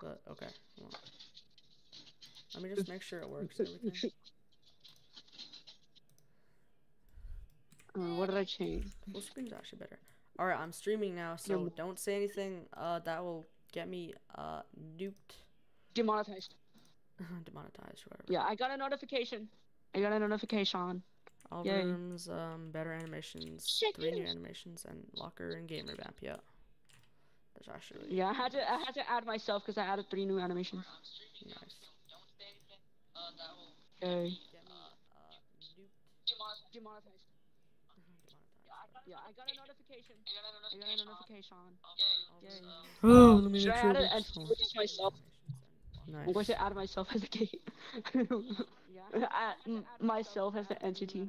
but okay. on. Let me just make sure it works everything. Uh, what did I change? Full screen's actually better. Alright, I'm streaming now, so Yeah. don't say anything uh, that will get me uh, nuked, Demonetized. demonetized, whatever. Yeah, I got a notification. I got a notification. All Yay. rooms, um, better animations, three new animations, and locker and game revamp. Yeah, that's actually really Yeah, I had to I had to add myself because I added three new animations. nice. Okay. Get me uh, nuked, Demonetized. demonetized. Yeah, I got a notification. I got a notification. All Yay. rooms, Oh, let me Should I sure add it it and works. switch it myself? Nice. I'm going to add myself as a game. add m- myself as the entity.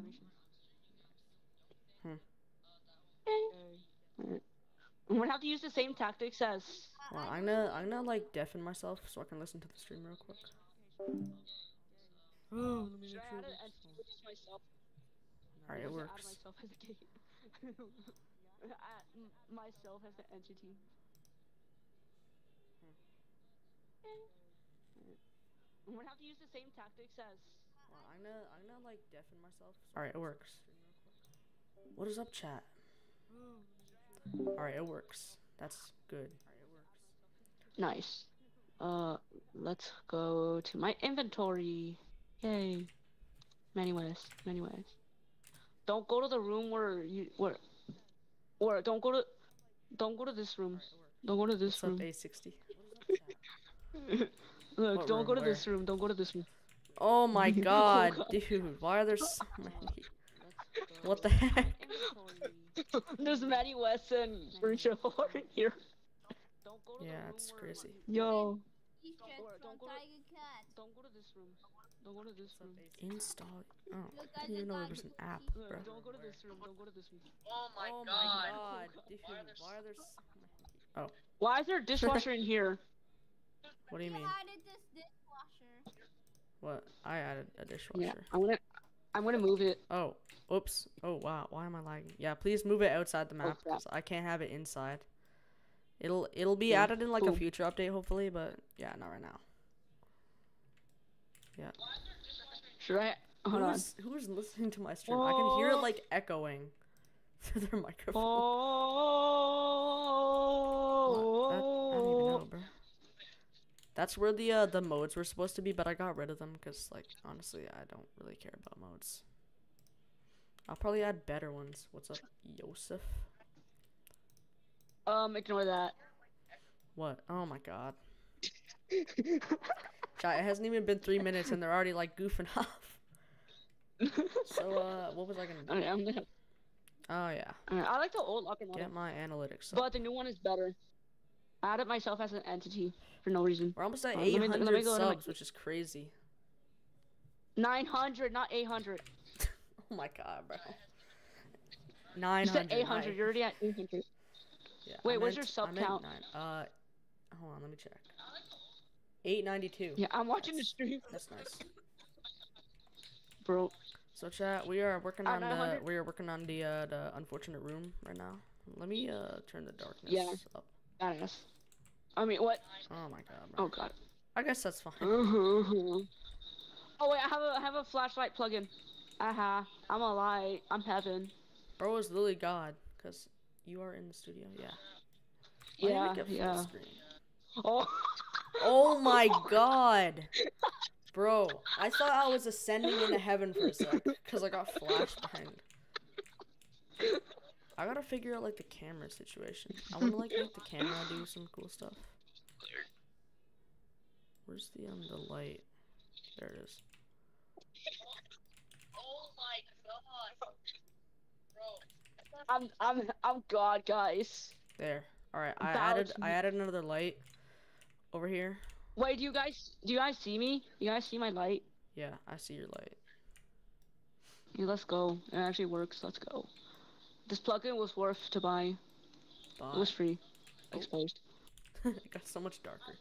Hmm. Okay. I'm gonna have to use the same tactics as. Well, I'm gonna I'm gonna like deafen myself so I can listen to the stream real quick. Oh, let me I sure add it it and works. switch it myself? Alright, it I'm gonna works. Add myself as a game. myself as the entity. I'm gonna have to use the same tactics as. Well, I'm gonna I'm gonna like deafen myself. Alright, it works. What is up, chat? Oh. Alright, it works. That's good. Alright, it works. Nice. Uh, let's go to my inventory. Yay. Many ways, many ways. Don't go to the room where you where, or don't go to, don't go to this room. Don't go to this What's room. A60? What is up, chat? Look, What don't room? go to Where? this room. Don't go to this room. Oh my god, God. dude, why are there so many? What the heck? Inventory. There's many West and Virgil here. Don't go to Yeah, room it's where, crazy. like- Yo. T-shirt Don't go to- Don't go to this room. Don't go to this room. Install. Oh, Look I didn't even know there was an app, bro. don't go to this room. Don't go to this room. Oh my oh god. my god, dude, why are there so many? Oh. Why is there a dishwasher in here? What do you mean? added this dishwasher. What? I added a dishwasher. Yeah, dishwasher. I'm gonna, I'm gonna move it. Oh, oops. Oh wow, why am I lagging? Yeah, please move it outside the map. Oh, 'cause I can't have it inside. It'll it'll be Yeah, added in like a future update hopefully, but yeah, not right now. Yeah. Should I? Hold on. who's, who's listening to my stream? I can hear it Oh. like echoing through their microphone. Oh. That- I don't even know, bro. That's where the uh, the modes were supposed to be, but I got rid of them because, like, honestly, I don't really care about modes. I'll probably add better ones. What's up, Yosef? Um, ignore that. What? Oh my god. Chat, it hasn't even been three minutes and they're already like goofing off. So, uh, what was I gonna do? Alright, I'm gonna. Oh yeah, I like the old get my analytics. Up. but the new one is better. I added myself as an entity for no reason. We're almost at uh, let me- let me 800 subs, which is crazy. 900, not 800. Oh my god, bro. 900. You 900. said 800. nice. You're already at 800. Yeah, Wait, I where's your sub I meant count? Nine. Uh, hold on, let me check. 892. Yeah, I'm watching the stream, That's nice. bro. So chat, we are working on the we are working on the uh, the unfortunate room right now. Let me uh turn the darkness Yeah. up. Badass. I mean, what? Oh my god, bro. Oh god. I guess that's fine. Mm-hmm, mm-hmm. oh wait, I have a I have a flashlight plug-in. Aha, I'm a light. I'm heaven. Bro is literally God, cause you are in the studio. Yeah. Why Yeah, make it full yeah. Oh. Oh my god. Bro, I thought I was ascending into heaven for a sec, cause I got flashed behind. I gotta figure out like the camera situation. I wanna like make the camera do some cool stuff. Where's the um the light? There it is. Oh my god. Bro. I'm I'm I'm God, guys. There. Alright, I added I added another light over here. Wait, do you guys do you guys see me? You guys see my light? Yeah, I see your light. Yeah, let's go. It actually works. Let's go. This plugin was worth to buy. It was free. Oh. Exposed. it got so much darker.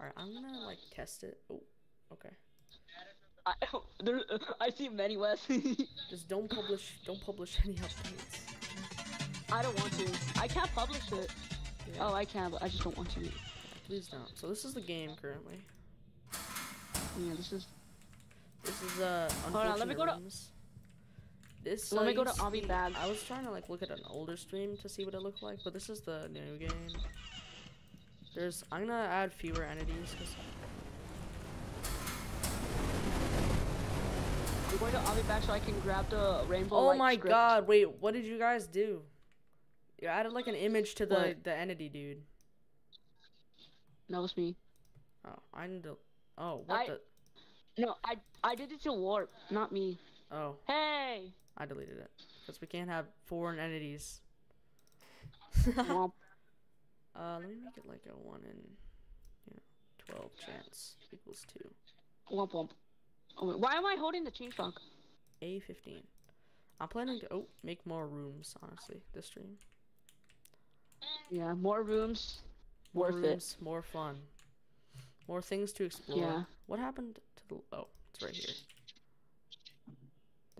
Alright, I'm gonna like test it. Oh, okay. I there, I see many Wes. Just don't publish don't publish any updates. I don't want to. I can't publish it. Yeah. Oh, I can, but I just don't want to. Please don't. So this is the game currently. Yeah, this is. This is uh Hold on, let me go to- Rooms. This Let uh, me go to see- Bag. I was trying to like look at an older stream to see what it looked like, but this is the new game. There's I'm gonna add fewer entities I'm going to Avi back so I can grab the rainbow. Oh my script. god, wait, what did you guys do? You added like an image to the What? the entity, dude. That was me. Oh, I need to. Oh, what I- the? No, I I did it to warp, not me. Oh, Hey. I deleted it because we can't have foreign entities. Uh, let me make it like a one in, you know, twelve chance equals two. Womp womp. Oh, wait, why am I holding the chain trunk? A fifteen. I'm planning to oh make more rooms honestly this stream. Yeah, more rooms. More Worth it. rooms, more fun, more things to explore. Yeah. What happened to the? Oh, it's right here.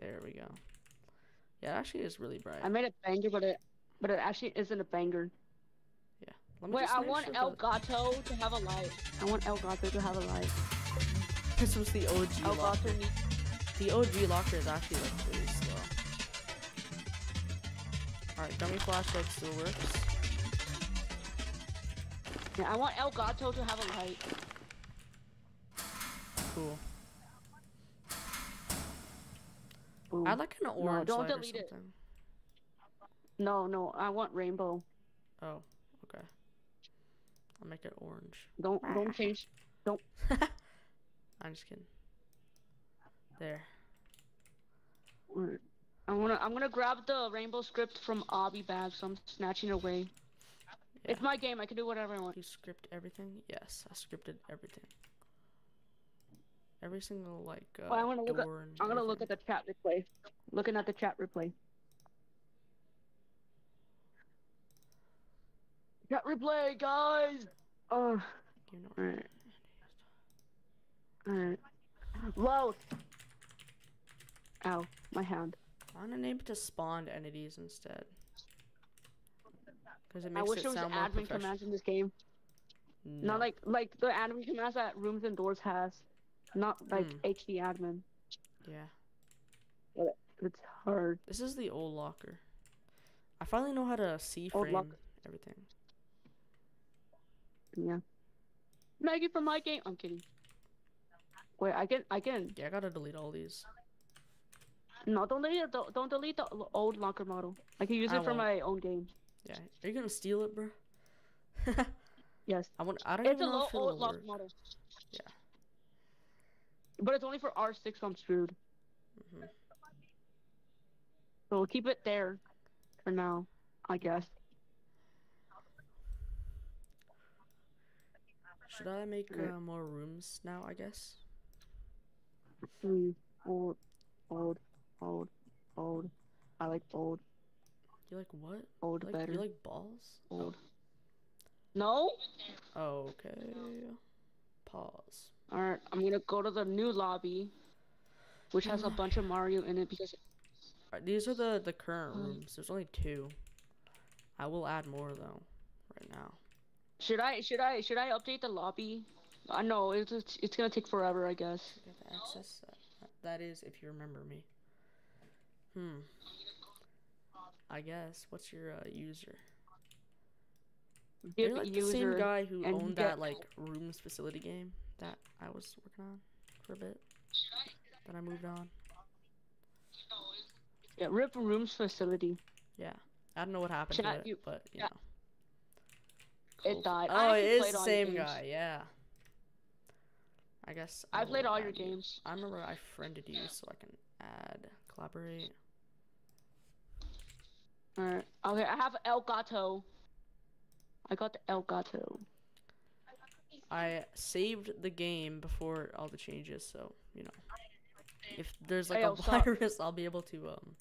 There we go. Yeah, it actually is really bright. I made a banger, but it but it actually isn't a banger. Let me Wait, just I want sure El the- Gato to have a light. I want El Gato to have a light. This was the OG El locker. Gato needs. The OG locker is actually like really slow. Alright, dummy flashlight still works. Yeah, I want El Gato to have a light. Cool. Boom. I like an orange don't light or delete it. No, no, I want rainbow. Oh, okay. I'll make it orange. Don't don't change. Don't. I'm just kidding. There. I'm gonna I'm gonna grab the rainbow script from Obby bag, so I'm snatching it away. Yeah. It's my game. I can do whatever I want. You script everything? Yes, I scripted everything. Every single like uh, Well, I wanna look at- I'm gonna look at the chat replay. Looking at the chat replay. Chat replay, guys. Oh, You know. Alright. alright. Load. Ow, my hand. I'm gonna name it to spawned entities instead. Because it makes I wish it there was sound admin commands in this game. No. Not like like the admin commands that rooms and doors has. Not like Hmm. HD admin. Yeah. It's hard. This is the old locker. I finally know how to C-frame everything. Yeah. Maggie from my game. I'm kidding. Wait, I can I can Yeah, I gotta delete all these. no don't delete it, don't, don't delete the old locker model. I can use I it for won't. my own game. Yeah. Are you gonna steal it, bro? Yes. I want. I don't It's even know if it'll old locker model. Yeah. But it's only for R6, so I'm screwed. hmm So we'll keep it there for now, I guess. Should I make uh, more rooms now? I guess. Hmm. Old, old, old, old. I like old, You like what? old You like, better. you like balls? old. No? Oh, okay. Pause. Alright, I'm gonna go to the new lobby, which has a bunch of Mario in it because Alright, these are the the current Um, rooms. There's only two. I will add more though, right now. should I should I should I update the lobby? I know it's it's, it's gonna take forever, I guess. Get the access. That, that is, if you remember me. Hmm. I guess. What's your uh, user? You're like the user. same guy who owned that like rooms facility game that I was working on for a bit. Then I moved on. Yeah, Rip Rooms facility. Yeah. I don't know what happened Chat, to it, you- but you yeah. know. It died. Oh, it actually the same guy. Yeah. I guess. I played all your add you. games. I remember I friended you, so I can add, collaborate. Alright. Okay, I have El Gato. I got the El Gato. I saved the game before all the changes, so you know, if there's like Hey, a stop. virus, I'll be able to um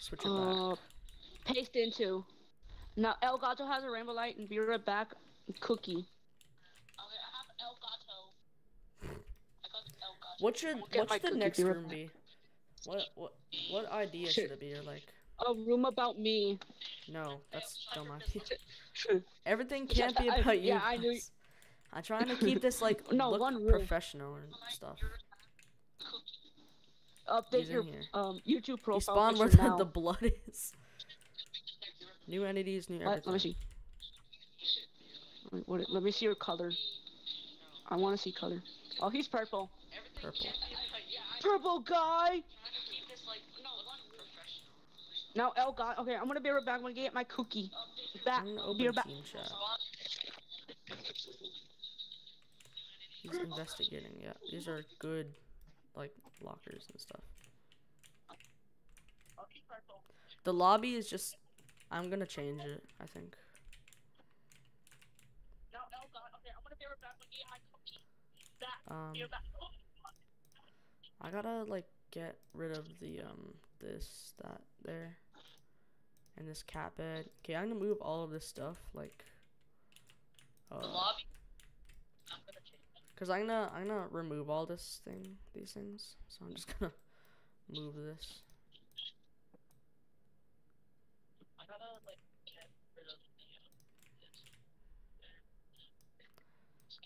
switch it back. Uh, paste into. Now El Gato has a rainbow light, and be right back. Cookie. Okay, I have El Gato. I got El What should get what my should the next room be? What what what idea should it be? Or like, A room about me. no, that's dumb idea. Everything can't be about you. yeah, I knew-. I'm trying to keep this like No, look one professional and stuff. Update He's your here. um YouTube You profile spawn where picture the, now. the blood is. New entities, new everything. Let me see. Wait, what, let me see your color. I want to see color. Oh, he's purple. Purple. Purple guy. Now El got. Okay, I'm gonna be right back. I'm gonna get my cookie. Back. Be right open back. He's investigating. Yeah, these are good, like lockers and stuff. The lobby is just. I'm gonna change it. I think. Um, I gotta like get rid of the um this that there, and this cat bed. Okay, I'm gonna move all of this stuff like. Uh, Cause I'm gonna I'm gonna remove all this thing these things. So I'm just gonna move this.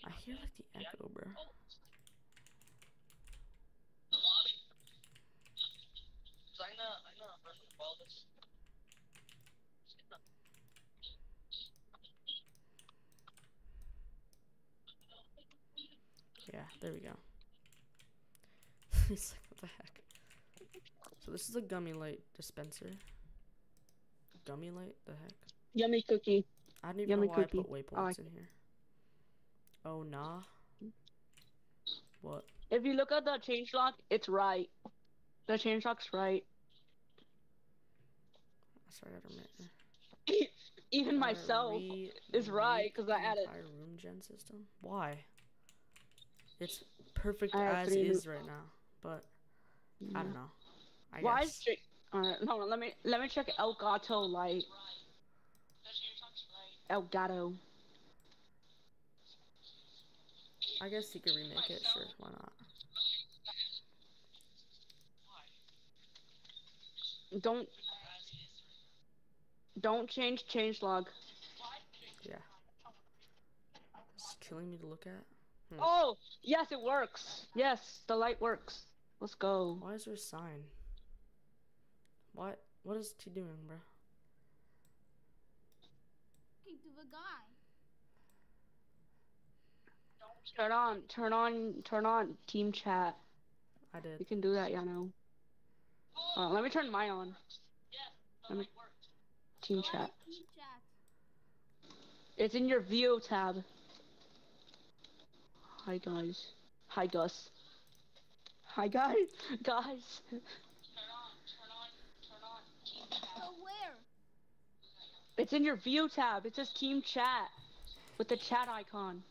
I hear like the echo, bro. Yeah, there we go. He's like, what the heck? So this is a gummy light dispenser. Gummy light? The heck? Yummy cookie. I don't even Yummy know why cookie. I put waypoints I like in here. Oh nah. What? If you look at the change log, it's right. The change log's right. Sorry, I admit. Even myself. is right, because I added- entire room gen system. Why? It's perfect as three is right now, but I don't know. I Why guess. is Jake? Alright, hold on. Let me let me check El Gato light. El Gato. I guess you could remake it. Sure, why not? Don't don't change change log. Yeah. It's killing me to look at. Hmm. Oh yes, it works. Yes, the light works. Let's go. Why is there a sign? What? What is he doing, bro? Talking to the guy. Turn on, turn on, turn on team chat. I did. You can do that, Yano. Uh, let me turn mine on. Let me team chat. team chat? It's in your view tab. Hi guys. Hi Gus. Hi guys. Guys. So where? It's in your view tab. It says team chat with the chat icon.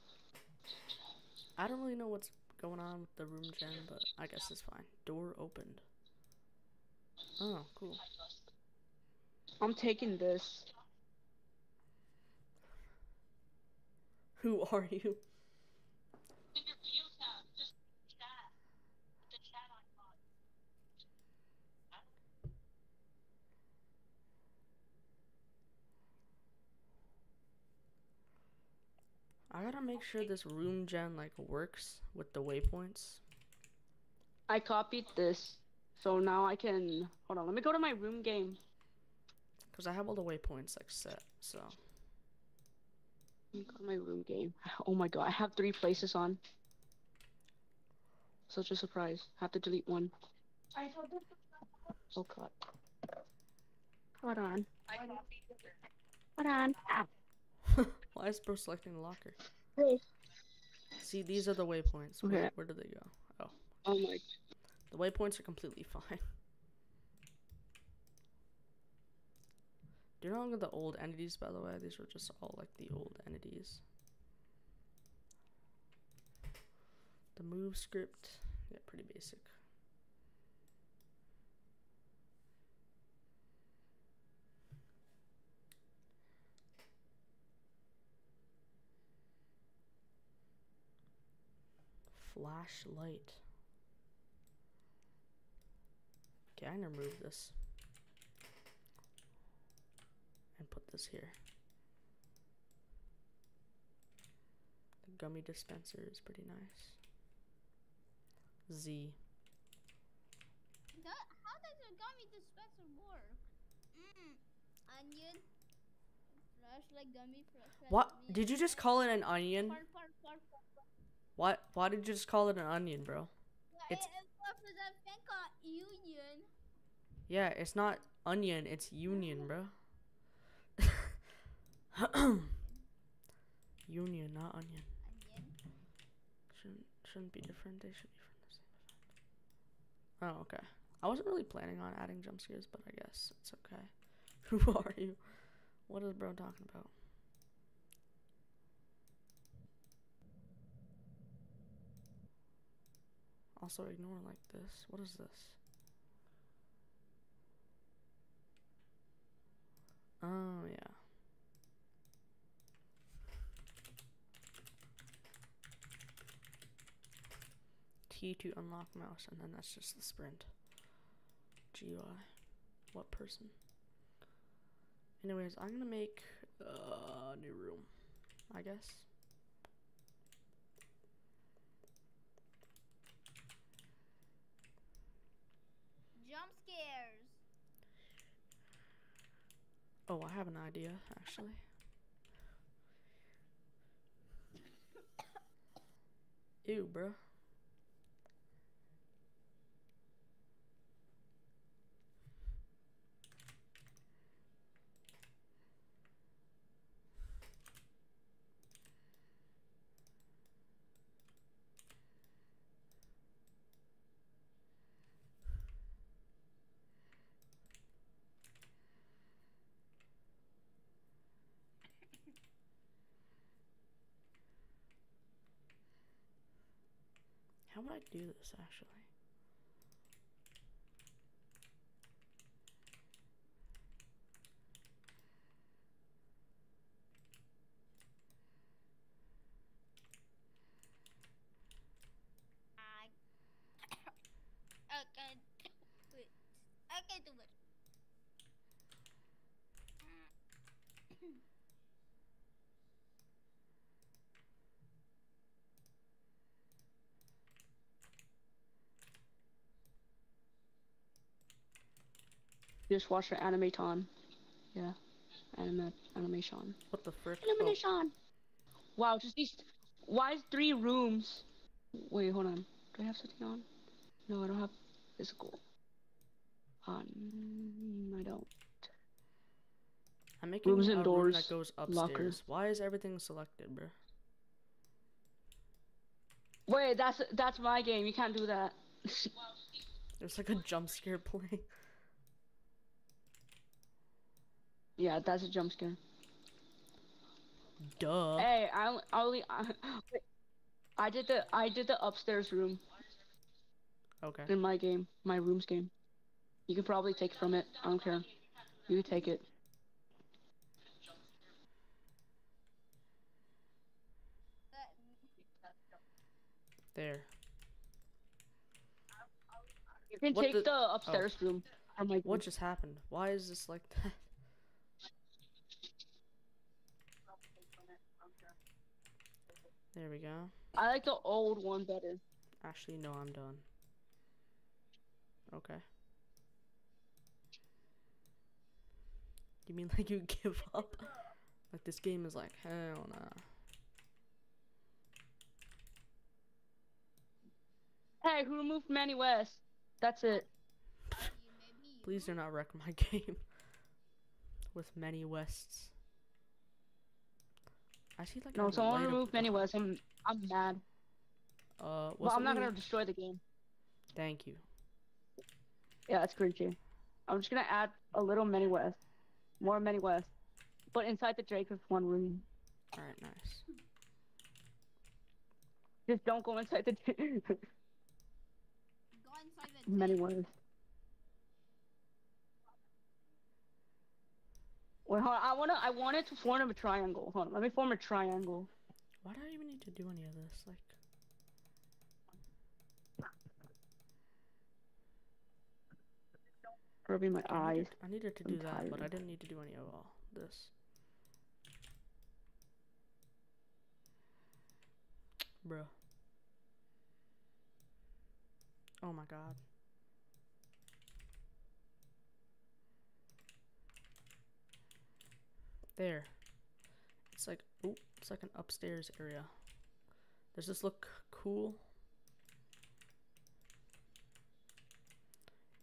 I don't really know what's going on with the room gen, but I guess it's fine. Door opened. Oh, cool. I'm taking this. Who are you? I gotta make sure this room gen like works with the waypoints. I copied this. So now I can hold on, let me go to my room game. Cause I have all the waypoints like set, so Let me go to my room game. Oh my god, I have three places on. Such a surprise. have to delete one. Oh god. Hold on. Hold on. why is bro selecting the locker? Hey. See, these are the waypoints. Where, Okay. where do they go? Oh, Oh my the waypoints are completely fine. Do you know the old entities, by the way? These were just all like the old entities. The move script, yeah, pretty basic. Flashlight. Okay, I'm gonna remove this and put this here. The gummy dispenser is pretty nice. Z. That, how does a gummy dispenser work? Mm, onion. Fresh like gummy. Fresh, fresh What? gummy. Did you just call it an onion? Part, part, part, part, What? Why did you just call it an onion, bro? Yeah, It's- it, it represents think union. Yeah, it's not onion, it's union, bro. union, not onion. Onion. Shouldn't shouldn't be different. They should be from the same event. Oh, okay. I wasn't really planning on adding jump scares, but I guess it's okay. Who are you? What is bro talking about? Also ignore like this. What is this? Oh yeah. T to unlock mouse, and then that's just the sprint. GUI. What person? Anyways, I'm gonna make uh, a new room, I guess. Jump scares. Oh, I have an idea, actually. Ew, bro. I do this, actually? I, I can do it. I can do it. Dishwasher animaton. Yeah. Anima animation. What the frick? Oh, Animation. Wow, just these. Why is three rooms? Wait, hold on. Do I have something on? No, I don't have physical. On. I don't. I'm making Rooms a room that goes upstairs. locker. Why is everything selected, bro? Wait, that's that's my game. You can't do that. There's like a jump scare playing. Yeah, that's a jump scare. Duh. Hey, I only, I I, did the I did the upstairs room Okay. in my game, my rooms game. You can probably take from it. I don't care. You can take it. There. You can What take the- the, upstairs oh. room from my What just happened? Why is this like that? There we go. I like the old one better. Actually, no, I'm done. Okay. You mean like you give up? Like this game is like, hell nah. Hey, who removed Manny West? That's it. you, maybe you. Please do not wreck my game. With many wests. I see like No, a someone light up removed Manny behind- West. I'm I'm mad. Uh, But I'm not gonna destroy the game. Thank you. Yeah, it's cringy. I'm just gonna add a little Manny West, more Manny West, but inside the Jacobs one room. All right, nice. Just don't go inside the Go inside the Manny tent. West. Wait, hold on. I wanna I wanted to form a triangle. Hold on, let me form a triangle. Why do I even need to do any of this? Like, Rubbing my I eyes. needed, I needed to I'm do that, but I didn't need to do any of all this. Bruh. Oh my god. There. It's like, oh, it's like an upstairs area. Does this look cool?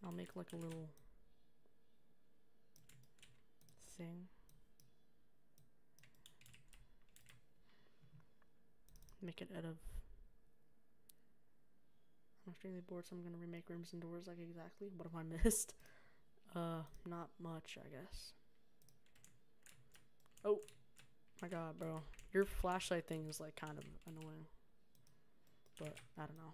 I'll make like a little thing. Make it out of. I'm extremely bored, so I'm gonna remake rooms and doors like exactly. What have I missed? Uh, not much, I guess. Oh, my god, bro. Your flashlight thing is like kind of annoying. But, I don't know.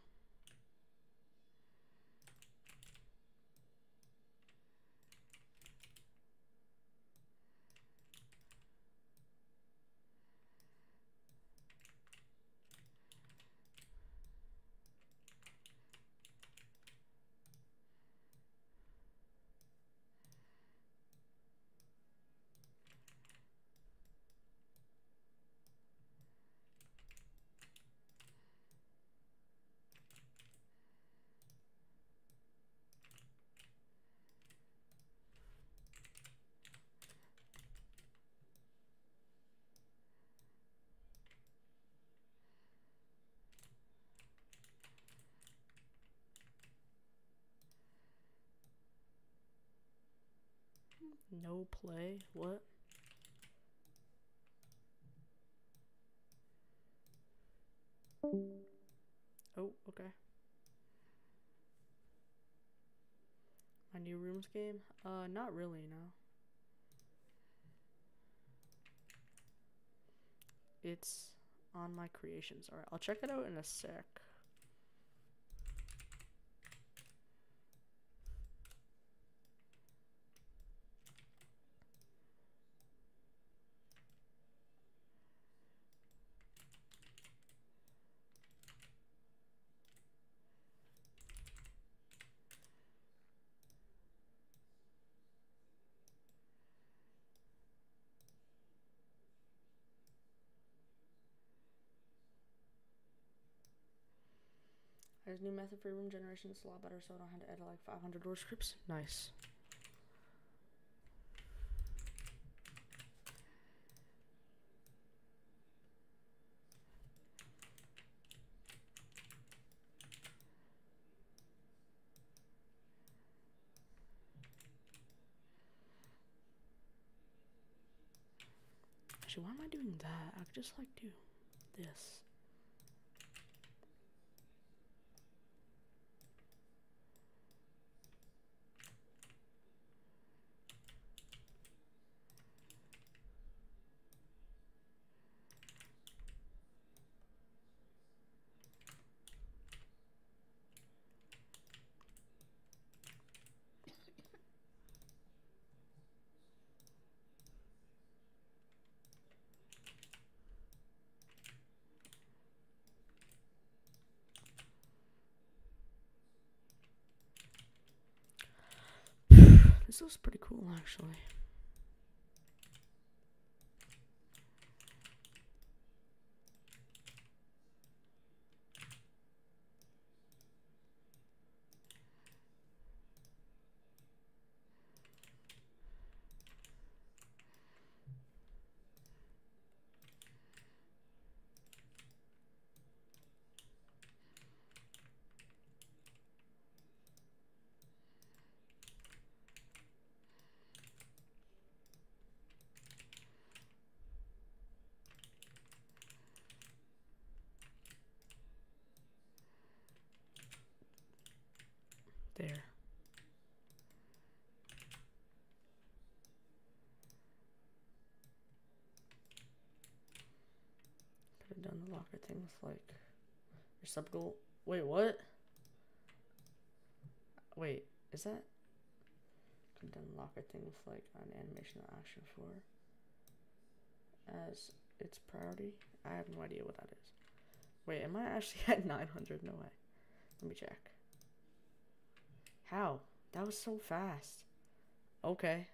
No play? What? Oh, okay. My new rooms game? Uh, not really, no. It's on my creations. Alright, I'll check it out in a sec. There's new method for room generation. It's a lot better, so I don't have to edit like 500 door scripts. Nice. Actually, why am I doing that? I could just like do this. This was pretty cool, actually. There. Could have done the with like sub. Wait, what? Wait, is that? Done the locker thing with like an animation action for as its priority. I have no idea what that is. Wait, am I actually at 900? No way. Let me check. How? That was so fast. Okay.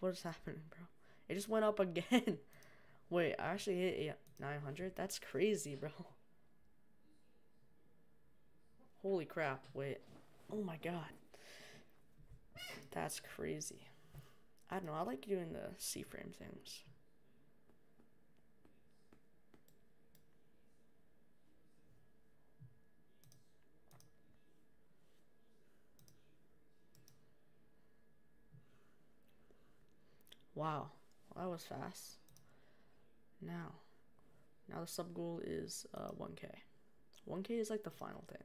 What is happening, bro? It just went up again. Wait, I actually hit 900? That's crazy, bro. Holy crap! Wait. Oh my god. That's crazy. I don't know. I like doing the C-frame things. Wow, that was fast. Now, now the sub goal is uh, 1K. 1K is like the final thing.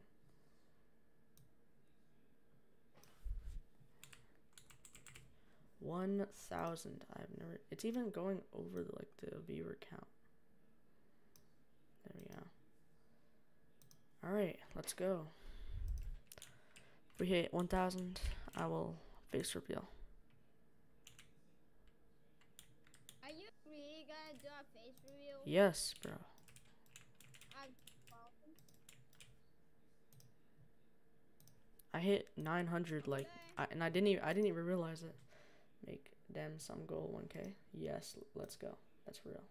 One thousand. I've never. It's even going over the, like the viewer count. There we go. All right, let's go. If we hit one thousand, I will face reveal. Are you really gonna do? Yes, bro. I hit 900 like, I, and I didn't even I didn't even realize it. Make them some goal 1K. Yes, let's go. That's real.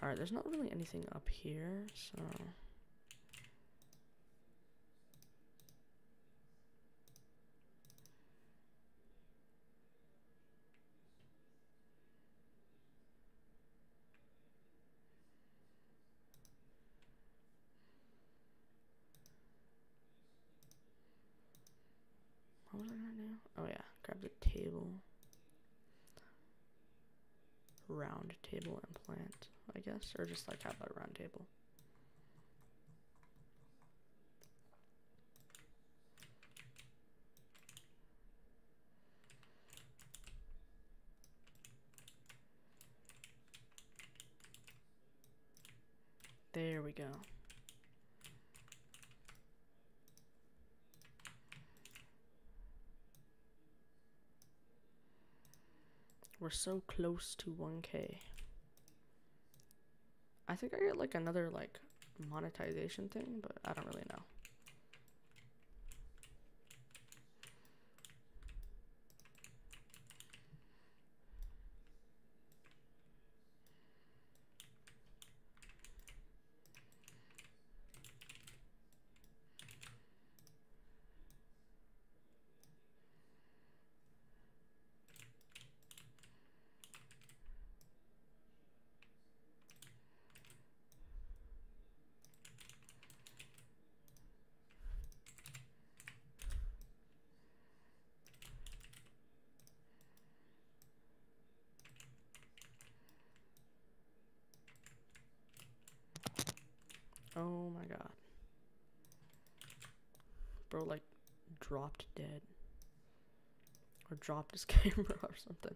All right, there's not really anything up here, so what was I gonna do? Oh yeah, grab the table. Round table and guess, or just like have a round table. There we go. We're so close to 1k. I think I get like another like monetization thing, but I don't really know. Oh my god. Bro like dropped dead. Or dropped his camera or something.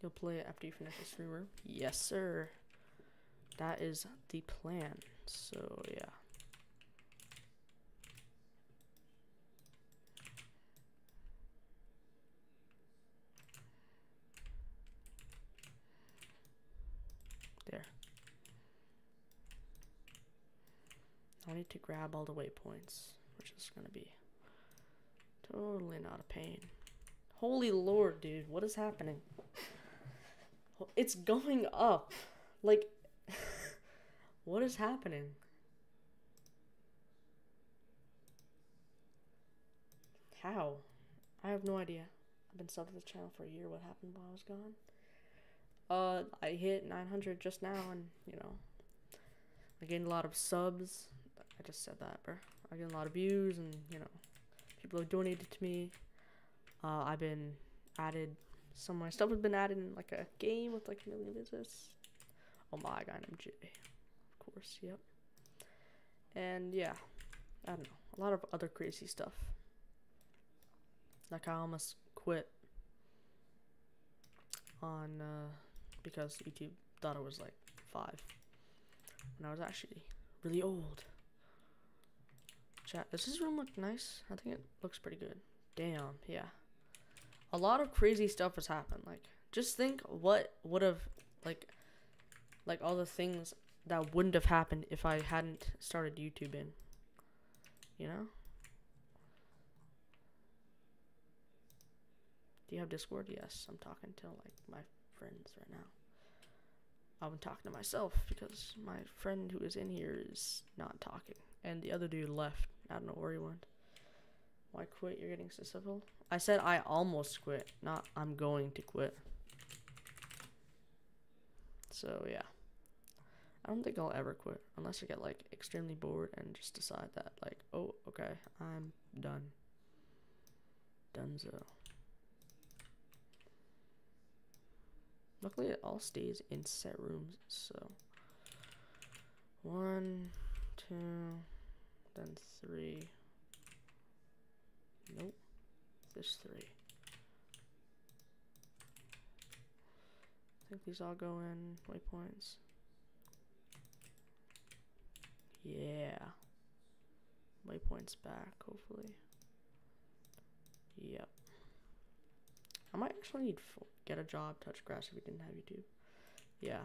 You'll play it after you finish the streamer? Yes, sir. That is the plan. So, yeah. There. I need to grab all the waypoints, which is gonna be totally not a pain. Holy lord, dude, what is happening? It's going up. Like, what is happening? How? I have no idea. I've been subbed to the channel for a year. What happened while I was gone? Uh, I hit 900 just now, and you know, I gained a lot of subs. I just said that, bro. I gained a lot of views, and you know, people have donated to me. Uh, I've been added. Some of my stuff has been added in like a game with like a million visits. Oh my god, MJ. Of course, yep. And yeah, I don't know. A lot of other crazy stuff. Like I almost quit on uh, because YouTube thought I was like five when I was actually really old. Chat, does this room look nice? I think it looks pretty good. Damn, yeah. A lot of crazy stuff has happened. Like, just think what would have, like, like all the things that wouldn't have happened if I hadn't started YouTubing. You know? Do you have Discord? Yes, I'm talking to like my friends right now. I'm talking to myself because my friend who is in here is not talking, and the other dude left. I don't know where he went. Why quit? You're getting successful. I said I almost quit, not I'm going to quit. So yeah. I don't think I'll ever quit unless I get like extremely bored and just decide that like, oh, okay, I'm done. Dunzo. Luckily, it all stays in set rooms, so. One, two, then three. Nope. This three. I think these all go in waypoints. Yeah. Waypoints back, hopefully. Yep. I might actually need get a job, touch grass if we didn't have YouTube. Yeah.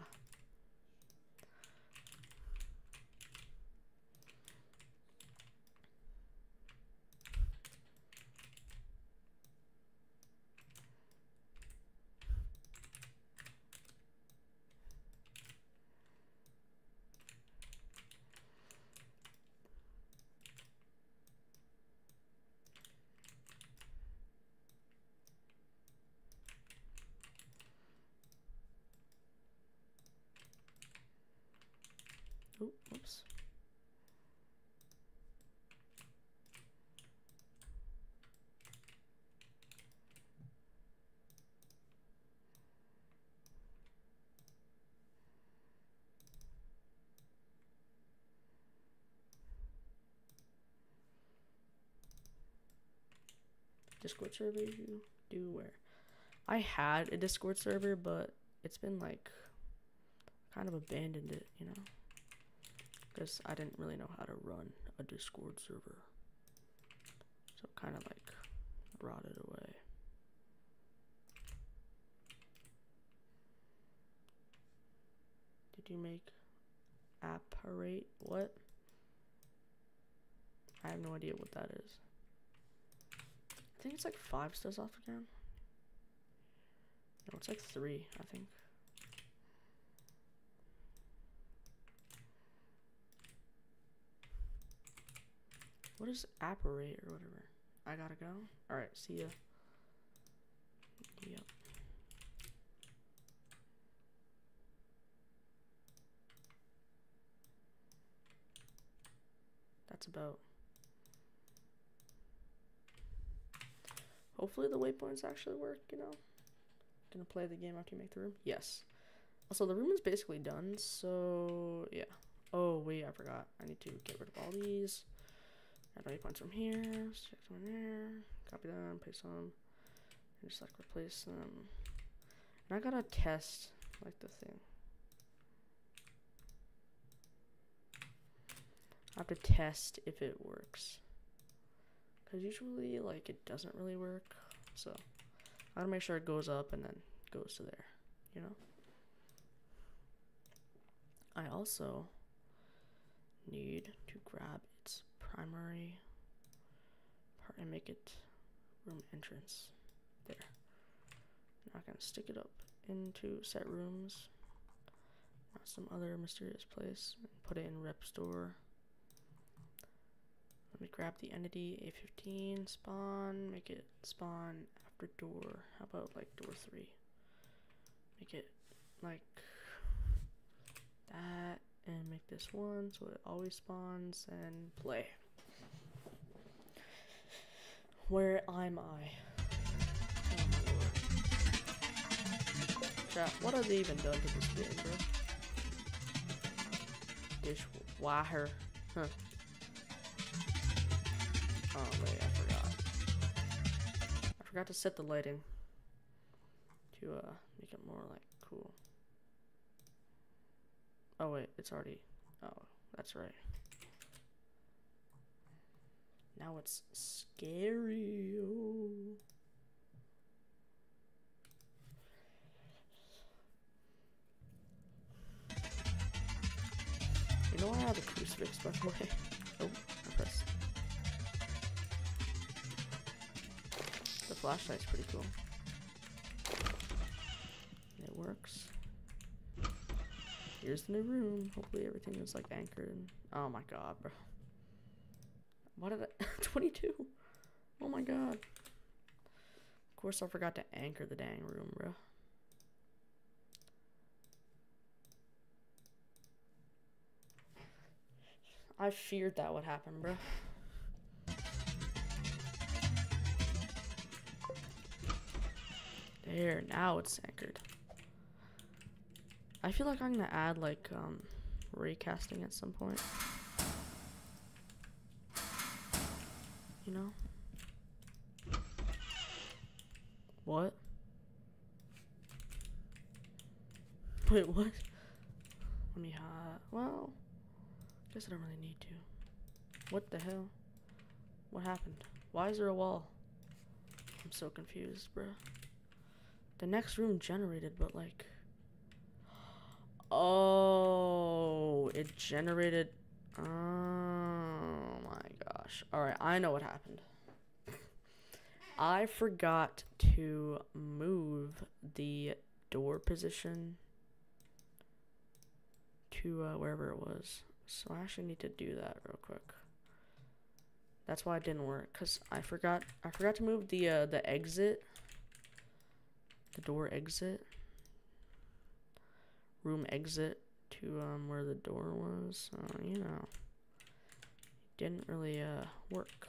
Oh, whoops. Discord server you do where? I had a Discord server, but it's been like kind of abandoned it, you know? because I didn't really know how to run a Discord server. So kind of like brought it away. Did you make apparate? What? I have no idea what that is. I think it's like five stars off again. No, it's like three, I think. What is apparate or whatever? I gotta go. Alright, see ya. Yep. That's about. Hopefully the waypoints actually work, you know? Gonna play the game after you make the room? Yes. Also, the room is basically done, so yeah. Oh, wait, I forgot. I need to get rid of all these. Add waypoints from here, stick them in there, copy them, paste them, and just like replace them. And I gotta test like the thing. I have to test if it works. Cause usually like it doesn't really work. So I gotta make sure it goes up and then goes to there, you know? I also need to grab its primary part and make it room entrance there now I can stick it up into set rooms some other mysterious place and put it in rep store me grab the entity A15 spawn make it spawn after door how about like door 3 make it like that and make this one so it always spawns and play. Where am I? Oh what have they even done to this game, bro? Dishwasher. Huh. Oh wait, I forgot. I forgot to set the lighting to uh make it more like cool. Oh wait, it's already. Oh, that's right. Now it's scary. You know I have a crucifix by the way. Oh, I pressed. Flashlight's pretty cool. It works. Here's the new room. Hopefully everything is like anchored. Oh my god, bro. What did I? 22. Oh my god. Of course I forgot to anchor the dang room, bro. I feared that would happen, bro. There, now it's anchored. I feel like I'm gonna add like um recasting at some point. You know? What? Wait, what? Let me uh well guess I don't really need to. What the hell? What happened? Why is there a wall? I'm so confused, bruh. The next room generated, but like Oh, it generated. Oh my gosh. Alright, I know what happened. I forgot to move the door position to uh, wherever it was. So I actually need to do that real quick. That's why it didn't work, cause I forgot. I forgot to move the uh, the exit, the door exit room exit to um, where the door was. So, you know, didn't really uh, work.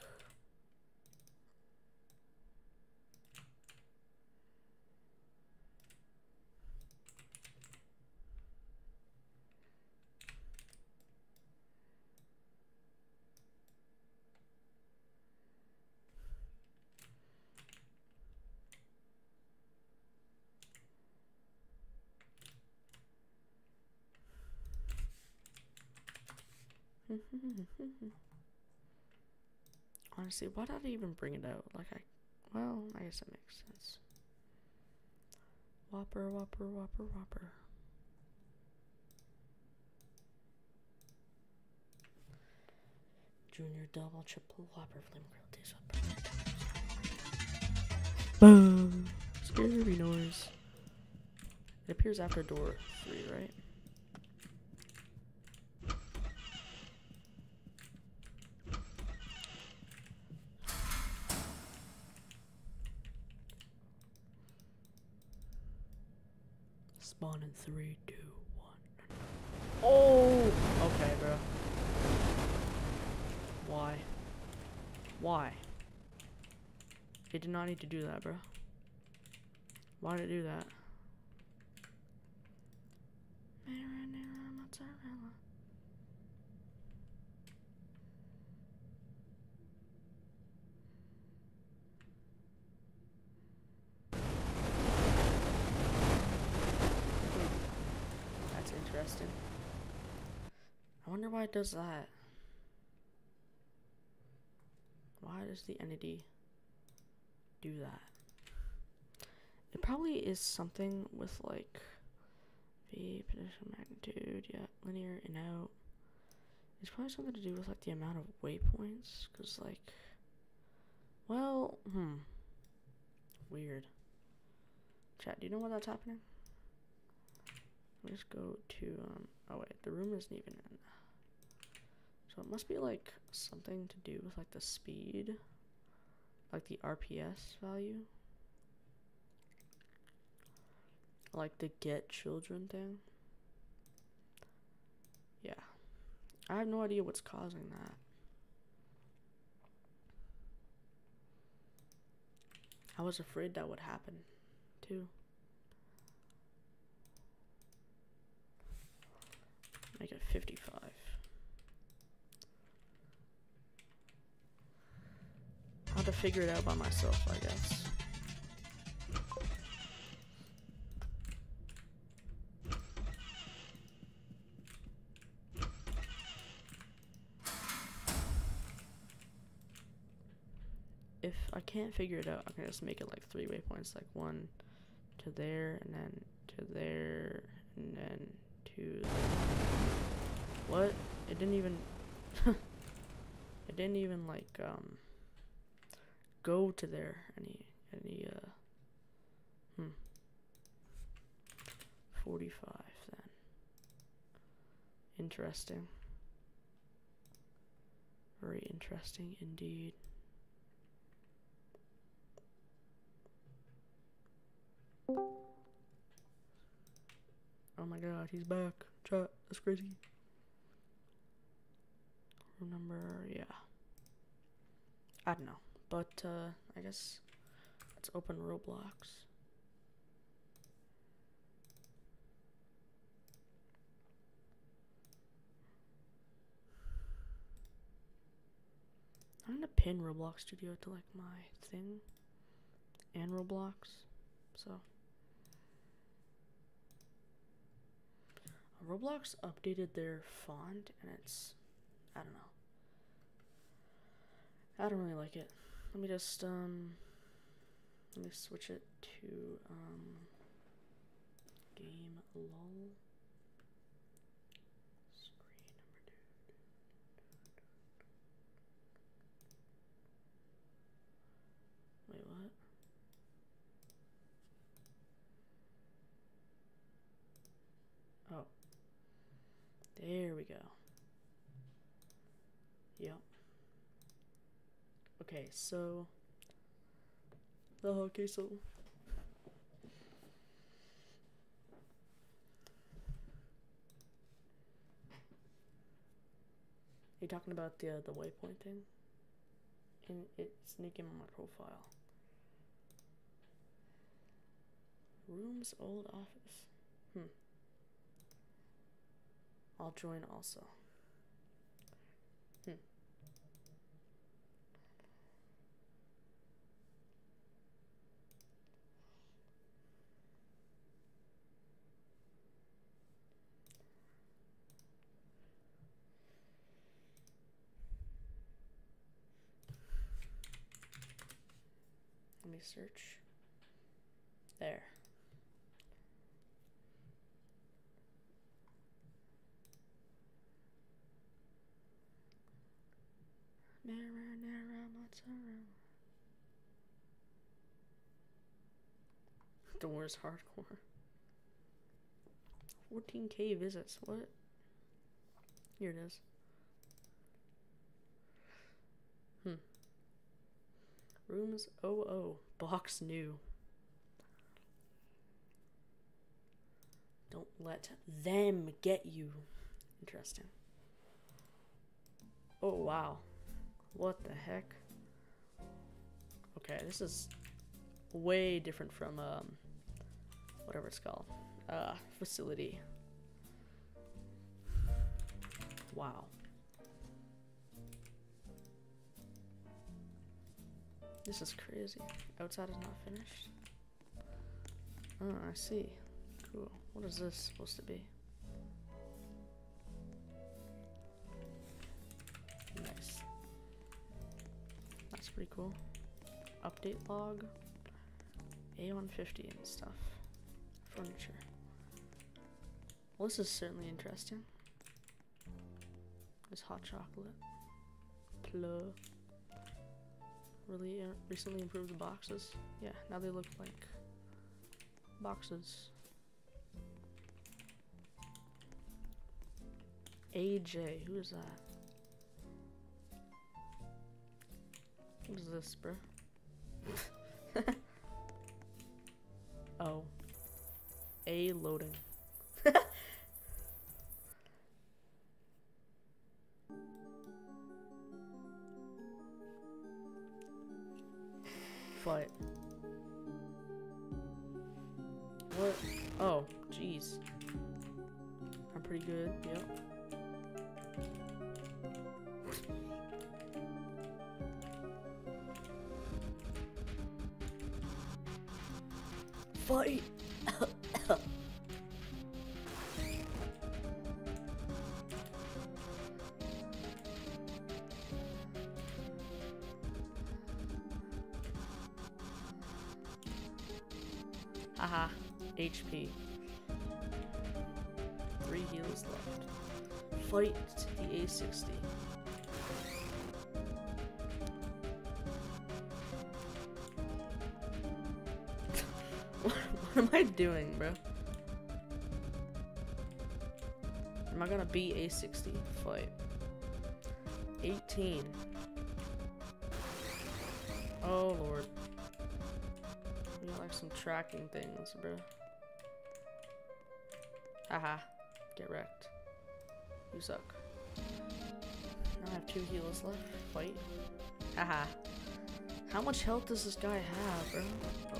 Honestly, why did I even bring it out? Like I, well, I guess that makes sense. Whopper, whopper, whopper, whopper. Junior double, triple whopper, flame grill, taste Boom! Scary noise. It appears after door three, right? Spawn in three, two, one. Oh, okay, bro. Why? Why? It did not need to do that, bro. Why did it do that? Marinara mozzarella. That's interesting. I wonder why does that. Why does the entity do that? It probably is something with like V position magnitude, yeah, linear and out. It's probably something to do with like the amount of waypoints, cause like, well, hmm, weird. Chat, do you know why that's happening? Let's go to um. Oh wait, the room isn't even in. So it must be like something to do with like the speed, like the RPS value. Like the get children thing. Yeah. I have no idea what's causing that. I was afraid that would happen too. Make it 55. I'll have to figure it out by myself, I guess. If I can't figure it out, I can just make it like three waypoints, like one to there, and then to there, and then to there. What? It didn't even... it didn't even, like, um... Go to there any any uh hmm 45 then. Interesting. Very interesting indeed. Oh my god, he's back. Chat, that's crazy. Remember, yeah. I don't know. But, uh, I guess let's open Roblox. I'm gonna pin Roblox Studio to like my thing and Roblox. So Roblox updated their font and it's I don't know. I don't really like it. Let me just um let me switch it to um game lol screen number two. Wait, what? Oh. There we go. Yep. Okay, so. Okay, so. Are you talking about the uh, the waypoint thing? And it's sneaking on my profile. Room's old office. Hmm. I'll join also. Search. There. Never, never, mozzarella. Doors hardcore. 14k visits. What? Here it is. Hmm. Rooms 00. Box new. Don't let them get you. Interesting. Oh, wow. What the heck? Okay, this is way different from um whatever it's called. Uh facility. Wow. This is crazy. Outside is not finished. Oh, I see. Cool. What is this supposed to be? Nice. That's pretty cool. Update log. A150 and stuff. Furniture. Well, this is certainly interesting. This hot chocolate. Plur. Really uh, recently improved the boxes. Yeah, now they look like boxes. AJ, who is that? What is this, bro? oh. A loading. Fight the A60. What am I doing, bro? Am I gonna beat A60? Fight. 18. Oh lord. We got like some tracking things, bro. Haha. Get wrecked. You suck. Now I have two heals left. Fight. Haha. How much health does this guy have, bro?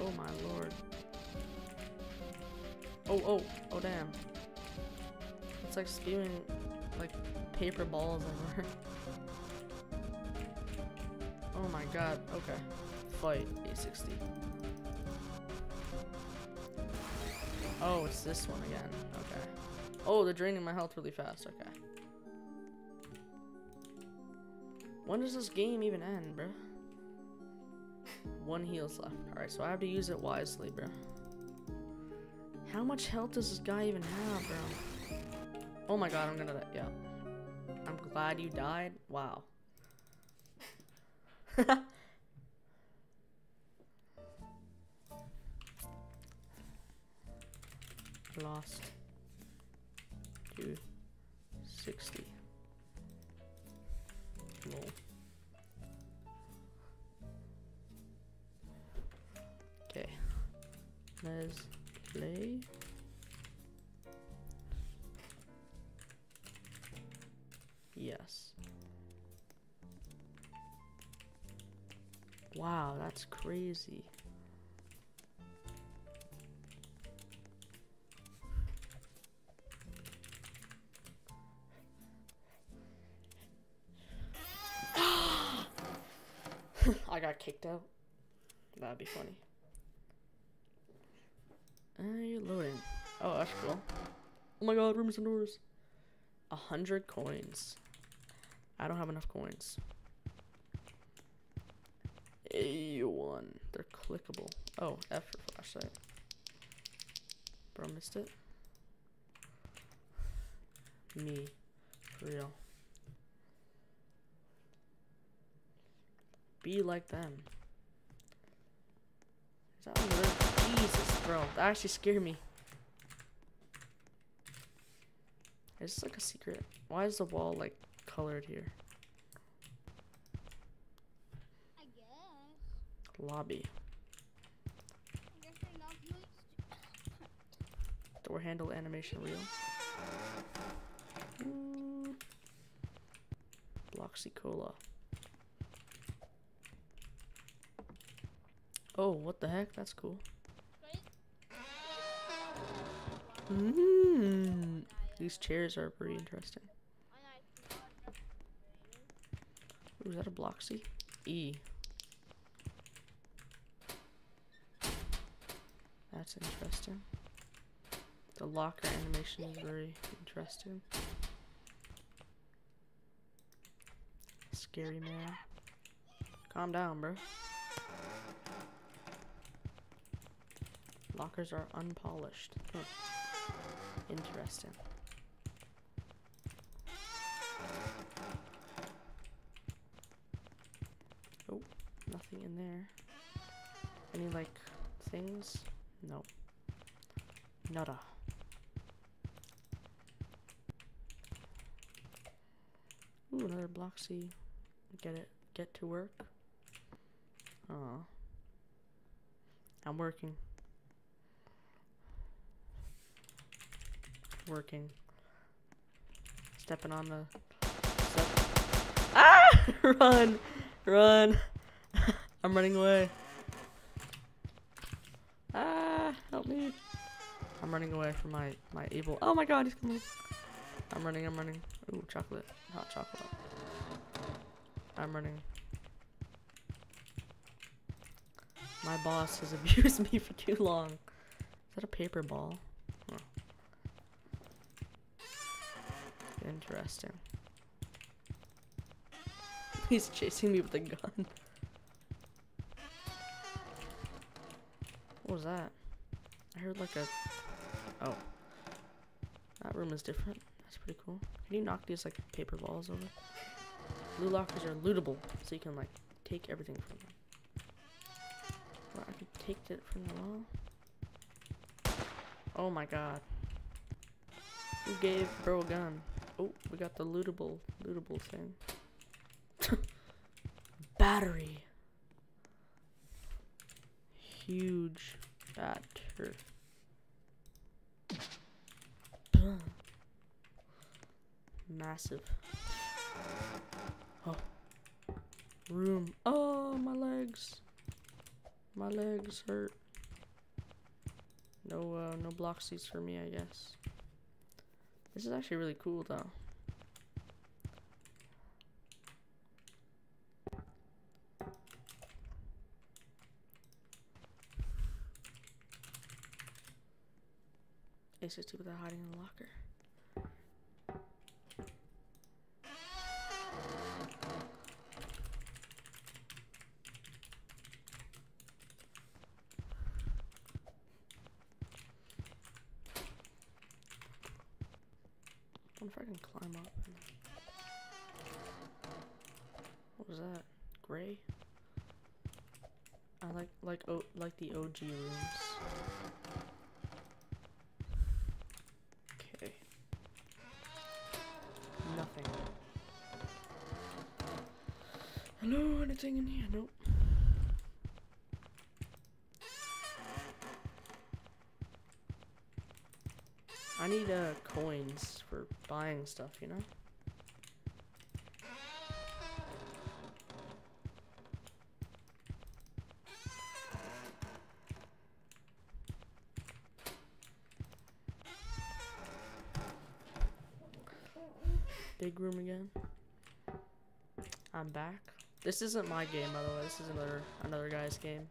Oh my lord. Oh, oh, oh damn. It's like spewing like paper balls everywhere. oh my god, okay. Fight, A60. Oh, it's this one again. Okay. Oh, they're draining my health really fast. Okay. When does this game even end, bro? One heals left. Alright, so I have to use it wisely, bro. How much health does this guy even have, bro? Oh my god, I'm gonna die. Yeah. I'm glad you died. Wow. Lost. 260. Okay. Let's play. Yes. Wow, that's crazy. I got kicked out. That'd be funny. Uh, you're loading. Oh, that's cool. Oh my god, rooms and doors. A hundred coins. I don't have enough coins. A1. They're clickable. Oh, F for flashlight. Bro, missed it. Me. For real. Be like them. Is that one really? Jesus, bro. That actually scared me. Is this like a secret? Why is the wall like colored here? I guess. Lobby. I guess not Door handle animation reel. Bloxy Cola. Oh, what the heck? That's cool. Mmm. These chairs are pretty interesting. Ooh, is that a Bloxy? E. That's interesting. The locker animation is very interesting. Scary man. Calm down, bro. Lockers are unpolished. Huh. Interesting. Oh, nothing in there. Any like things? No. Nada. Ooh, another Bloxy. Get it. Get to work. Aw. I'm working. Working. Stepping on the. Step. Ah! Run! Run! I'm running away. Ah! Help me! I'm running away from my my evil. Oh my God! He's coming! I'm running. I'm running. Ooh, chocolate. Hot chocolate. I'm running. My boss has abused me for too long. Is that a paper ball? Huh. Interesting. He's chasing me with a gun. What was that? I heard like a. Oh. That room is different. That's pretty cool. Can you knock these like paper balls over? Blue lockers are lootable, so you can like take everything from them. Or I could take it from the wall. Oh my god. Who gave bro a gun? Oh, we got the lootable, lootable thing. Battery. Huge batter. Massive. Oh. Room. Oh, my legs. My legs hurt. No, uh, no block seats for me, I guess. This is actually really cool, though. Ace two without hiding in the locker. I wonder if I can climb up. and- What was that? Gray? I like like o like the OG rooms. Okay. Nothing. Hello, anything in here? Nope. I need uh coins for buying stuff, you know? This isn't my game, by the way. This is another another guy's game.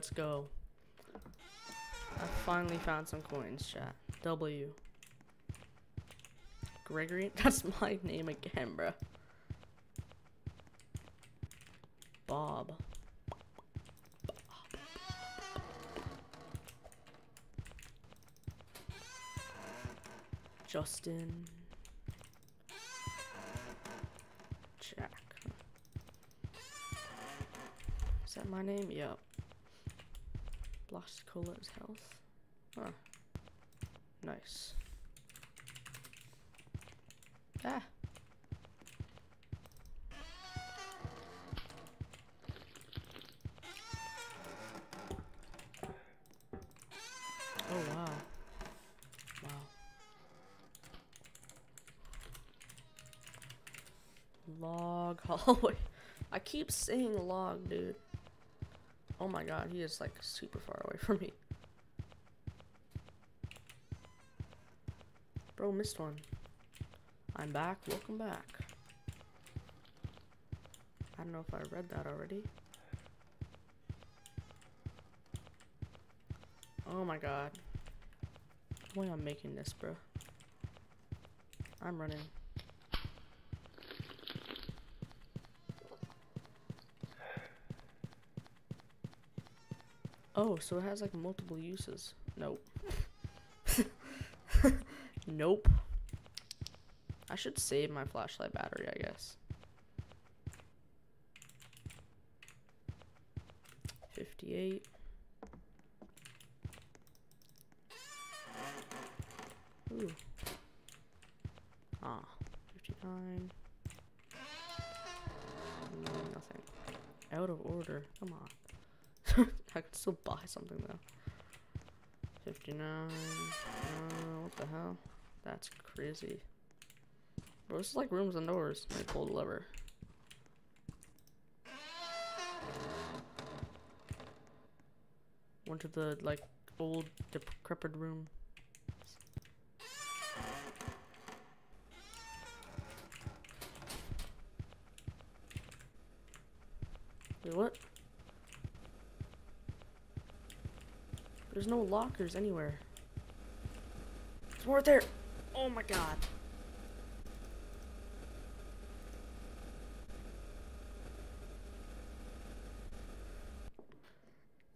Let's go. I finally found some coins, chat. W. Gregory? That's my name again, bruh. Bob. Justin. Jack. Is that my name? Yep. Lost Cola's health. Huh. Nice. Ah. Oh wow. Wow. Log hallway. I keep saying log, dude. Oh my god, he is like super far away from me. Bro, missed one. I'm back. Welcome back. I don't know if I read that already. Oh my god. Why I'm making this, bro. I'm running. Oh, so it has like multiple uses. Nope. nope. I should save my flashlight battery, I guess. 58. Ooh. Ah, 59. Mm, Nothing. Out of order. Come on. I could still buy something though. 59. Uh, what the hell? That's crazy. Bro, this is like rooms and doors. Let me pull the lever. Went to the like old decrepit room. Wait, what? There's no lockers anywhere. There's more there. Oh my god.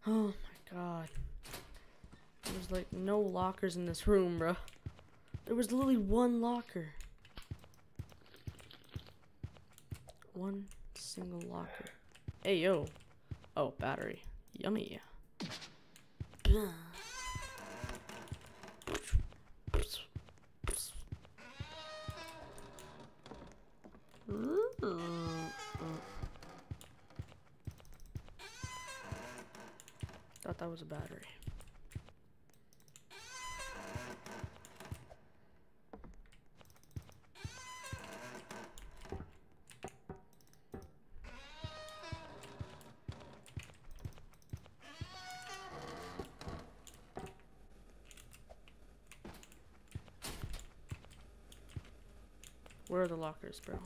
Oh my god. There's like no lockers in this room, bro. There was literally one locker. One single locker. Hey, yo. Oh, battery. Yummy. Thought that was a battery. Lockers, bro?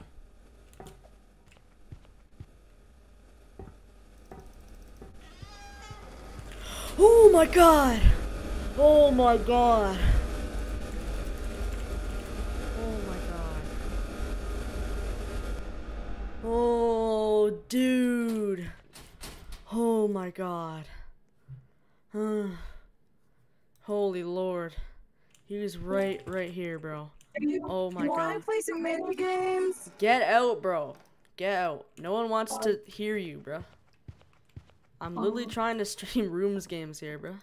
Oh my god! Oh my god! Oh my god. Oh, dude! Oh my god. Holy lord. He was right, right here, bro. Oh my you wanna play some mini games? Get out, bro. Get out. No one wants to hear you, bro. I'm literally oh. trying to stream rooms games here, bro.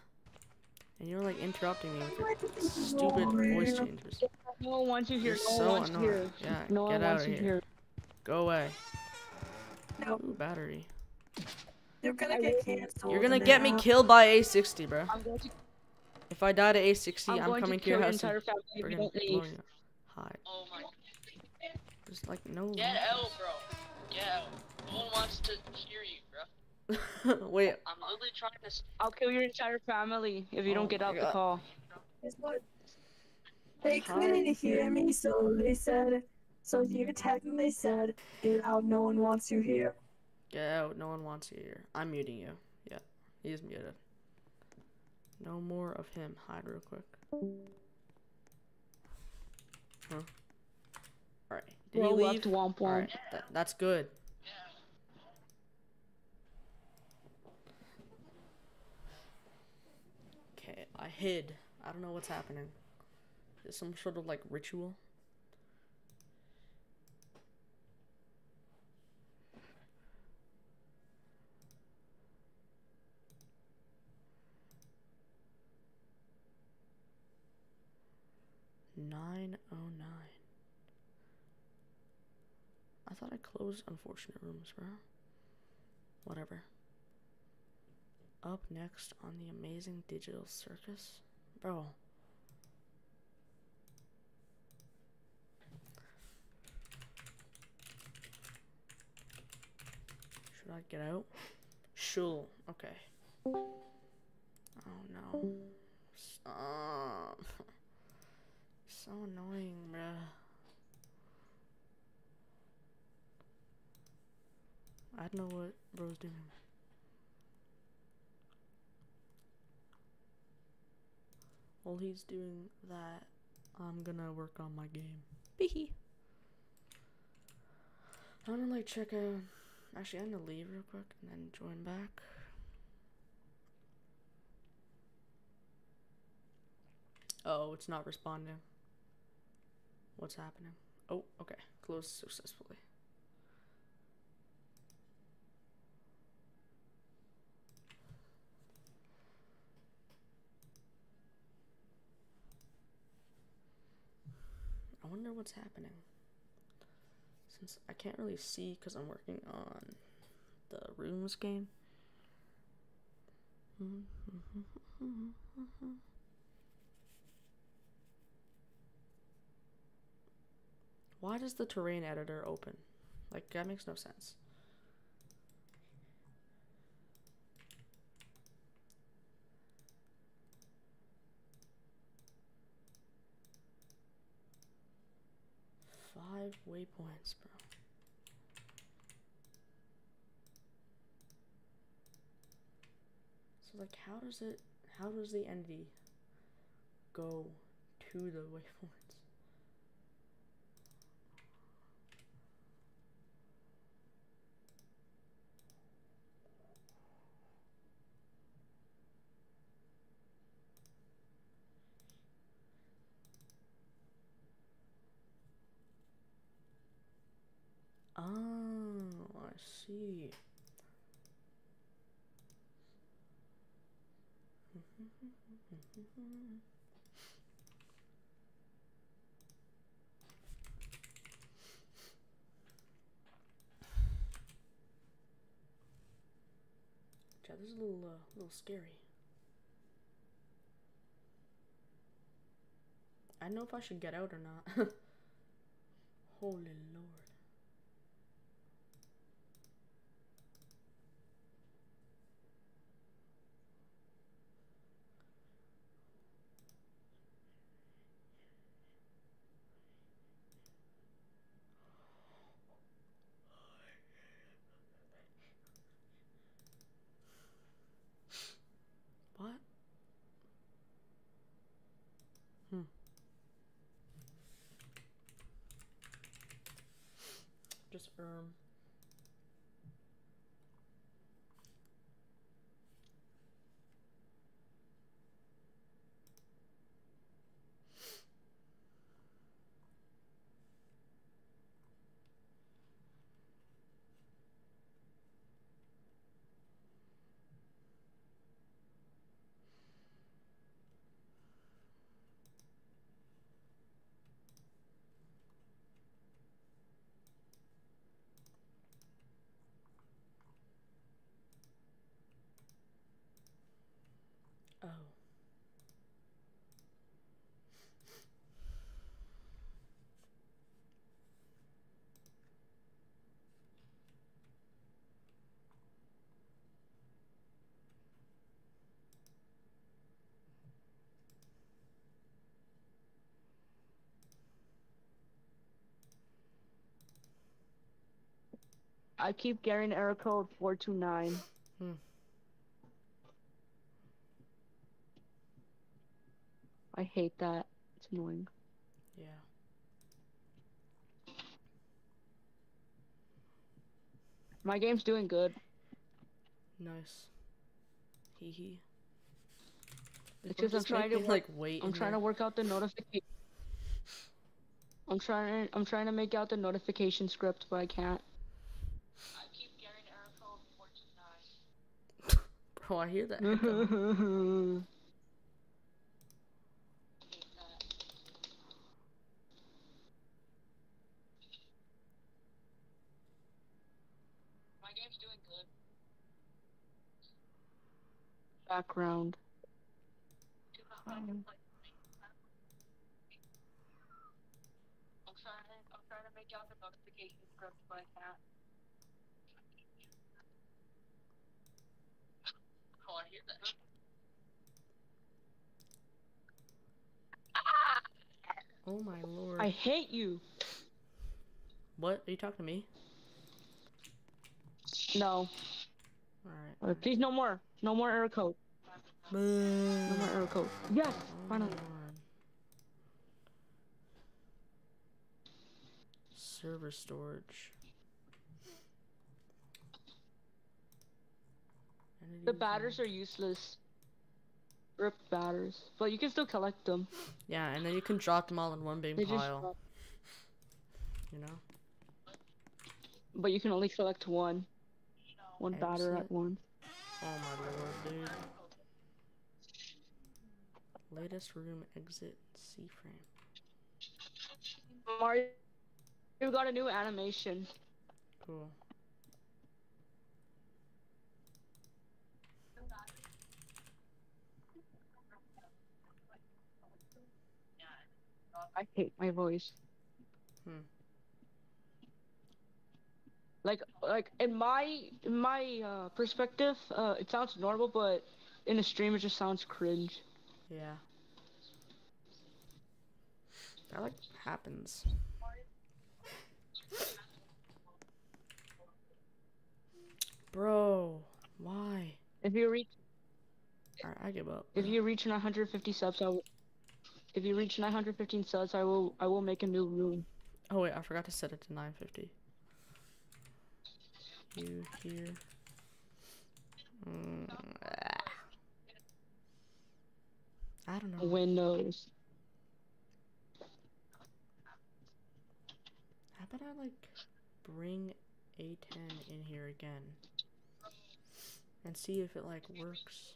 And you're like interrupting me with your stupid voice changes. No one wants you here. You're No one so wants you here. annoying. Yeah, No get out of here. here. Go away. No, Ooh, battery. they're gonna get canceled. You're gonna get me killed by A60, bro. I'm going to, If I die to A60, I'm I'm, coming to to your your house entire and family if you friggin' don't leave. blowing you. Hide. Oh my. There's like no. Get out, bro. Get out. No one wants to hear you, bro. Wait. I'm literally trying to. I'll kill your entire family if you Oh don't get my out the God. call. What? They couldn't hear me, so they said. So you attacked and they said, "Get out! No one wants you here." Get out. No one wants you here. I'm muting you. Yeah, he's muted. No more of him. Hide real quick. Huh? Alright. Did Bro he left leave? womp womp. Alright. That, that's good. Okay, I hid. I don't know what's happening. Is some sort of like ritual? Nine oh nine. I thought I closed unfortunate rooms, bro. Whatever. Up next on the amazing digital circus, bro. Should I get out? Sure. Okay. Oh no. Stop. So annoying, bruh. I don't know what bro's doing. While he's doing that, I'm gonna work on my game. Beehee. I'm gonna like check out. Actually, I'm gonna leave real quick and then join back. Oh, it's not responding. What's happening? Oh, okay. Closed successfully. Wonder what's happening. Since I can't really see because I'm working on the rooms game. Why does the terrain editor open? Like, that makes no sense. Five waypoints, bro. So, like, how does it How does the entity go to the waypoints? Oh, I see. Chad, this is a little, uh, little scary. I know if I should get out or not. Holy lord. What? Hmm. Just um. Oh. I keep getting error code 429. Hmm. I hate that. It's annoying. Yeah. My game's doing good. Nice. Hee hee. It's just I'm trying to work, like wait. I'm in trying to work out the notification. I'm trying I'm trying to make out the notification script, but I can't. I keep getting error code 429. Bro, I hear that. echo. My game's doing good. Background. I'm trying to, I'm trying to make out the notification script, but I can't. Oh, I hear that. Oh my lord. I hate you. What? Are you talking to me? No. Alright. Please no more. No more error code. No more error code. Yes, oh finally. Server storage. The batters are useless. Rip batters. But you can still collect them. Yeah, and then you can drop them all in one big They pile. You know? but you can only collect one. One batter at Excellent. once. Oh my lord, dude. Latest room exit C frame. Mario you got a new animation. Cool. I hate my voice. Hmm. Like like in my in my uh, perspective, uh, it sounds normal, but in a stream it just sounds cringe. Yeah. That like happens. Bro, why? If you reach Alright, I give up. If you reach 150 subs, I will. If you reach 915 subs, I will. I will make a new room. Oh wait, I forgot to set it to 950. You here? Mm, ah. I don't know. Windows. How about I like bring A10 in here again and see if it like works?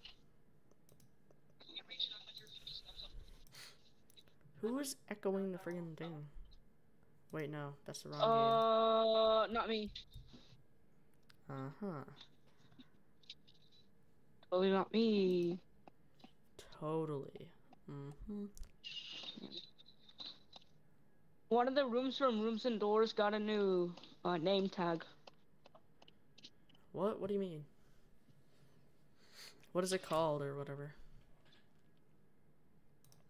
Who is echoing the friggin' thing? Wait, no, that's the wrong Uh, not me. Uh huh. Totally not me. Totally. Mm-hmm. One of the rooms from Rooms and Doors got a new uh, name tag. What? What do you mean? What is it called or whatever?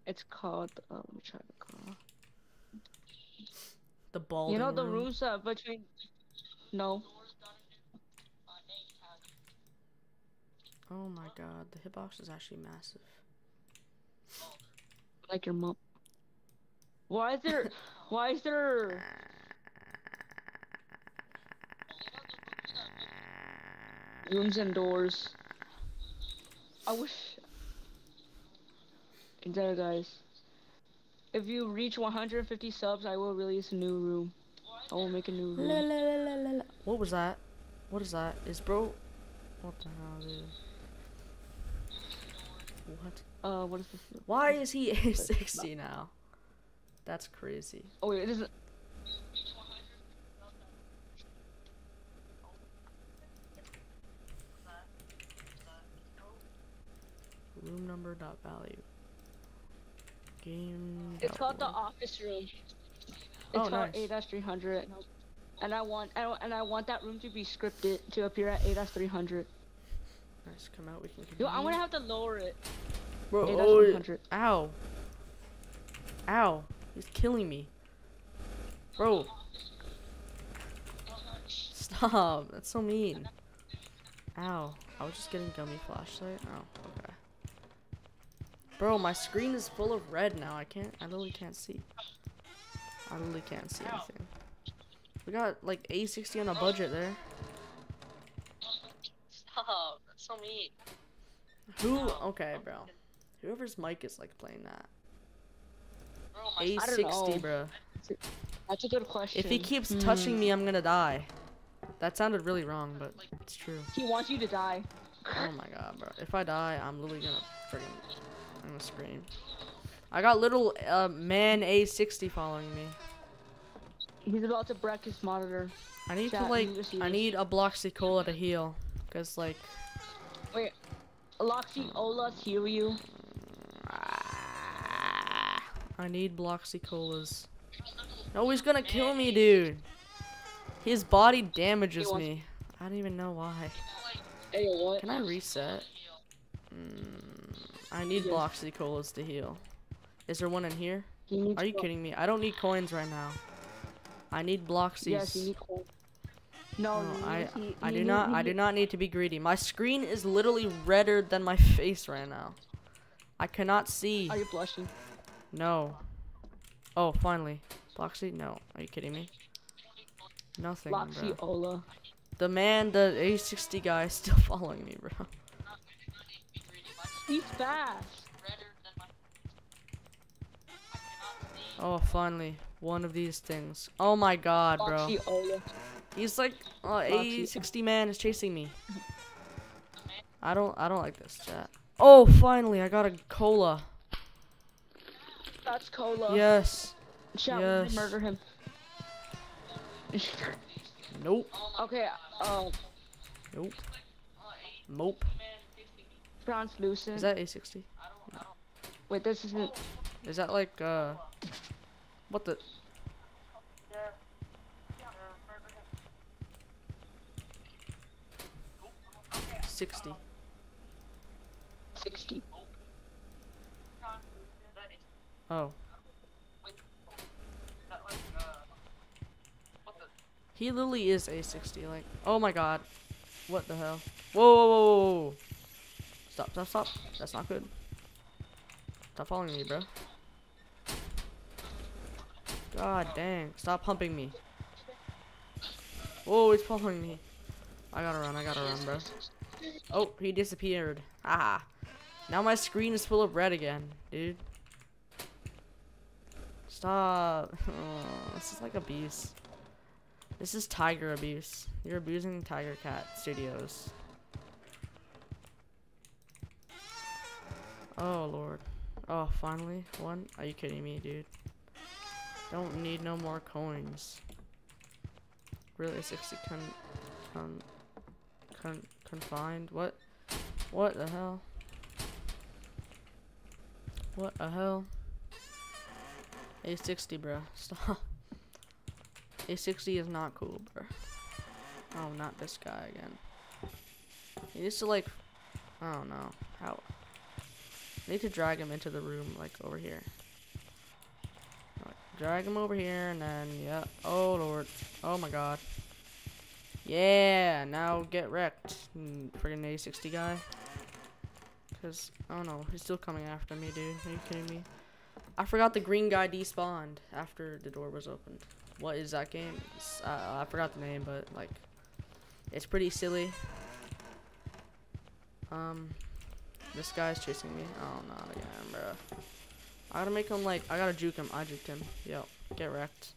It's called. Uh, let me to call. The ball. You know the room? rooms that between. No. Oh my god, the hitbox is actually massive. Like your mom. Why is there? why is there? Rooms and doors. I wish. There, guys. If you reach 150 subs, I will release a new room. I will make a new room. la, la, la, la, la. What was that? What is that? Is bro? What the hell, dude? What? Uh, what is this? Why is he A60 now? That's crazy. Oh wait, it isn't. Room number dot value. Game. It's called the office room. It's Oh, called nice. A 300. And I want and I- and I want that room to be scripted to appear at A dash three hundred. Nice, come out. We can. Yo, I'm gonna have to lower it. Bro, A dash oh, three hundred. ow. Ow. He's killing me. Bro. Stop. That's so mean. Ow. I was just getting gummy flashlight. Oh, okay. Bro, my screen is full of red now. I can't, I literally can't see. I literally can't see anything. We got like A60 on a budget there. Stop. That's so mean. Who? Okay, bro. Whoever's mic is like playing that. Bro, my I don't A60, bro. That's a good question. If he keeps Hmm. touching me, I'm gonna die. That sounded really wrong, but it's true. he wants you to die. Oh my god, bro. If I die, I'm literally gonna friggin' I'm gonna scream. I got little uh, man A60 following me. He's about to break his monitor. I need Chat, to like, you just see I need a Bloxy Cola to heal, cause like, Wait, Loxy Ola heal you. I need Bloxy Colas. No, he's gonna kill me, dude. His body damages me. I don't even know why. Hey, what? Can I reset? Mm, I need Yes. Bloxy Colas to heal. Is there one in here? He Are you kidding me? I don't need coins right now. I need Bloxies. Yes, you need coin. No, No, I he- I he do need- not he I do not need to be greedy. My screen is literally redder than my face right now. I cannot see. Are you blushing? No. Oh, finally. Bloxy? No. Are you kidding me? Nothing, Loxy bro. Ola. The man, the A60 guy is still following me, bro. He's fast. redder than my. I cannot see. Oh, finally. One of these things. Oh my god, bro. He's like, uh, A60 man is chasing me. I don't, I don't like this chat. Oh, finally, I got a cola. That's Cola. Yes. Chat, yes. we murder him. Nope. okay, uh, Nope. Nope. Translucent. Is that A60? Wait, this isn't. Is that like, uh, what the? Sixty. 60. Oh. He literally is A60. Like, oh my god. What the hell? Whoa, whoa, whoa, whoa. Stop, stop, stop. That's not good. Stop following me, bro. God dang. Stop pumping me. Oh, he's following me. I gotta run, I gotta run, bro. Oh, he disappeared. Ah. Now my screen is full of red again, dude. Stop. Oh, this is like abuse. This is tiger abuse. You're abusing Tigercat Studios. Oh, Lord. Oh, finally? One? Are you kidding me, dude? Don't need no more coins. Really, 60 con... con... con... confined? What? What the hell? What the hell? A60, bro. Stop. A60 is not cool, bro. Oh, not this guy again. He needs to, like... I don't know. How... Need to drag him into the room, like, over here. Like, drag him over here, and then, yeah. Oh, Lord. Oh, my God. Yeah, now get wrecked, mm, friggin' A60 guy. Because, I don't know, he's still coming after me, dude. Are you kidding me? I forgot the green guy despawned after the door was opened. What is that game? Uh, I forgot the name, but, like, it's pretty silly. Um, this guy's chasing me. Oh, not again, bro. I gotta make him, like, I gotta juke him. I juked him. Yep, get wrecked.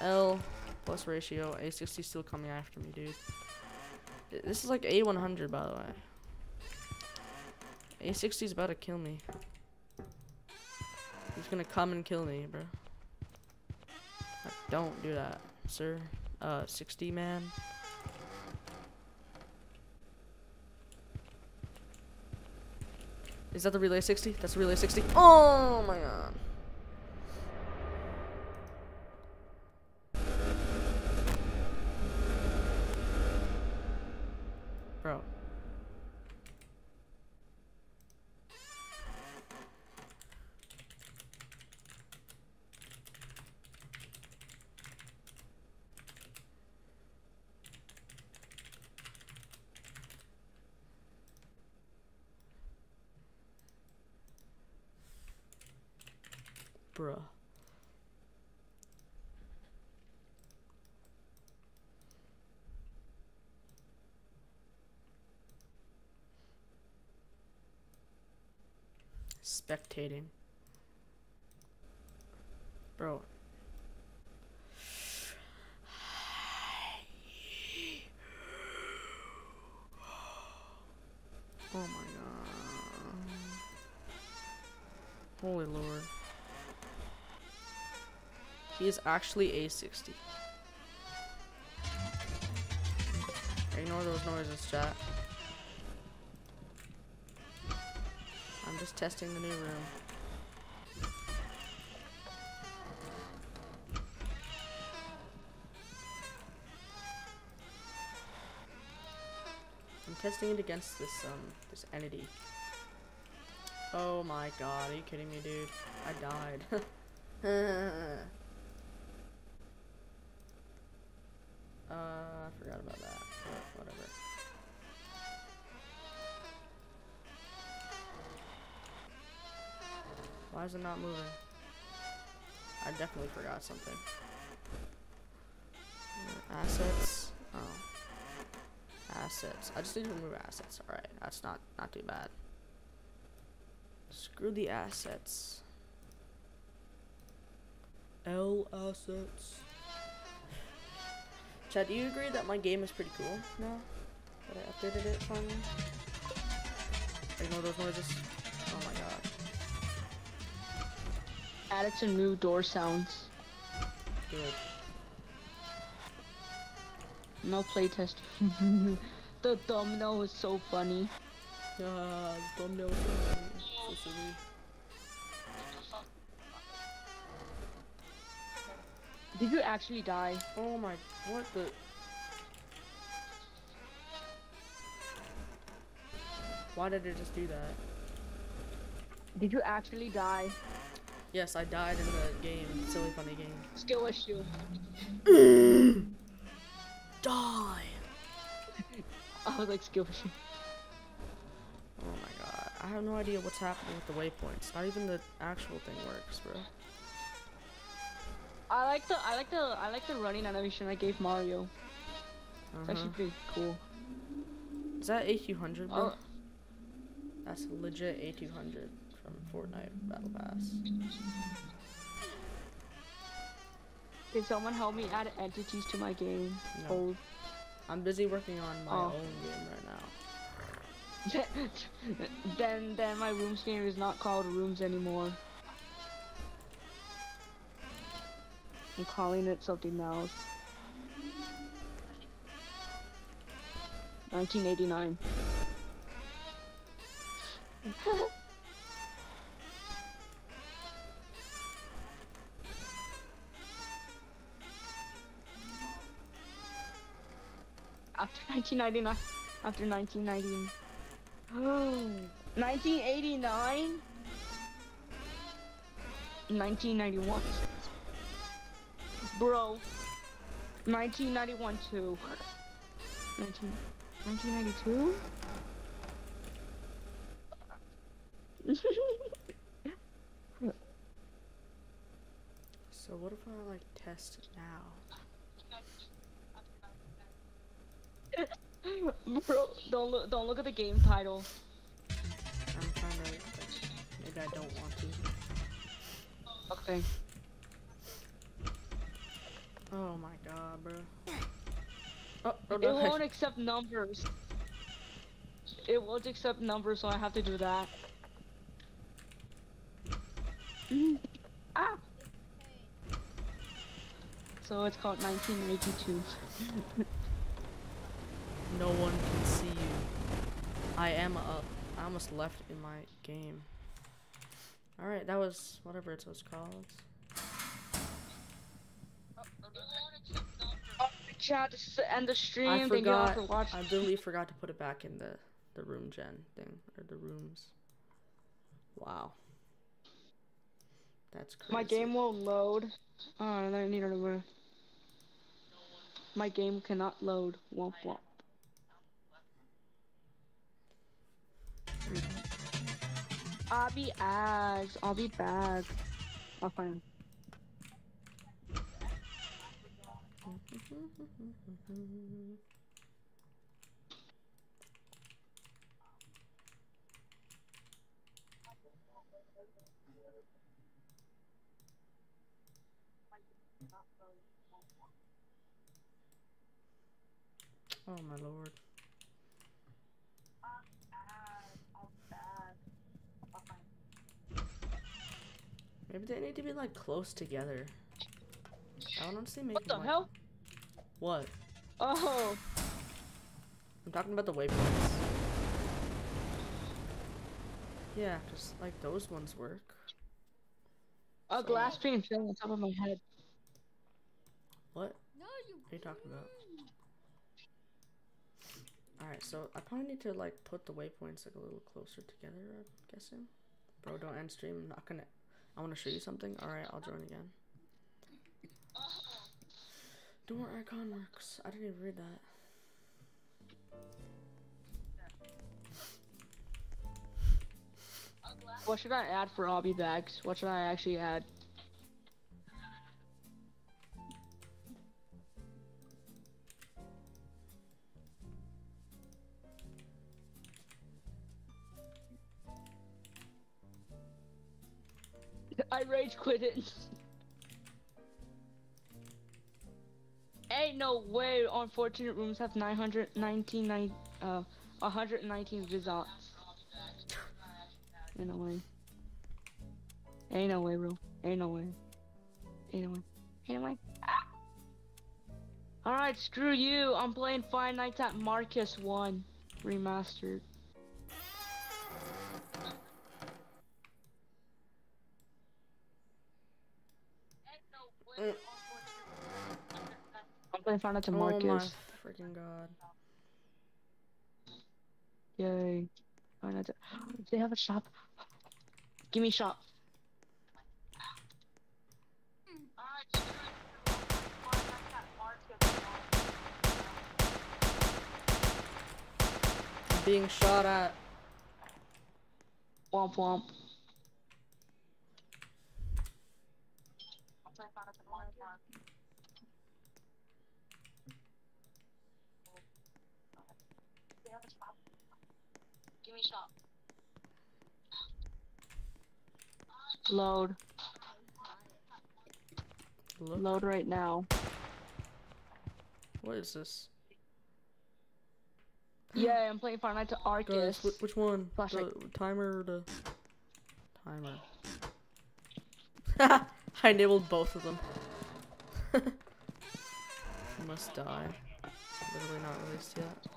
L plus ratio. A60 still coming after me, dude. This is like A100, by the way. A60 is about to kill me. He's gonna come and kill me, bro. Don't do that, sir. Uh, 60 man. Is that the relay 60? That's the relay 60. Oh my god. Bro. Bruh. Spectating. Bro. Oh my god. Holy lord. He is actually A60. Ignore those noises, chat. Just testing the new room. I'm testing it against this um this entity. Oh my god, are you kidding me, dude? I died. uh, I forgot about that. Whatever. Why is it not moving? I definitely forgot something. Assets. Oh. Assets. I just need to remove assets. Alright, that's not not too bad. Screw the assets. L assets. Chad, do you agree that my game is pretty cool now? That I updated it finally? Ignore those noises. Added some new door sounds. Good. No playtest. the thumbnail was so funny. Ah, thumbnail. So silly. Did you actually die? Oh my, what the? Why did it just do that? Did you actually die? Yes, I died in the game. Silly funny game. Skill issue. Die! I was like skill issue. Oh my god. I have no idea what's happening with the waypoints. Not even the actual thing works, bro. I like the I like the I like the running animation I gave Mario. Uh-huh. actually pretty cool. Is that A200, bro? Oh. That's legit A200 from Fortnite Battle Pass. Can someone help me add entities to my game? No. Oh. I'm busy working on my Oh. own game right now. then then my rooms game is not called rooms anymore. I'm calling it something else. 1989. After 1999, after 1990. 1989? 1991. Bro. 1991 too. 19, 1992? So what if I like test it now? Bro, don't look don't look at the game title. I'm trying to. Maybe I don't want to. Okay. Oh my god, bro. Oh, oh It won't accept numbers. It won't accept numbers, so I have to do that. ah! So it's called 1982. No one can see you. I am up. I almost left in my game. Alright, that was whatever it was called. Oh, chat, this is the end of the stream. I Thank you all forgot. for watching. I literally forgot to put it back in the the room gen thing or the rooms. Wow. That's crazy. My game won't load. Oh, I need to remove. My game cannot load. Womp womp. I'll be ags. I'll be back. I'll find. Oh my lord. Maybe they need to be like close together. I don't see make What the like- hell? What? Oh, I'm talking about the waypoints. Yeah, just like those ones work. a So- glass pane fell on top of my head. What? No, you. What are you talking about? Alright, so I probably need to like put the waypoints like a little closer together, I'm guessing. Bro, don't end stream. I'm not gonna. I want to show you something. Alright, I'll join again. Door icon works. I didn't even read that. What should I add for hobby bags? What should I actually add? Rage quit it. Ain't no way unfortunate rooms have 919 nine- uh 119 visits. Ain't no way. Ain't no way, bro. Ain't no way. Ain't no way. Ain't no way. Ah! Alright, screw you. I'm playing Five Nights at Marcus 1 remastered. I'm out Five Nights at Oh my Marcus. freaking god. Yay. At... They have a shop. Give me a shop. Being shot at. Womp womp. I'll play Final Fantasy one. Shot. Load. Look, Load right now. what is this? Yeah, I'm playing Five Nights at Guys, wh- which one? Flashlight. The timer or the timer? I enabled both of them. Must die. Literally not released yet.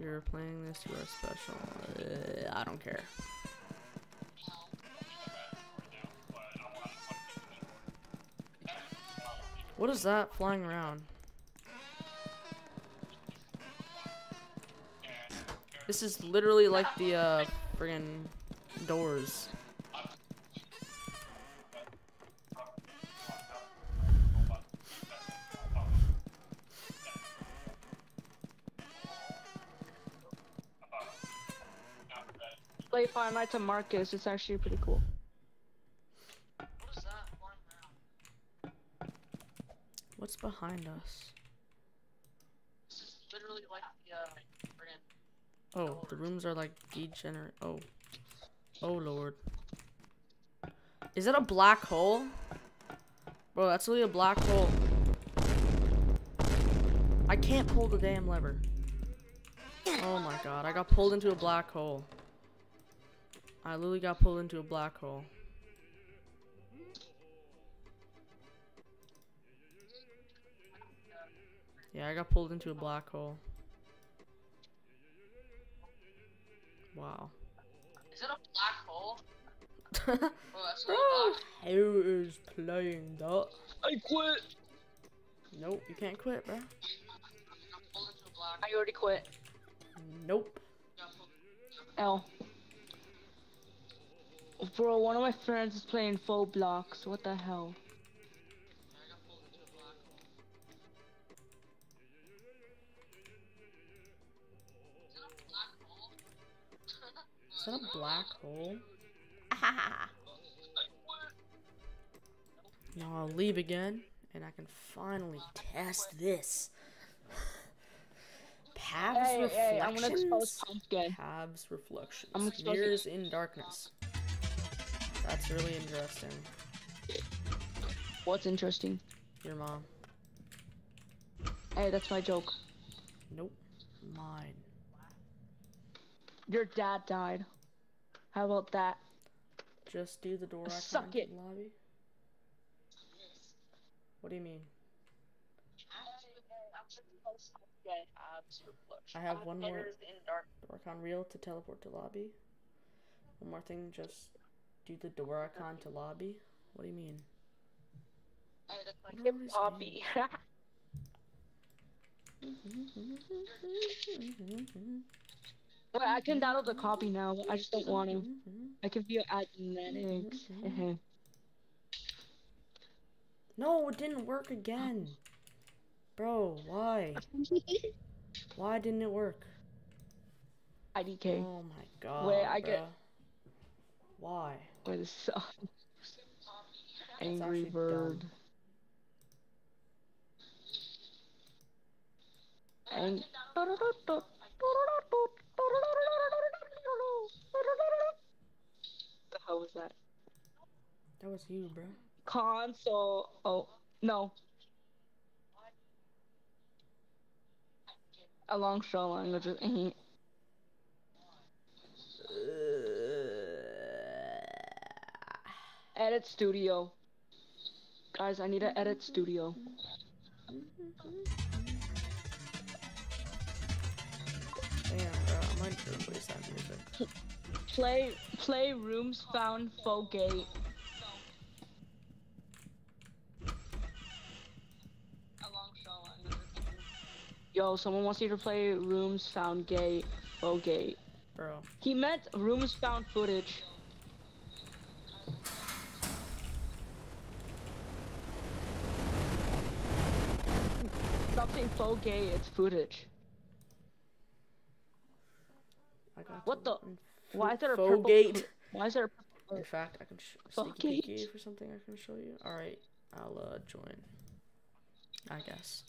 You're playing this, you are special. Uh, I don't care. What is that flying around? This is literally like the uh friggin' doors. Play Five Nights at Marcus. It's actually pretty cool. What is that? Flying around? What's behind us? This is literally like the uh, Oh, the rooms are like degenerate. Oh. Oh lord. Is that a black hole? Bro, that's really a black hole. I can't pull the damn lever. Oh my god, I got pulled into a black hole. I literally got pulled into a black hole. Yeah, I got pulled into a black hole. Wow. Is it a black hole? Oh, bro, Bro, that's really black. who is playing that? I quit. Nope, you can't quit, bro. I'm pulled into a black I already quit. Nope. L. Bro, one of my friends is playing full blocks. What the hell? I got pulled into a black hole. Is it a black hole? Is that a black hole? now I'll leave again, and I can finally test this. Pav's Hey, hey, I'm gonna expose reflections. Pumpkin. Pav's reflections. I'm Mirrors in darkness. That's really interesting. What's interesting? Your mom. Hey, that's my joke. Nope. Mine. Your dad died. How about that? Just do the door icon Suck it. lobby. What do you mean? I have one more Mirrors in dark. door icon reel to teleport to lobby. One more thing, just do the door icon to lobby. What do you mean? I that's like What are these Poppy. Wait, I can download the copy now. I just don't want to. I can view admetics. No, it didn't work again. Bro, why? Why didn't it work? IDK. Oh my god. Wait, I get- Why? This is Angry Bird. dumb. And the hell was that? That was you, bro. Console. Oh no. Along show languages. Edit studio. Guys, I need an edit studio. Damn, bro. I might replace that music. Play play rooms found faux gate. Yo, someone wants you to play rooms found gate faux gate. Bro. He meant rooms found footage. Stop saying faux gay, it's footage. I got What the- Why is there a purple? gate? Why is there a purple? In fact, I can sh- sneaky it. peeky for something I can show you. All right, I'll uh, join. I guess.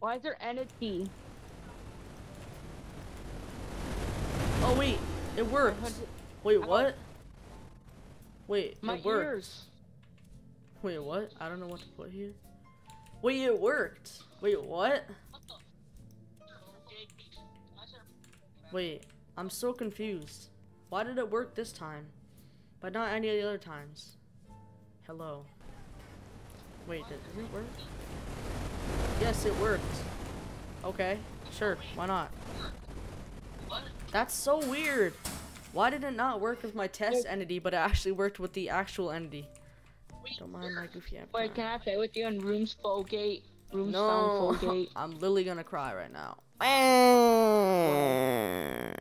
Why is there entity? Oh wait, it works. Wait, what? Wait, My it worked. ears. Wait, what? I don't know what to put here. Wait, it worked. Wait, what? Wait, I'm so confused. Why did it work this time? But not any of the other times. Hello. Wait, did, did it work? Yes, it worked. Okay, sure, why not? That's so weird. Why did it not work with my test entity, but it actually worked with the actual entity? Don't mind my goofy avatar. Wait, can I play with you in rooms full gate? Rooms No, full gate. I'm literally gonna cry right now.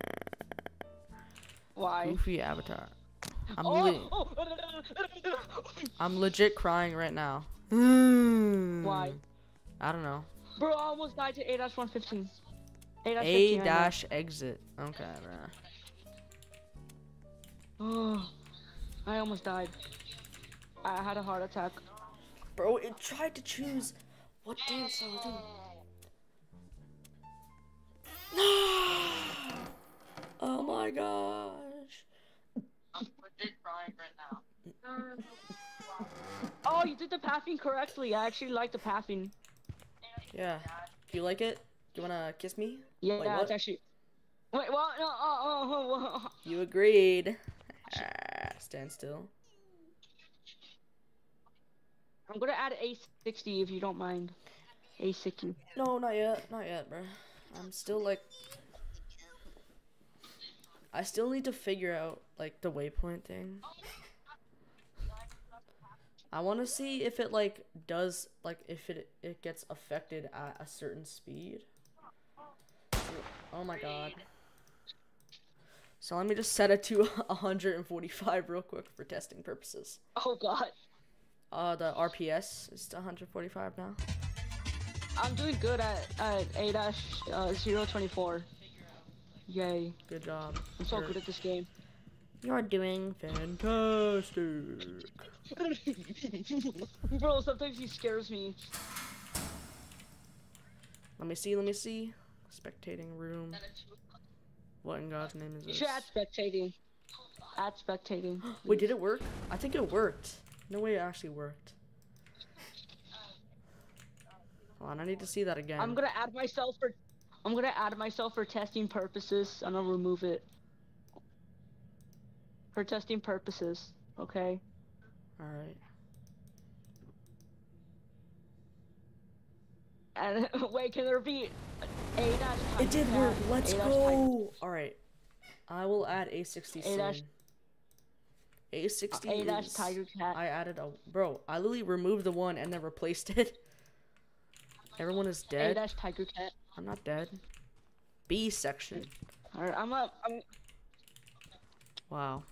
Why? Goofy avatar. I'm Oh, oh, I'm legit crying right now. Why? I don't know. Bro, I almost died to 8-115. 8 A dash exit. Okay, bruh. Oh, I almost died. I had a heart attack. Bro, it tried to choose what dance I was doing. No! oh my gosh. I'm legit crying right now. Oh, you did the pathing correctly. I actually like the pathing. Yeah. Do you like it? Do you wanna kiss me? Yeah, Wait, it's actually. Wait, what? No, oh, oh, oh, You agreed. Ah, stand still. I'm gonna add A60 if you don't mind. A60. No, not yet. Not yet, bro. I'm still like. I still need to figure out like the waypoint thing. I want to see if it like does like if it it gets affected at a certain speed. Oh my god. So let me just set it to 145 real quick for testing purposes. Oh god. Uh, the RPS is 145 now. I'm doing good at, at A dash uh, 024. Yay. Good job. I'm so You're- good at this game. You're doing fantastic. Bro, sometimes he scares me. Let me see, let me see. Spectating room. What in God's name is this? should add spectating. Add spectating. Wait, did it work? I think it worked. No way it actually worked. Hold on, I need to see that again. I'm gonna add myself for I'm gonna add myself for testing purposes and I'll remove it. For testing purposes, okay? Alright. And wait, can there be a dash? It did work. Let's A dash go. Alright. I will add A60 soon. A60 A dash tiger cat. I added a bro. I literally removed the one and then replaced it. Everyone is dead. A dash tiger cat. I'm not dead. B section. Alright, I'm up. I'm Wow.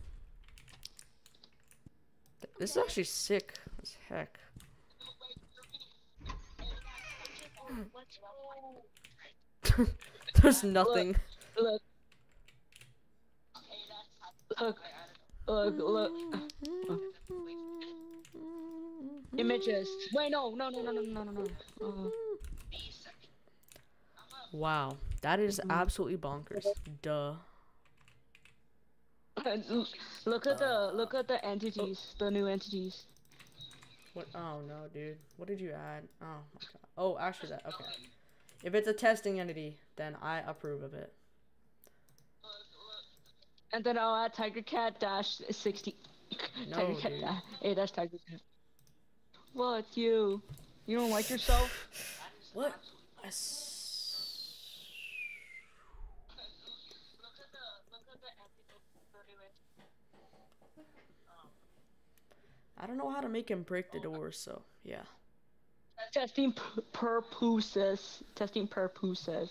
This is actually sick as heck. There's nothing. look. Look. Look, look. Look Images. Wait, no, no, no, no, no, no, no, no. Uh, Wow. That is absolutely bonkers. Duh. look at the look at the entities, the new entities. What? Oh no, dude. What did you add? Oh my god. Oh, actually, that. Okay. If it's a testing entity, then I approve of it. And then I'll add Tiger Cat dash sixty. No, Tiger Cat dash A dash Tiger Cat. What you? You don't like yourself? What? I s- I don't know how to make him break the door, so yeah. Testing p- purposes. Testing purposes.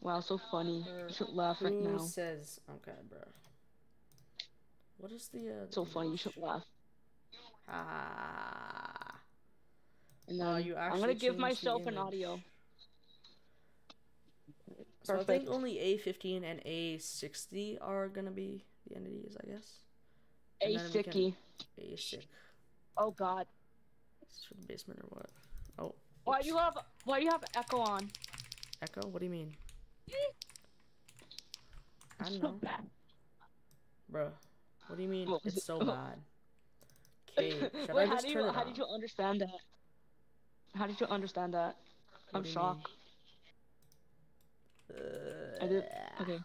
Wow, so funny. You should laugh right now. says? Okay, bro. What is the? Uh, So funny. You should laugh. Ah. And then you I'm gonna give myself an audio. So I think only A15 and A60 are gonna be the entities, I guess. and A can- sticky. A6 Oh god. for the basement or what? Oh, Why do you have why do you have echo on? Echo? What do you mean? I don't So know, bad. bruh. What do you mean? What It's it? so bad. Okay, should Wait, I how just do turn it how on? did you understand that? How did you understand that? What I'm do you shocked. I did. Uh, Okay.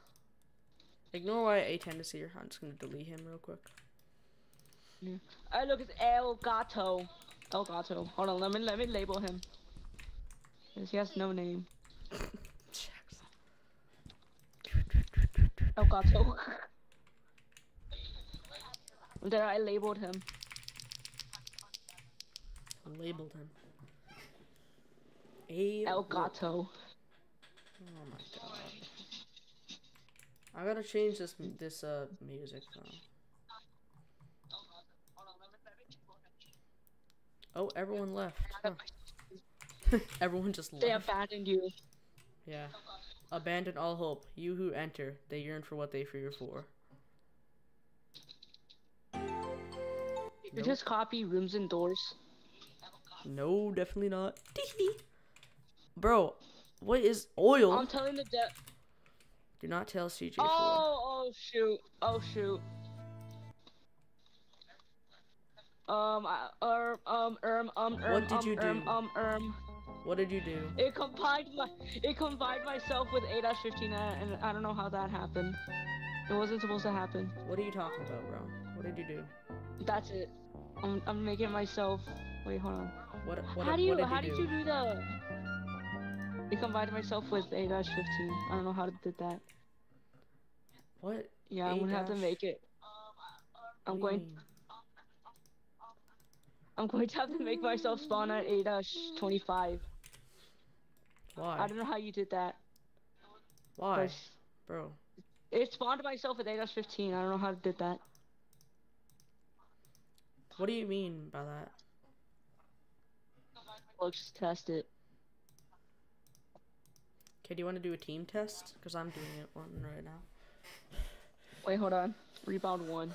Ignore why A10 is here. I'm just gonna delete him real quick. Yeah. Oh look, it's El Gato. El Gato. Hold on, let me let me label him. 'Cause he has no name. El Gato. there, I labeled him. Labeled him. A El Gato. Oh my god. I gotta change this this uh music though. Oh, everyone left. Huh. everyone just left. They abandoned you. Yeah. Abandon all hope. You who enter, they yearn for what they fear for. You Nope. just copy rooms and doors. No, definitely not. Bro, what is oil? I'm telling the de- Do not tell CJ4. Oh, oh shoot, oh shoot. Um, I, um, um, um, um, What um, did um, you um, do? um, um. What did you do? It combined my, it combined myself with 8-15, and I don't know how that happened. It wasn't supposed to happen. What are you talking about, bro? What did you do? That's it. I'm, I'm making myself. Wait, hold on. What what, how do you, did how you did do? you do the? It combined myself with 8-15. I don't know how to did that. What? Yeah, I'm gonna have to make it. I'm going. I'm going to have to make myself spawn at 8-25. Why? I don't know how you did that. Why, bro? It spawned myself at 8-15. I don't know how to did that. What do you mean by that? Let's just test it. Okay, do you want to do a team test? Cause I'm doing it one right now. Wait, hold on. Rebound one.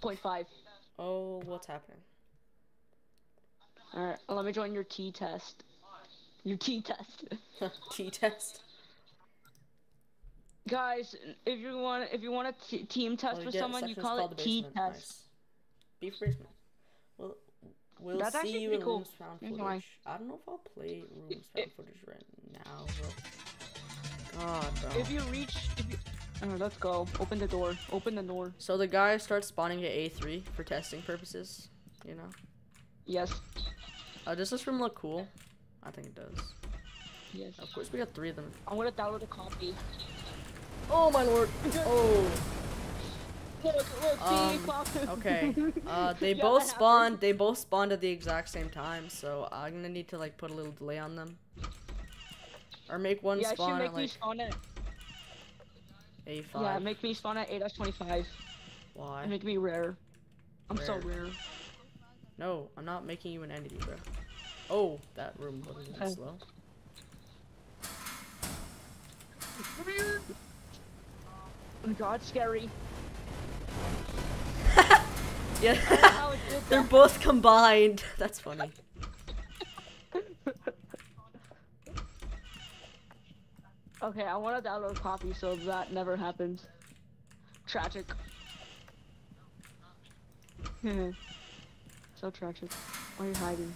Point five. Oh, what's happening? Alright, let me join your T test. Your T test. T test. Guys, if you want if you want a t- team test Well, with yeah, someone, you call it T test. Nice. Beef basement. Well, we'll That's see you in cool. rooms found footage. I don't know if I'll play rooms It- found footage right now, but God, bro. If you reach, if you, let's go. Open the door. Open the door. So the guy starts spawning at A3 for testing purposes, you know. Yes. Uh, does this room look cool? I think it does. Yes. Of course, we got three of them. I'm gonna download a copy. Oh my lord! Oh. Look, look, Um. Okay. Uh, they Yeah, both that spawned. They both spawned at the exact same time, so I'm gonna need to like put a little delay on them, or make one Yeah, it should spawn make at me like spawn at. A5. Yeah, make me spawn at 8-25. Why? Make me rare. I'm so Rare. rare. No, I'm not making you an entity, bro. Oh, that room was a bit Okay. slow. Oh my god, scary. Yeah. How it did They're both combined. That's funny. Okay, I want to download a copy so that never happens. Tragic. so tragic. Why are you hiding?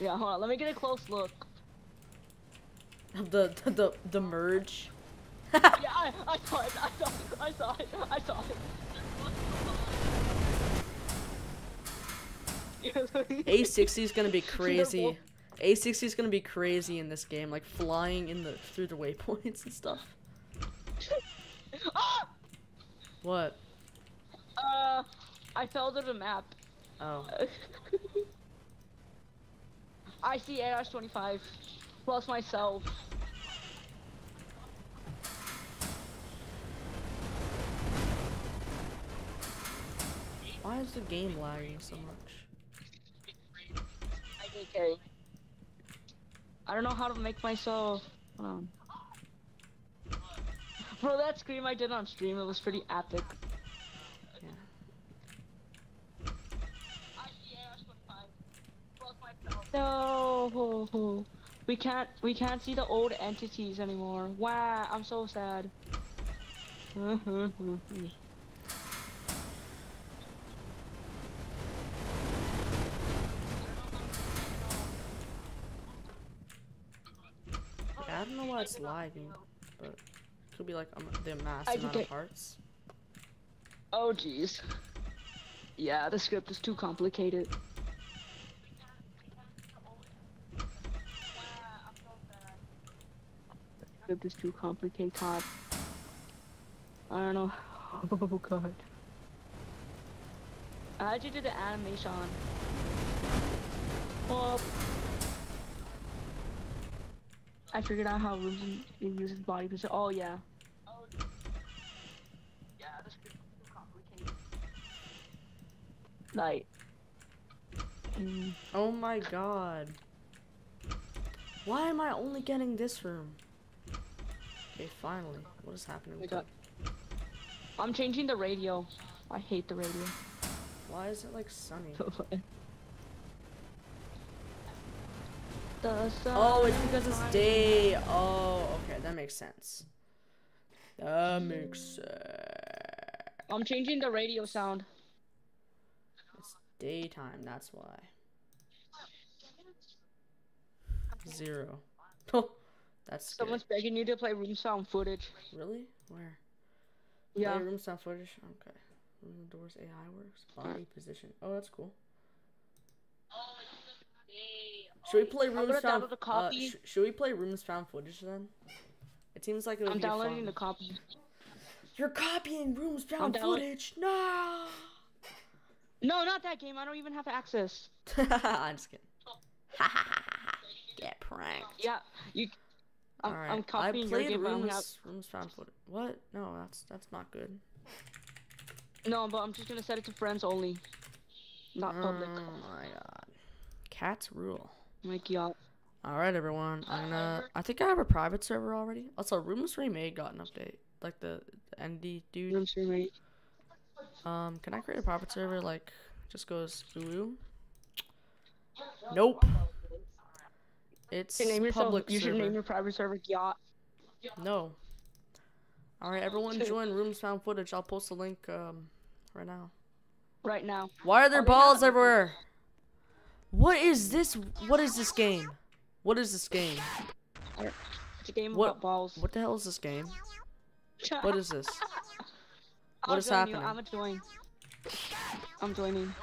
Yeah, hold on. Let me get a close look. The the the, the merge. Yeah, I, I saw it. I saw it. I saw it. I saw it. A60 is gonna be crazy. A60 is gonna be crazy in this game, like flying in the through the waypoints and stuff. ah! What? Uh, I fell to the map. Oh. I see ARS 25 plus myself. Why is the game lagging so much? IDK. I don't know how to make myself. Hold on. Bro, that scream I did on stream, it was pretty epic. Yeah. I, yeah, I was fine. Fuck myself. No, we can't we can't see the old entities anymore. Wow, I'm so sad. Yeah, I don't know why it's lagging, but it could be like um, the mass I amount of parts. oh jeez. Yeah, the script is too complicated. Script is too complicated. I don't know. Oh god. How'd you do the animation? Well, I figured out how Ruben uses body position. Oh yeah. Yeah, the script is too complicated. Like. mm, Oh my god. Why am I only getting this room? Okay, finally. What is happening? Oh with God. I'm changing the radio. I hate the radio. Why is it like sunny? Oh, it's because it's day. Oh, okay, that makes sense. That makes sense. I'm changing the radio sound. It's daytime, that's why. Zero. Oh, That's. Someone's begging you to play room sound footage. Really? Where? Yeah. Play room sound footage. Okay. Room doors AI works. Body position. Oh, that's cool. Should we play I'm rooms gonna found? download a Uh, sh- should we play rooms found footage then? It seems like it would I'm be downloading fun. the copy. You're copying rooms found download- footage. No. No, not that game. I don't even have access. I'm just kidding. Get pranked. Yeah, you. I'm, All right. I'm copying I your played game, but I only have. rooms, rooms found footage. What? No, that's that's not good. No, but I'm just gonna set it to friends only, not public. Oh my god. Cats rule. Like yeah. All right, everyone. I'm gonna. I think I have a private server already. Also, Rooms Remade got an update. Like the, the ND dude. Room streaming. Um, can I create a private server? Like, just goes ooh. Nope. It's You name yourself. public You should server. name your private server yacht. No. All right, everyone, join Rooms Found Footage. I'll post the link um right now. right now. Why are there Oh, they balls everywhere? What is this? What is this game? What is this game? It's a game What- about balls. What the hell is this game? What is this? I'll what is join you. happening? I'm a join. I'm joining.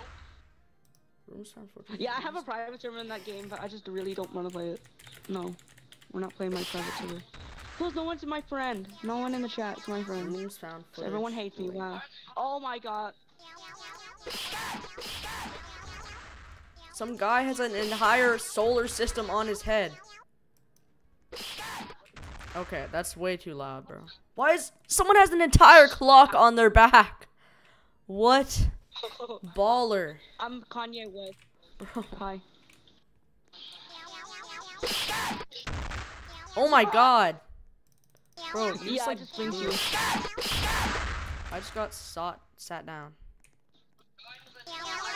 Rooms Footage. Yeah, I have a private server in that game, but I just really don't want to play it. No, we're not playing my private server. Plus, no one's my friend. No one in the chat is my friend. Found So everyone hates me. Wow. Oh my god. Some guy has an entire solar system on his head. Okay, that's way too loud, bro. Why is someone has an entire clock on their back? What? Baller. I'm Kanye West. Bro. Hi. Oh my god. Bro, you Yeah, just I like just you. I just got sat sat down.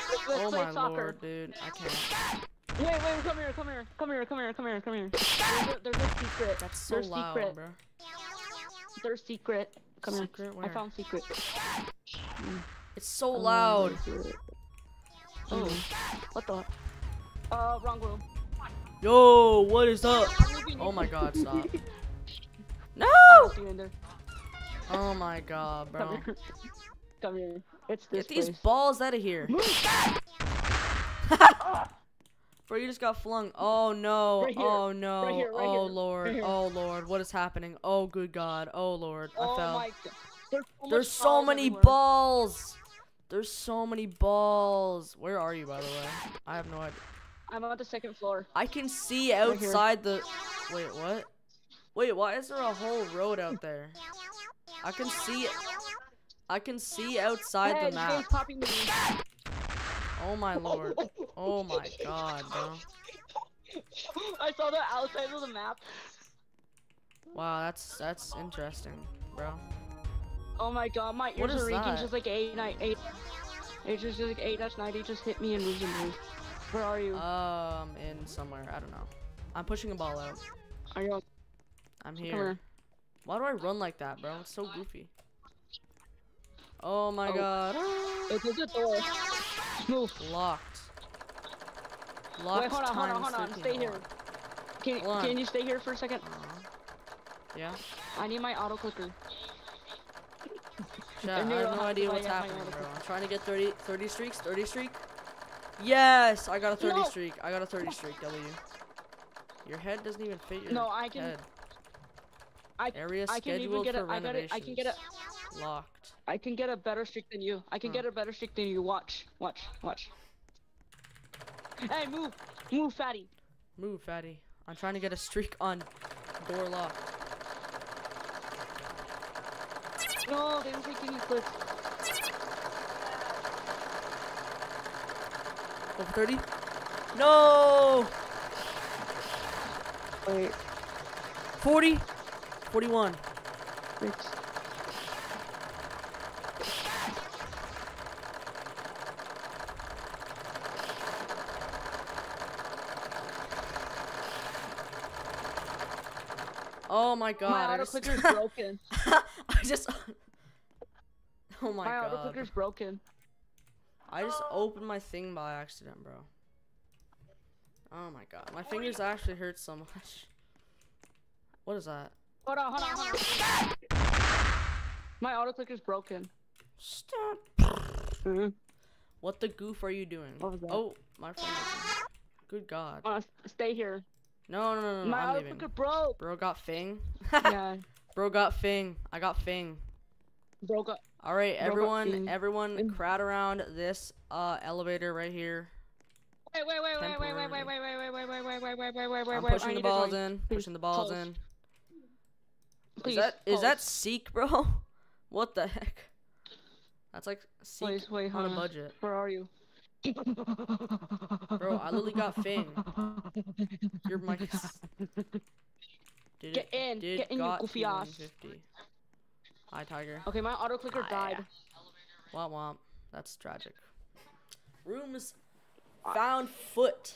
Let's, let's Oh my soccer. lord, dude. I can't. Wait, wait, come here, come here, come here, come here, come here, come here. There's a, there's a secret. That's so there's loud, secret. bro. There's secret. Come Secret here. where? I found secret. It's so Oh, loud. Oh, what the? Uh, wrong room. Yo, what is up? Oh my god, stop. No! I don't see you in there. Oh my god, Come bro. here. Come here. It's this Get these place. balls out of here. Bro, you just got flung. Oh no. Right. Oh no. here, right oh here, lord. right. Oh lord. What is happening? Oh good god. Oh lord. I Oh fell. my god. There's so, There's so balls many everywhere. balls. There's so many balls. Where are you, by the way? I have no idea. I'm on the second floor. I can see outside the. Wait, what? Wait, why is there a whole road out there? I can see. I can see outside hey, the map. Oh my lord. Oh my god, bro. I saw the outside of the map. Wow, that's that's interesting, bro. Oh my god, my ears are that? just like eight nine eight. It's just like eight dash ninety just hit me and losing me. Where are you? Um, in somewhere, I don't know. I'm pushing a ball out. are you? I'm here. here. Why do I run like that, bro? It's so goofy. Oh my Oh. god. It's the door. Move. Locked. Locked Wait, hold on, hold on, hold on. 13 Stay here. Can can you stay here for a second? Aw. Yeah. I need my auto clicker. Chat, I have no idea what's buy it, my happening, bro. I'm trying to get 30, 30 streaks, 30 streak. Yes, I got a 30 No. streak. I got a 30 streak, W. Your head doesn't even fit your No, I can- head. I Area I can even get for a I got it. I can get a. Locked. I can get a better streak than you. I can Huh. get a better streak than you. Watch, watch, watch. Hey, move, move, fatty. Move, fatty. I'm trying to get a streak on door lock. No, they were taking you clips. Over 30? No! Wait, 40? 41. six. Oh my god. my I auto just- clicker's broken. I just. Oh my, My, auto god. clicker's broken. I just opened my thing by accident, bro. Oh my god. My fingers actually hurt so much. What is that? Hold on, hold on, hold on. My auto clicker's broken. Stop. Mm-hmm. What the goof are you doing? What was that? Oh, my is- Good god. Uh, stay here. No, no, no, no. my I'm leaving. broke. Bro got Fing. yeah, Bro got Fing. I got Fing. broke up. All right, Bro everyone, everyone, Mm. crowd around this uh elevator right here. Wait, wait, wait, wait, wait, wait, wait, wait, wait, wait, wait, wait, wait, wait, wait, wait, wait, wait. I'm pushing the balls in. Please, Pushing the balls in. Please, is that is that. Seek, bro? What the heck? That's like Seek Wait, wait, on a budget. Where are you? Bro, I literally got Fing. Your mic is. Did Get it- in, did get in, you got goofy ass. T150. Hi, Tiger. Okay, my auto clicker Ah, died. Womp womp. That's tragic. Rooms found foot.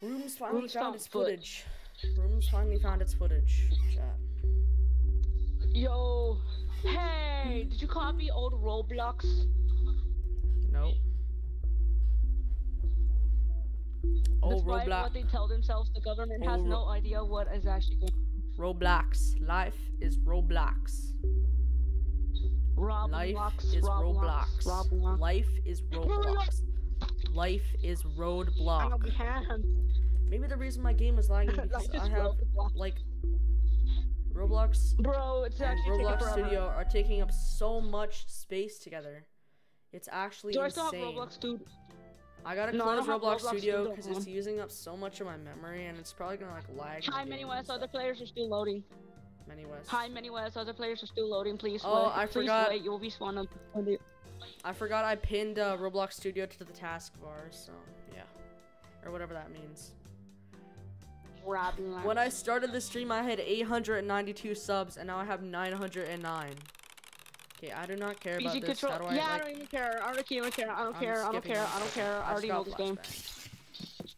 Rooms finally Rooms found found its foot. footage. Rooms finally found its footage. Chat. Yo, hey, did you copy old Roblox? Nope. Oh, Despite Roblox. what they tell themselves, the government has Oh, Ro- no idea what is actually going. Roblox. Life is Roblox. Roblox, Life is Roblox. Roblox. Life is Roblox. Life is Roadblock. Maybe the reason my game is lagging because is I have Roblox. like Roblox Bro, it's and actually taking Roblox. Studio are taking up so much space together. It's actually Do I still have insane. Roblox, dude? I gotta No, close Roblox, Roblox Studio because it's using up so much of my memory and it's probably gonna like lag. Hi, Many West. Other players are still loading. Many West. Hi, Many West. Other players are still loading. Please Oh, wait. I Please forgot- wait. You will be spawned on I forgot I pinned uh, Roblox Studio to the taskbar, so yeah, or whatever that means. Roblox. When I started the stream, I had 892 subs, and now I have 909. Okay, I do not care about this. control. How do I yeah, I don't even care. I don't care. I don't I'm care. I don't care. I don't care. I already know this game.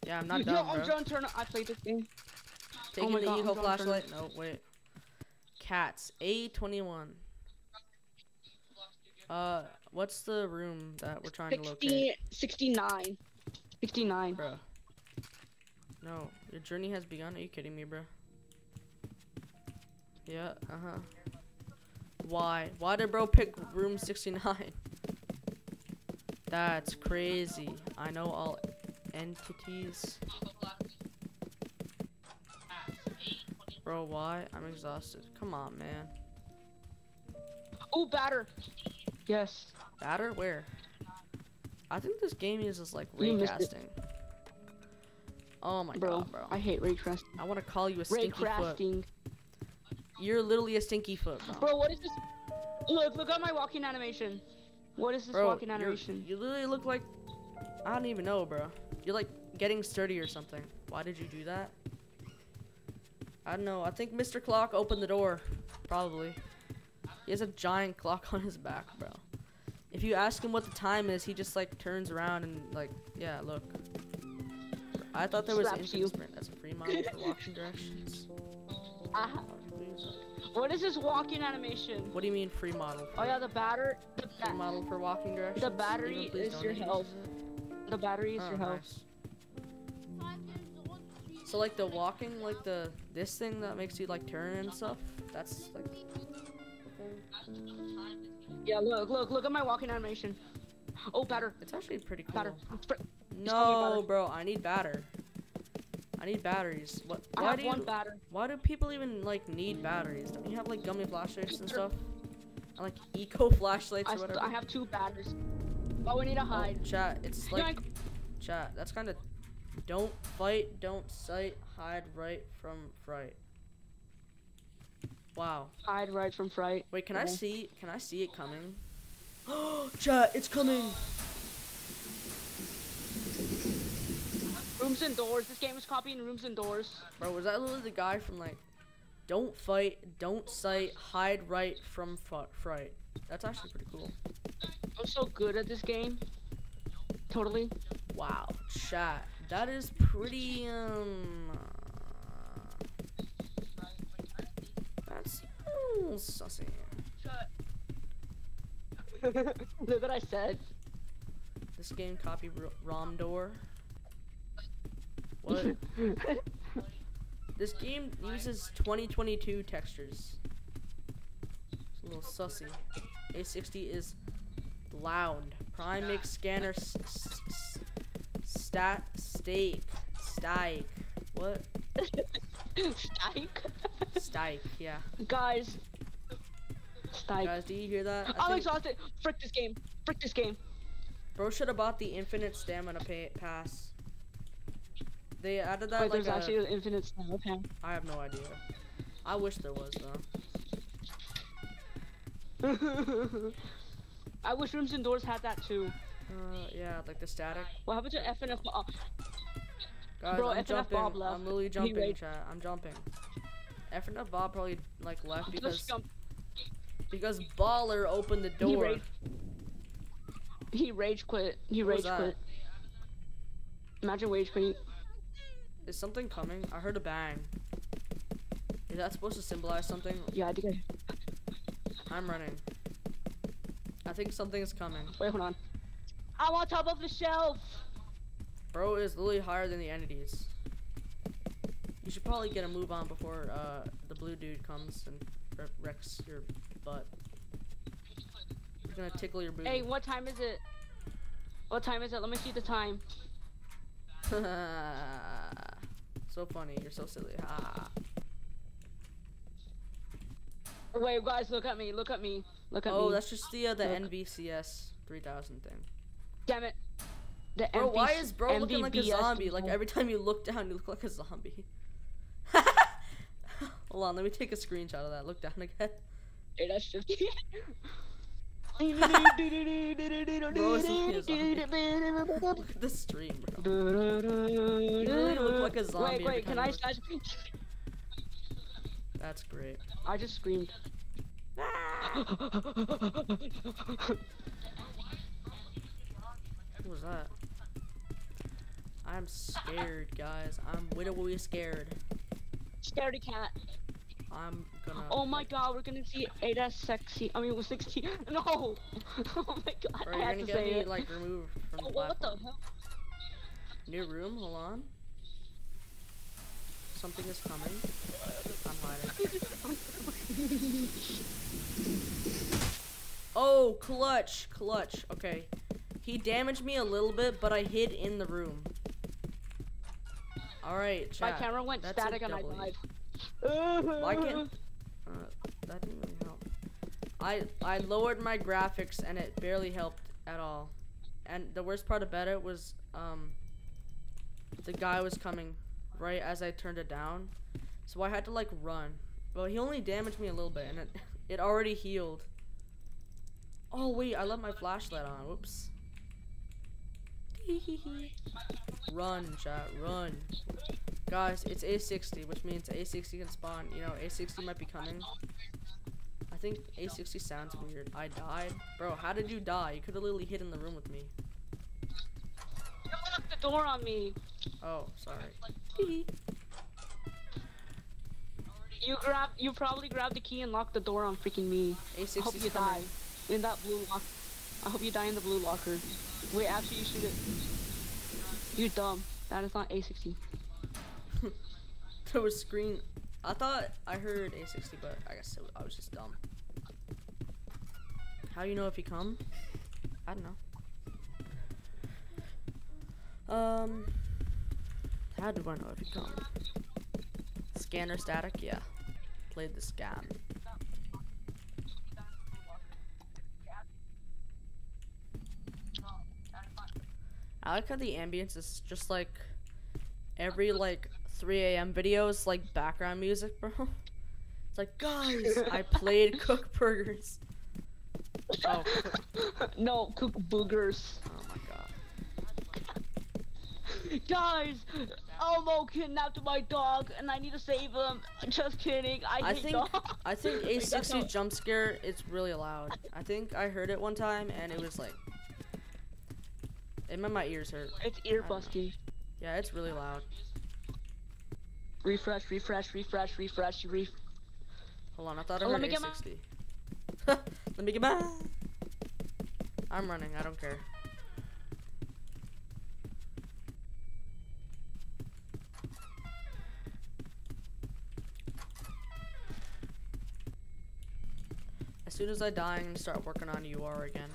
Yeah, I'm not Yo, done, I'm bro. done turning. I played this game. Taking my the God, I'm Eagle flashlight. No, wait. Cats. A21. Uh, what's the room that we're trying to locate? 60, 69. 69. Bro. No, your journey has begun. Are you kidding me, bro? Yeah, uh huh. Why? Why did bro pick room 69? That's crazy. I know all entities. Bro, why? I'm exhausted. Come on, man. Oh, batter. Yes. Batter? Where? I think this game uses like You missed raycasting. Oh my Bro, god, bro. I hate ray crafting. I want to call you a Ray stinky foot. You're literally a stinky foot, bro. Bro, what is this? Look, look at my walking animation. What is this Bro, walking animation? You literally look like I don't even know, bro. You're like getting sturdy or something. Why did you do that? I don't know. I think Mr. Clock opened the door. Probably. He has a giant clock on his back, bro. If you ask him what the time is, he just like turns around and like, yeah, look. I thought there was Slaps infinite you. sprint as a free model for walking directions. Ah, what is this walking animation? What do you mean free model? Oh yeah, the batter. The, Free model for walking directions. the battery please is your health. The battery is Oh, your health. nice. Five years old, three So like the walking, like the this thing that makes you like turn and stuff. That's like. Yeah, look, look, look at my walking animation. Oh, batter, It's actually pretty cool. batter. Fr- call me No, batter. bro, I need batter. I need batteries. What? I Why have do one you? batter. Why do people even like need batteries? Don't you have like gummy flashlights and stuff? And, like eco flashlights I, or whatever. I have two batteries. Oh, we need to Oh, hide. chat. It's like chat. That's kind of. Don't fight. Don't sight. Hide right from fright. Wow. Hide right from fright. Wait, can I see? Can I see it coming? Oh, chat, it's coming. Rooms and doors. This game is copying rooms and doors. Bro, was that literally the guy from like, don't fight, don't sight, hide right from fright? That's actually pretty cool. I'm so good at this game. Totally. Wow, chat, that is pretty um. uh, That's a little sussy. Look what I said. This game copy ROM Romdor. What? this game uses 2022 textures. It's a little sussy. A60 is loud. Prime makes scanner s- s- s- stat stake stike. What? Stike. Stike. Yeah. Guys. Stike. Guys, do you hear that? I I'm think exhausted. Frick this game. Frick this game. bro should have bought the infinite stamina pay- pass. They added that Wait, like there's a- actually an infinite snow. I have no idea. I wish there was though. I wish rooms and doors had that too. Uh, yeah, like the static. What happened to FNF? Oh, Guys, Bro, I'm FNF jumping. Bob left. I'm literally jumping, raged. chat. I'm jumping. FNF Bob probably like left because because Baller opened the He door. He rage quit. He What rage quit. Imagine rage quitting. Is something coming? I heard a bang. Is that supposed to symbolize something? Yeah, I think I. I'm running. I think something is coming. Wait, hold on. I'm on top of the shelf. Bro is literally higher than the entities. You should probably get a move on before uh, the blue dude comes and wrecks your butt. He's gonna tickle your booty. Hey, what time is it? What time is it? Let me see the time. so funny. You're so silly. Ha. Wait, guys, look at me. Look at me. Look at Oh, me. that's just the uh, the Look. NVCS 3000 thing. Damn it. The Bro, why is bro looking like a NVCS zombie? Like every time you look down, you look like a zombie. Hold on, let me take a screenshot of that. Look down again. Hey, that's just. the stream, bro. You really look like a zombie Wait, wait, can I? I, That's great. I just screamed. What was that? I'm scared, guys. I'm wittily scared. Scaredy cat. I'm gonna. Oh my god, we're gonna see Ada sexy. I mean, 60. No! Oh my god, Bro, I you're had gonna get say me it. like removed from Oh, the what the hell? New room. Hold on. Something is coming. I'm hiding. Oh, clutch, clutch. Okay. He damaged me a little bit, but I hid in the room. All right, My camera went That's static and I died. Why can't? Uh, that didn't really help. I I lowered my graphics and it barely helped at all. And the worst part about it was um the guy was coming right as I turned it down, so I had to like run. But he only damaged me a little bit, and it it already healed. Oh wait, I left my flashlight on. Whoops. run, chat, run. Guys, it's A60, which means A60 can spawn. You know, A60 might be coming. I think A60 sounds weird. I died. Bro, how did you die? You could have literally hid in the room with me. You locked the door on me. Oh, sorry. You grab. You probably grabbed the key and locked the door on freaking me. I hope A60's you die in that blue lock. I hope you die in the blue locker. Wait, after you shoot it. You dumb. That is not A60. There was screen. I thought I heard A60, but I guess it, I was just dumb. How you know if he come? I don't know. Um, how do I know if he come? Scanner static, yeah. Played the scan. I like how the ambience is just like every like 3 a.m. videos like background music, bro. It's like, guys, I played Cook Burgers. Oh, cook- no, cook boogers. oh my god. Guys, Elmo kidnapped my dog and I need to save him. Just kidding. I, I hate think dogs. I think Wait, that's A60 jump scare is really loud. I think I heard it one time and it was like it made my ears hurt. It's ear busting. Yeah, it's really loud. Refresh, refresh, refresh, refresh, ref. Hold on, I thought I Oh, heard let me get my- A60. let me get my. I'm running. I don't care. As soon as I die, I'm gonna start working on UR again.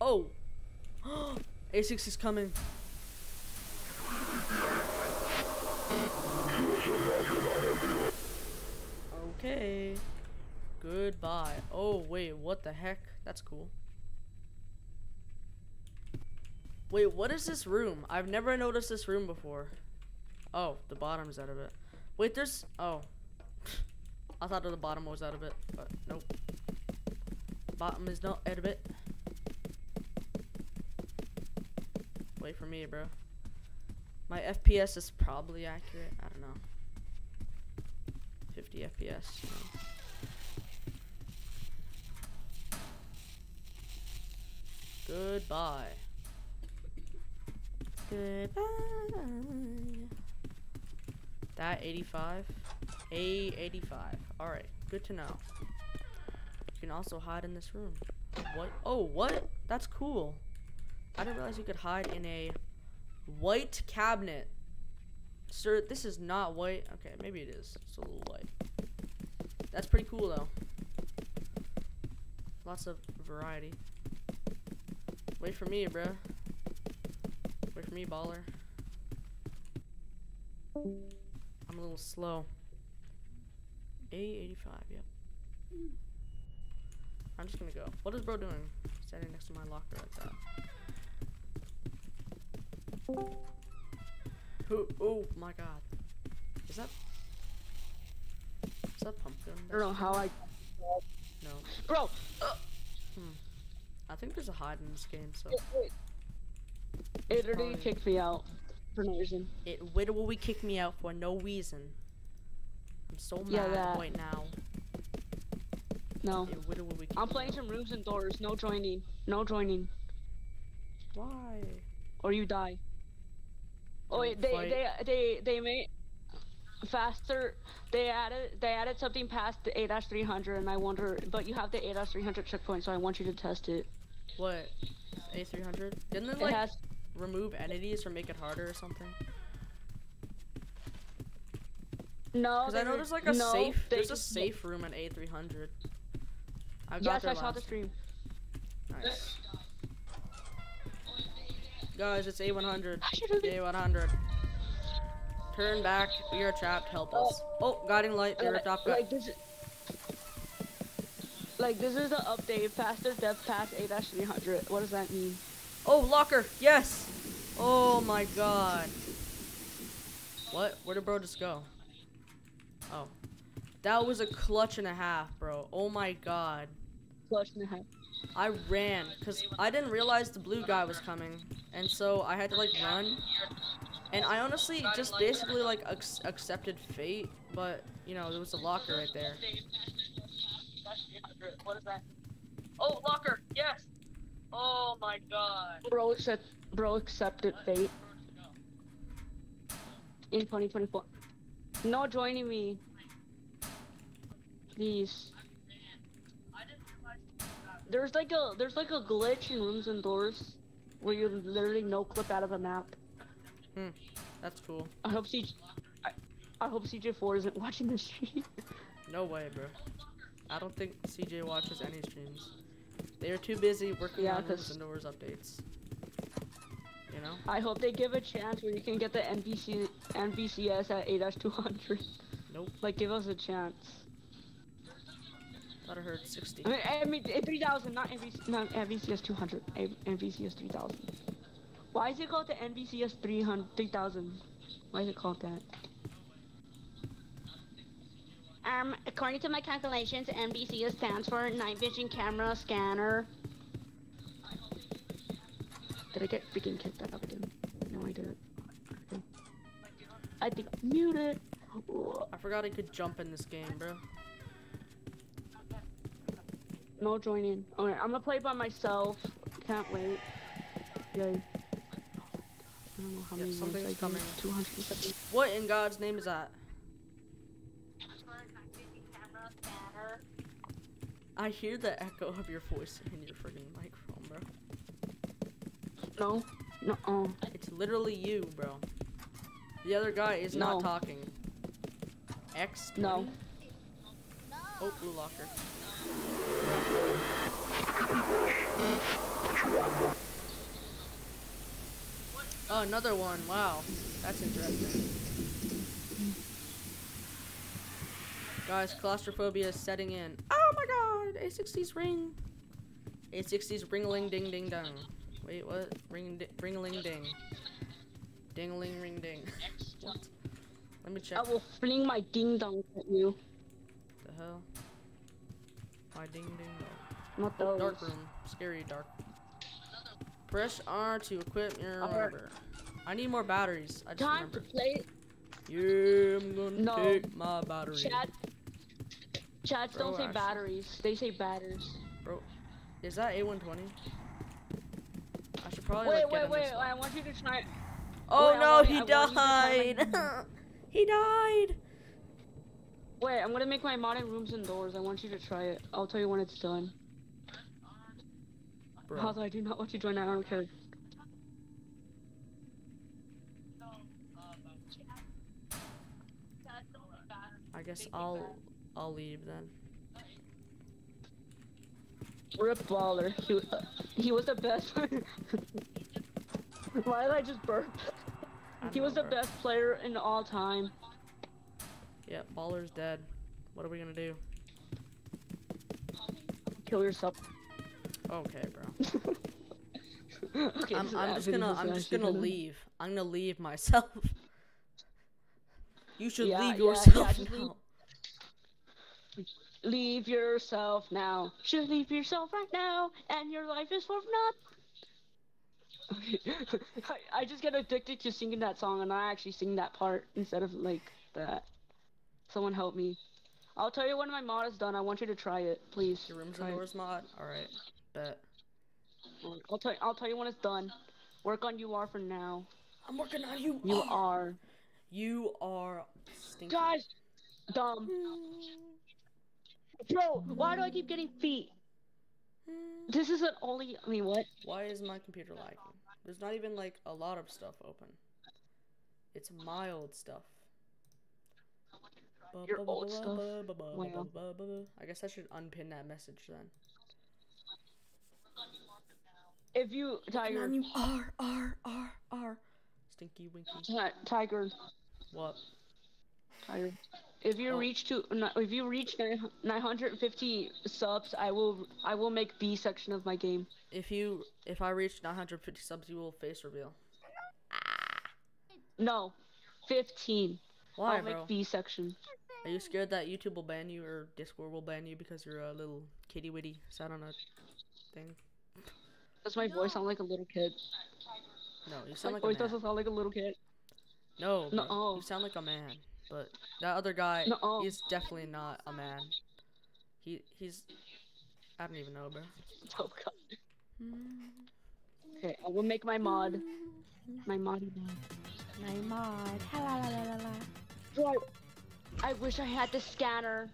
Oh! A6 is coming. Okay. Goodbye. Oh, wait, what the heck? That's cool. Wait, what is this room? I've never noticed this room before. Oh, the bottom's out of it. Wait, there's. Oh. I thought the bottom was out of it, but nope. Bottom is not out of it. Wait for me, bro. My FPS is probably accurate. I don't know. 50 FPS. Goodbye. Goodbye. That 85. A85. Alright, good to know. You can also hide in this room. What? Oh, what? That's cool. I didn't realize you could hide in a white cabinet. Sir, this is not white. Okay, maybe it is. It's a little white. That's pretty cool though. Lots of variety. Wait for me, bro. Wait for me, baller. I'm a little slow. A85, yep. I'm just gonna go. What is bro doing? Standing next to my locker like that. Who? Oh my god. Is that? Is that pumpkin? I don't know how I. No. Bro, Hmm. I think there's a hide in this game, so. it literally kicked me out for no reason. It literally kicked me out for no reason. I'm so mad Yeah, that. right now. No. It literally I'm playing out. some rooms and doors. No joining. No joining. Why? Or you die. Oh wait, they, they, they, they made faster. They added they added something past the A-300, and I wonder. But you have the A-300 checkpoint, so I want you to test it. What? A300? Didn't it It like has remove entities or make it harder or something? no. Because I know there's like a no, safe. they There's a safe room in A300. I got Yes, I saw the last. stream. Nice. Guys, it's A100. I should've been- A100. Turn back. We are trapped. Help us. Oh, oh guiding light. They Like, ripped off. like this. is- Like this is the update. Faster depth past A-300. What does that mean? Oh, locker. Yes. Oh my god. What? Where did bro just go? Oh. That was a clutch and a half, bro. Oh my god. clutch and a head. I ran because I didn't realize the blue guy was coming, and so I had to like run. And I honestly just basically like accepted fate, but you know there was a locker right there. What is that? Oh, locker. Yes. Oh my god. Bro accept, bro accepted fate in 2024. No joining me. Please. There's like a there's like a glitch in rooms and doors where you literally no clip out of a map. Hmm, that's cool. I hope CJ I, I hope CJ4 isn't watching this stream. No way, bro. I don't think CJ watches any streams. They are too busy working Yeah, on rooms and doors updates. You know? I hope they give a chance where you can get the NPC NPCS at A-200. Nope. Like give us a chance. Thought I heard 60. I mean, I mean eh, 3000, not NVC, not NVCS 200, eh, NVCS 3000. Why is it called the NVCS 300, 3000? Why is it called that? Um, according to my calculations, NVCS stands for Night Vision Camera Scanner. Did I get freaking kicked out again? No, I didn't. I think I'm muted. I forgot I could jump in this game, bro. No joining. Alright, I'm gonna play by myself. Can't wait. Yay. I don't know how Yeah, many something's coming. did. 270. What in God's name is that? I hear the echo of your voice in your friggin' microphone, bro. No. No. Oh. It's literally you, bro. The other guy is No. not talking. X? No. Oh, blue locker. Oh, another one. Wow. That's interesting. Guys, claustrophobia is setting in. Oh my god! A60's ring. A60's ringling ding ding dong. Wait, what? Ring di- ringling ding. Dingling ring ding. what? Let me check. I will fling my ding dong at you. the hell? My ding ding dong. Not those. Dark room. Scary dark. Press R to equip your rubber. I need more batteries. I just Time to play. Yeah, I'm gonna No. take my battery. Chat. Chats Bro, don't say actually- batteries. They say batters. Bro, is that A120? I should probably Wait, like, wait, wait. I want you to try. Oh wait, no, he I want you to try died. he died. Wait, I'm gonna make my modded rooms and doors. I want you to try it. I'll tell you when it's done. Bro, Although I do not want you to join. I don't care. I guess I'll I'll leave then. Rip baller. He, he was the best. Why did I just burp? I He know, was the bro. best player in all time. Yeah, baller's dead. What are we gonna do? Kill yourself. Okay, bro. okay, I'm, I'm just gonna I'm just gonna leave. I'm gonna leave myself. you should Yeah, leave yourself yeah, leave. now. Leave yourself now. Should leave yourself right now, and your life is for naught. Okay. I, I just get addicted to singing that song, and I actually sing that part instead of like that. Someone help me. I'll tell you when my mod is done. I want you to try it, please. Your rooms and doors mod. All right, bet. I'll tell. you. I'll tell you when it's done. Work on you are for now. I'm working on you. You are. You are stinky. Guys, dumb. Bro, why do I keep getting feet? This isn't only. I mean, what? Why is my computer lagging? There's not even like a lot of stuff open. It's mild stuff. Your old stuff? Wow. I guess I should unpin that message then. If you Tiger, you R R R R. Stinky winky. Tiger, What? Tiger. If you Oh. reach to if you reach 950 subs, I will I will make B section of my game. If you if I reach 950 subs, you will face reveal. No, 15. Why, I'll bro? make B section. Are you scared that YouTube will ban you or Discord will ban you because you're a little kitty witty sat on a thing? Does my voice sound like a little kid? No, you My sound like voice a man. doesn't sound like a little kid. No, bro, Nuh-uh. you sound like a man. But that other guy, Nuh-uh. he's definitely not a man. He he's, I don't even know, bro. Oh god. Okay, I will make my mod. My mod. My mod. Ha la la la la la. Bro, I wish I had the scanner.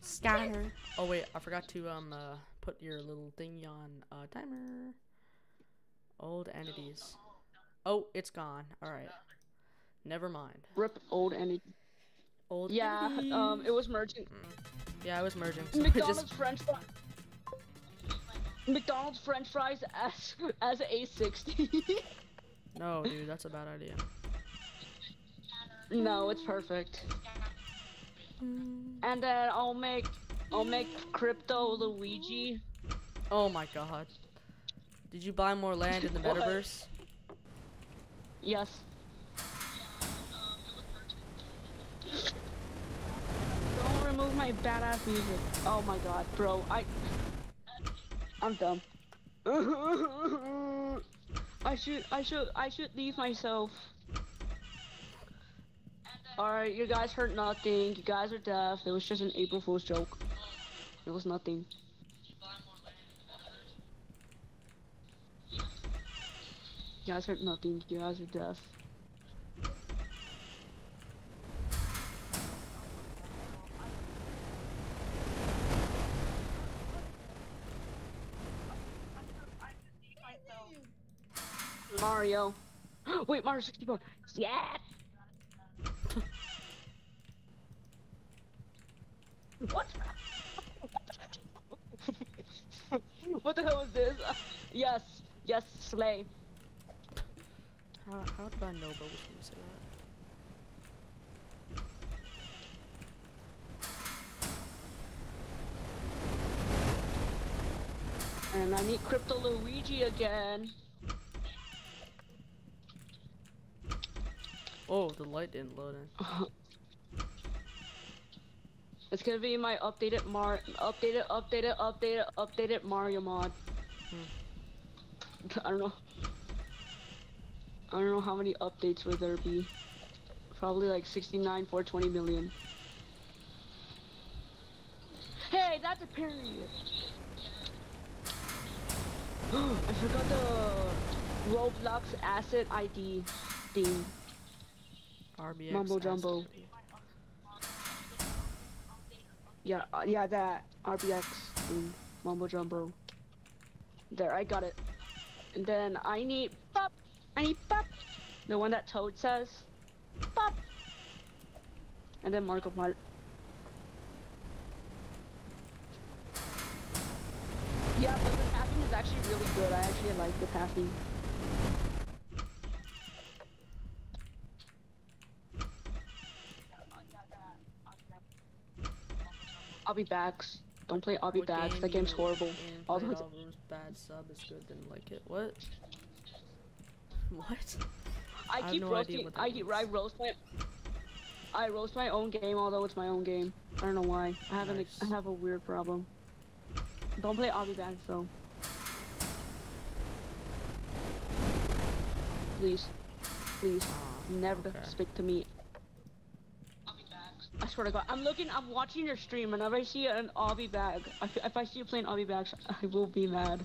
Scanner. Oh wait, I forgot to um uh, put your little thingy on uh, timer. Old entities. Oh, it's gone. All right. Never mind. Rip old energy. Old. Yeah, um, it was merging. Yeah, I was merging. So McDonald's just French fries. McDonald's French fries as as a sixty. no, dude, that's a bad idea. No, it's perfect. Mm. And then I'll make I'll make crypto Luigi. Oh my god. Did you buy more land in the metaverse? Yes. Don't remove my badass music. Oh my god, bro. I I'm dumb. I should I should I should leave myself. Alright, you guys heard nothing. You guys are deaf. It was just an April Fool's joke. It was nothing. You guys heard nothing. You guys are deaf. Mario. Wait, Mario 64. Yeah. What? what the hell is this? yes, yes, Slay. How, how did I know Bo was gonna say that? And I need Crypto Luigi again. Oh, the light didn't load in. It's gonna be my updated Mar updated updated updated updated Mario mod. I don't know. I don't know how many updates will there be. Probably like 69 420 million. Hey, that's a period. I forgot the Roblox asset ID thing. RBX. Mumbo jumbo. ID. Yeah, uh, yeah, that RBX thing, mumbo jumbo. There, I got it. And then I need pop. I need pop. The one that Toad says, pop. And then Marco Mart. Yeah, but the pathing is actually really good. I actually like the pathing. I'll be back. Don't play I'll be back. game That game's horrible. in Although played it's- all those bad sub is good, didn't like it. What? What? I keep no roasting. I keep. I roast my. I roast my own game, although it's my own game. I don't know why. I have an. I have a weird problem. Don't play Obby Bags though. Please, please, Ah, never okay. speak to me. I swear to God, I'm looking. I'm watching your stream, and if I see an Obby bag, if, I see you playing Obby bags, I will be mad.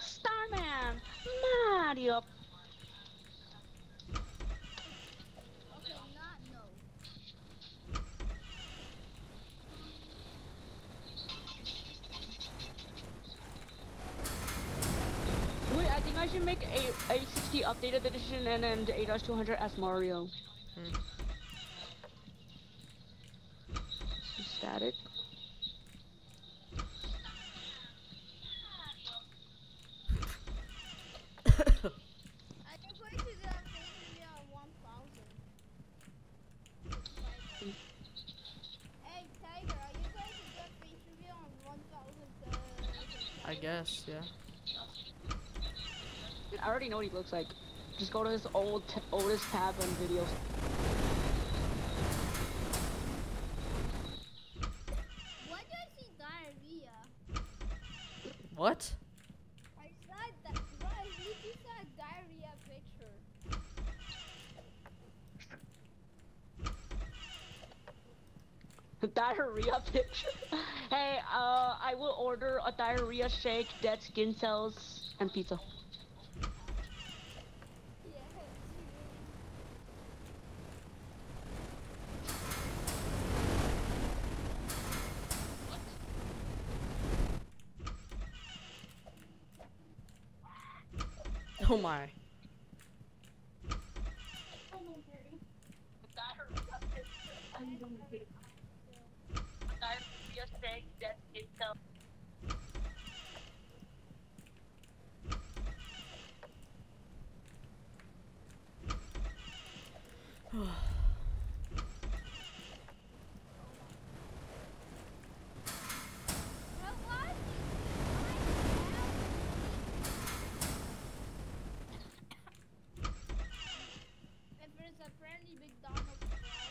Starman, Mario. Okay, not no. Wait, I think I should make a a 60 updated edition and then the 8 200 as Mario. Hmm. Static. Are you going to the face on 1000? Hey, Tiger, are you going to the face review on 1000? I guess, yeah. I already know what he looks like. Just go to his old t- oldest tab on videos. Why do I see diarrhea? What? I saw that. Why I literally saw a diarrhea picture. diarrhea picture. hey, uh, I will order a diarrhea shake, dead skin cells, and pizza. Yeah. Oh my. Diarrhea shake, dead skin cells. But why If it's a friendly McDonald's fry.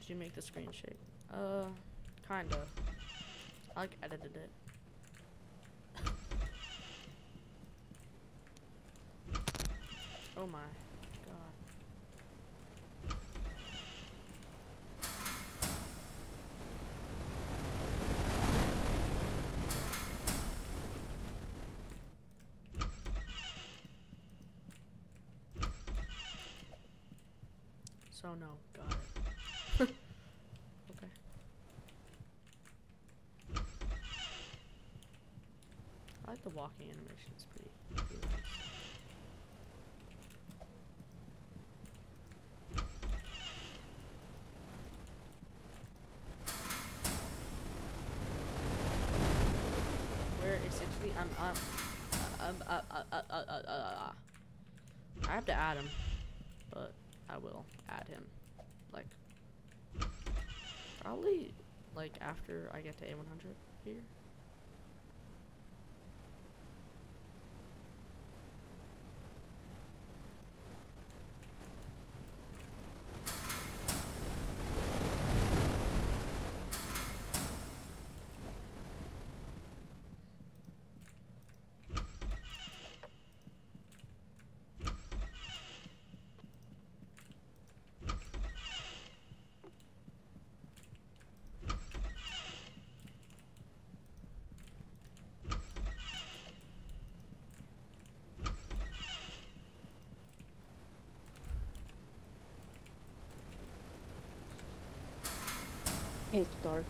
Did you make the screen shake? Uh, kinda. I like edited it. oh my god. So no, got it. okay. I like the walking animation. It's pretty, nice. Where essentially I'm uh. I have to add him, but I will add him. Like probably like after I get to A100 here. Hey, Star.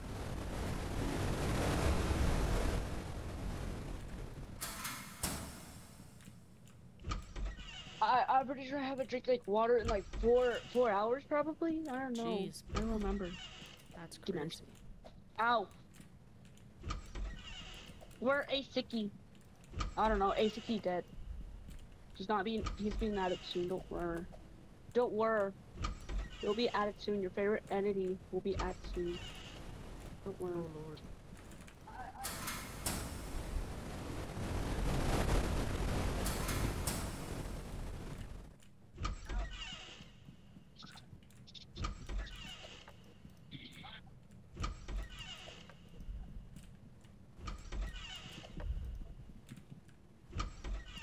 I I'm pretty sure I haven't drank like water in like four four hours probably. I don't know. Jeez, I don't remember. that's Dimension. crazy. Ow. Where Asiki? I don't know. A Asiki dead. He's not being. He's being added soon. Don't worry. Don't worry. He'll be added soon. Your favorite entity will be added soon. Oh lord.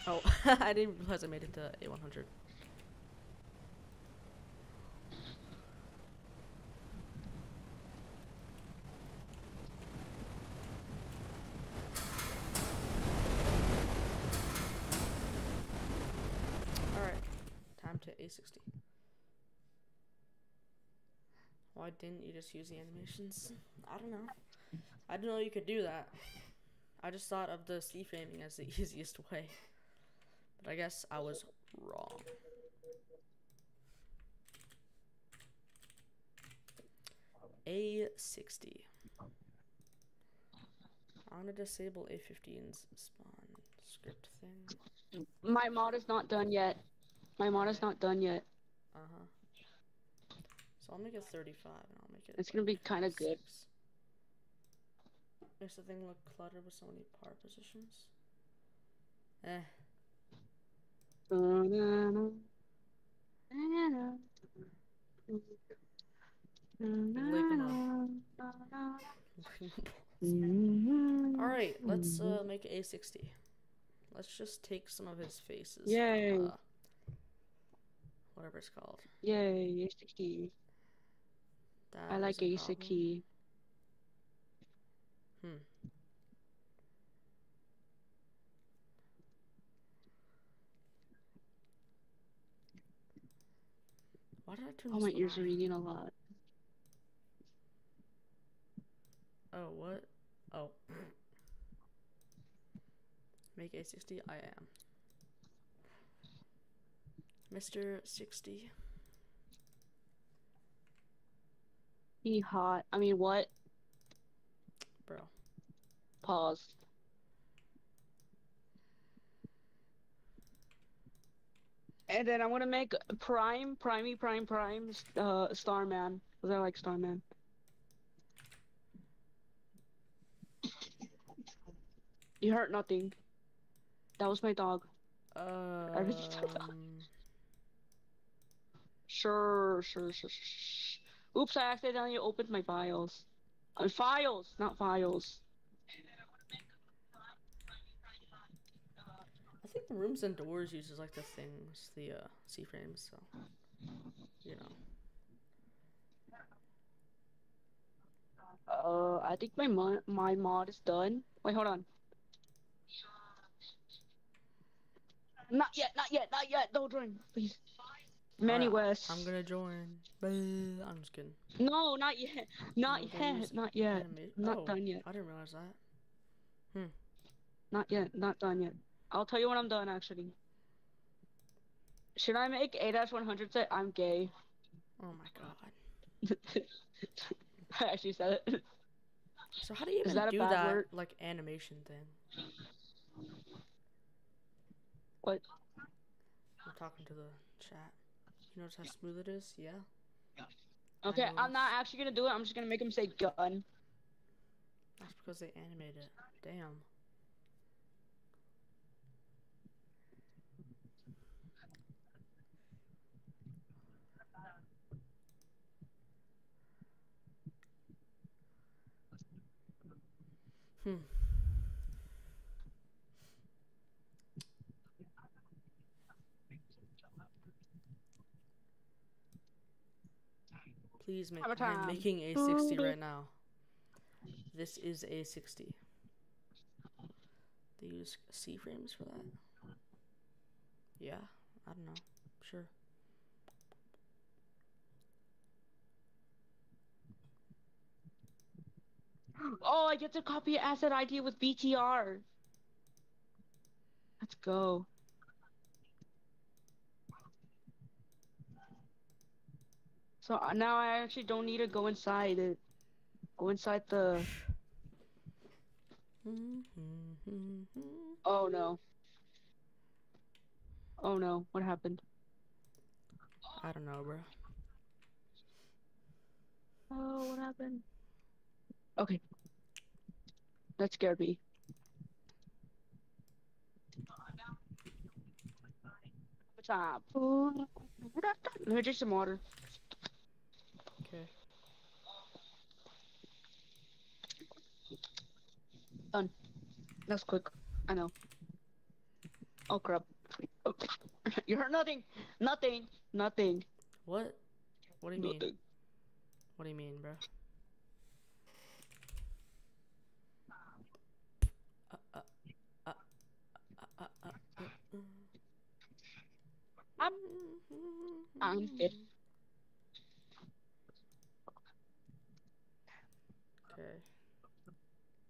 Oh, I didn't realize I made it to A100. Alright, time to A60. Why didn't you just use the animations? I don't know. I didn't know you could do that. I just thought of the C-framing as the easiest way. But I guess I was wrong. A60. I'm gonna disable A15's spawn script thing. My mod is not done yet. My mod is not done yet. Uh huh. So I'll make it 35 and I'll make it. It's gonna be kind of good. makes the thing look cluttered with so many part positions. Eh. Alright, let's uh, make A60. Let's just take some of his faces. Yay. uh, whatever it's called. Yay, A60. That I like a problem. A60. Hmm. Why did I turn Oh, my ears are ringing a lot. Oh, what? Oh. Make A60? I am. Mr. 60. He hot. I mean, what? Bro. Pause. And then I want to make Prime, Primey, Prime, Prime, uh, Starman. Because I like Starman. You hurt nothing. That was my dog. Um, Sure, sure, sure, sure. Oops, I accidentally opened my files. Uh, files, not files. I think the rooms and doors uses like the things, the uh, C-frames, so you know. Uh, I think my mod, my mod is done. Wait, hold on. Not yet, not yet, not yet. Don't join, please. Manny Alright, West. I'm gonna join. I'm just kidding. No, not yet. Not No, they yet. Not yet. Anima- Not oh, done yet. I didn't realize that. Hmm. Not yet. Not done yet. I'll tell you when I'm done. Actually. Should I make A-100 say I'm gay? Oh my god. I actually said it. So how do you Is even that do that word? like animation thing? What? I'm talking to the chat. You notice how smooth it is? Yeah. Okay, I'm not actually gonna do it. I'm just gonna make him say gun. That's because they animated it. Damn. Hmm. Please make Hammer I'm making a 60 right now. This is a 60. They use C-frames for that? Yeah, I don't know. Sure. Oh, I get to copy asset ID with BTR. Let's go. So uh, now I actually don't need to go inside it. Go inside the. Oh no. Oh no, what happened? I don't know, bro. Oh, what happened? Okay. That scared me. What's up? Let me drink some water. Okay. That's quick. I know. Oh crap. Oh. You heard nothing. Nothing. Nothing. What? What do you mean? What do you mean, bro? Uh, uh, uh, uh, uh, uh, uh, uh. I'm- I'm good. Okay.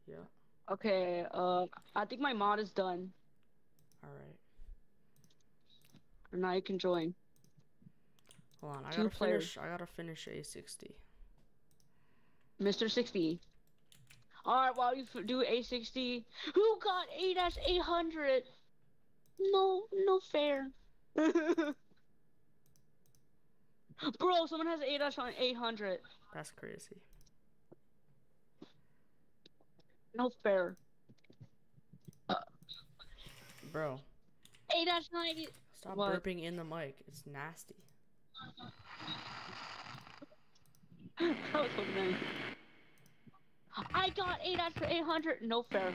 Yeah. Okay, uh, I think my mod is done. All right. Now you can join. Hold on. I Two gotta players. finish. I gotta finish a sixty. Mr. 60. Alright, while you f- do A60, who got A 800? No, no fair. Bro, someone has A 800. That's crazy. No fair. Bro, A dash ninety. stop What? burping in the mic. It's nasty. that was so nice. I got A dash for eight hundred. No fair.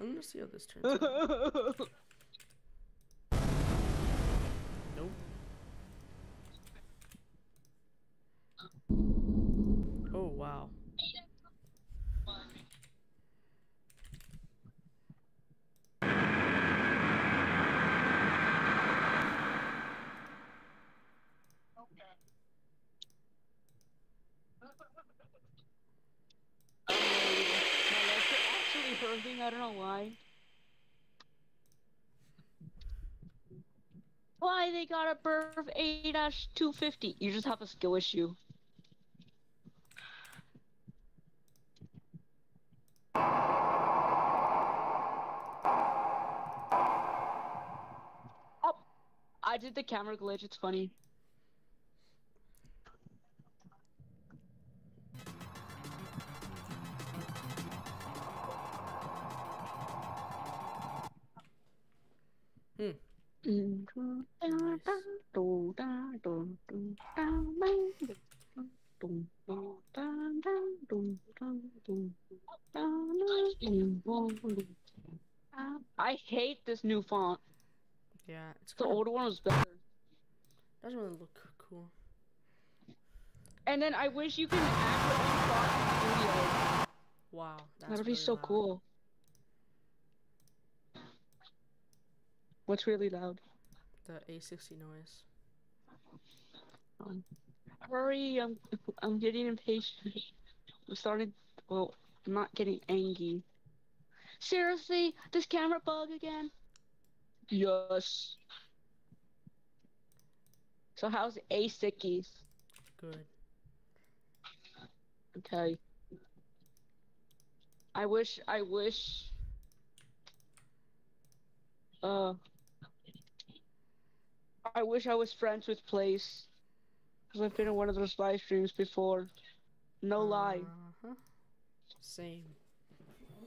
I'm gonna see how this turns out. Nope. Oh wow. My legs are I don't know why. Why they got a birth A dash two fifty? You just have a skill issue. Oh, I did the camera glitch. It's funny. New font. Yeah, it's The old one was better. doesn't really look cool. And then I wish you could add your own font in Studio. Wow, that's That'd be so loud. cool. What's really loud? The A60 noise. Um, Hurry, I'm I'm getting impatient. I'm starting well, I'm not getting angry. Seriously? This camera bug again? Yes. So how's A sickies? Good. Okay. I wish I wish uh I wish I was friends with Place. Cause I've been in one of those live streams before. No lie. Uh-huh. Same.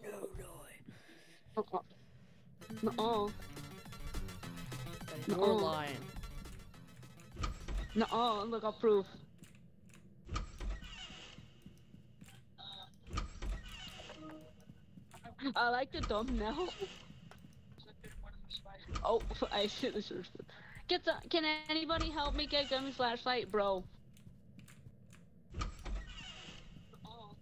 No lie. Uh-uh. Nuh-uh. That You're Nuh-uh. lying. Nuh-uh. Oh, look, I'll prove. I like the thumbnail. Oh, I should have searched it. Get the. Can anybody help me get Gummy flashlight, bro? Oh.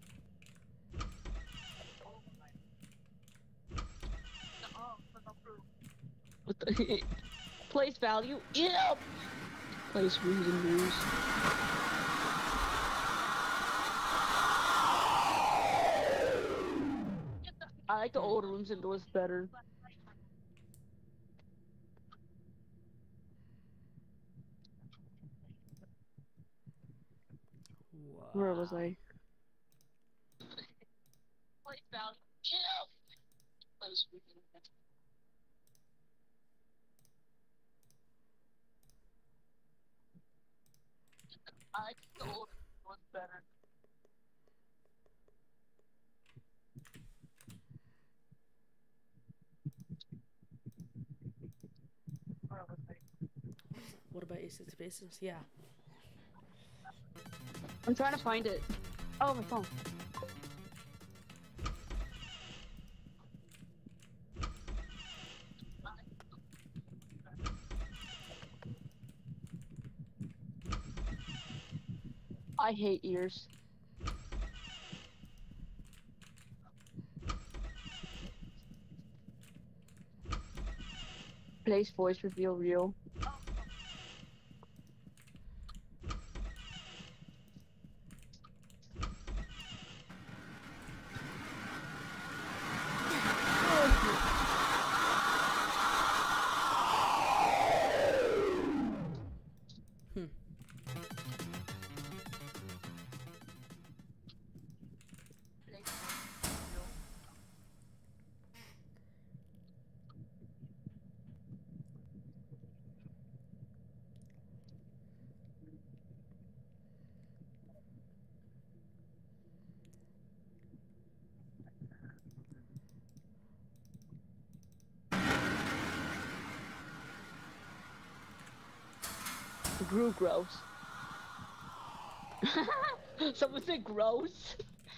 What the? Place value? Yep. Place reason news. I like the old rooms and doors better. Wow. Where was I? Place value. Yep. Place reading I better. Was I? What about A60 Spaces? Yeah. I'm trying to find it. Oh, my phone. I hate ears. Place voice reveal real. Grew gross. Someone said gross.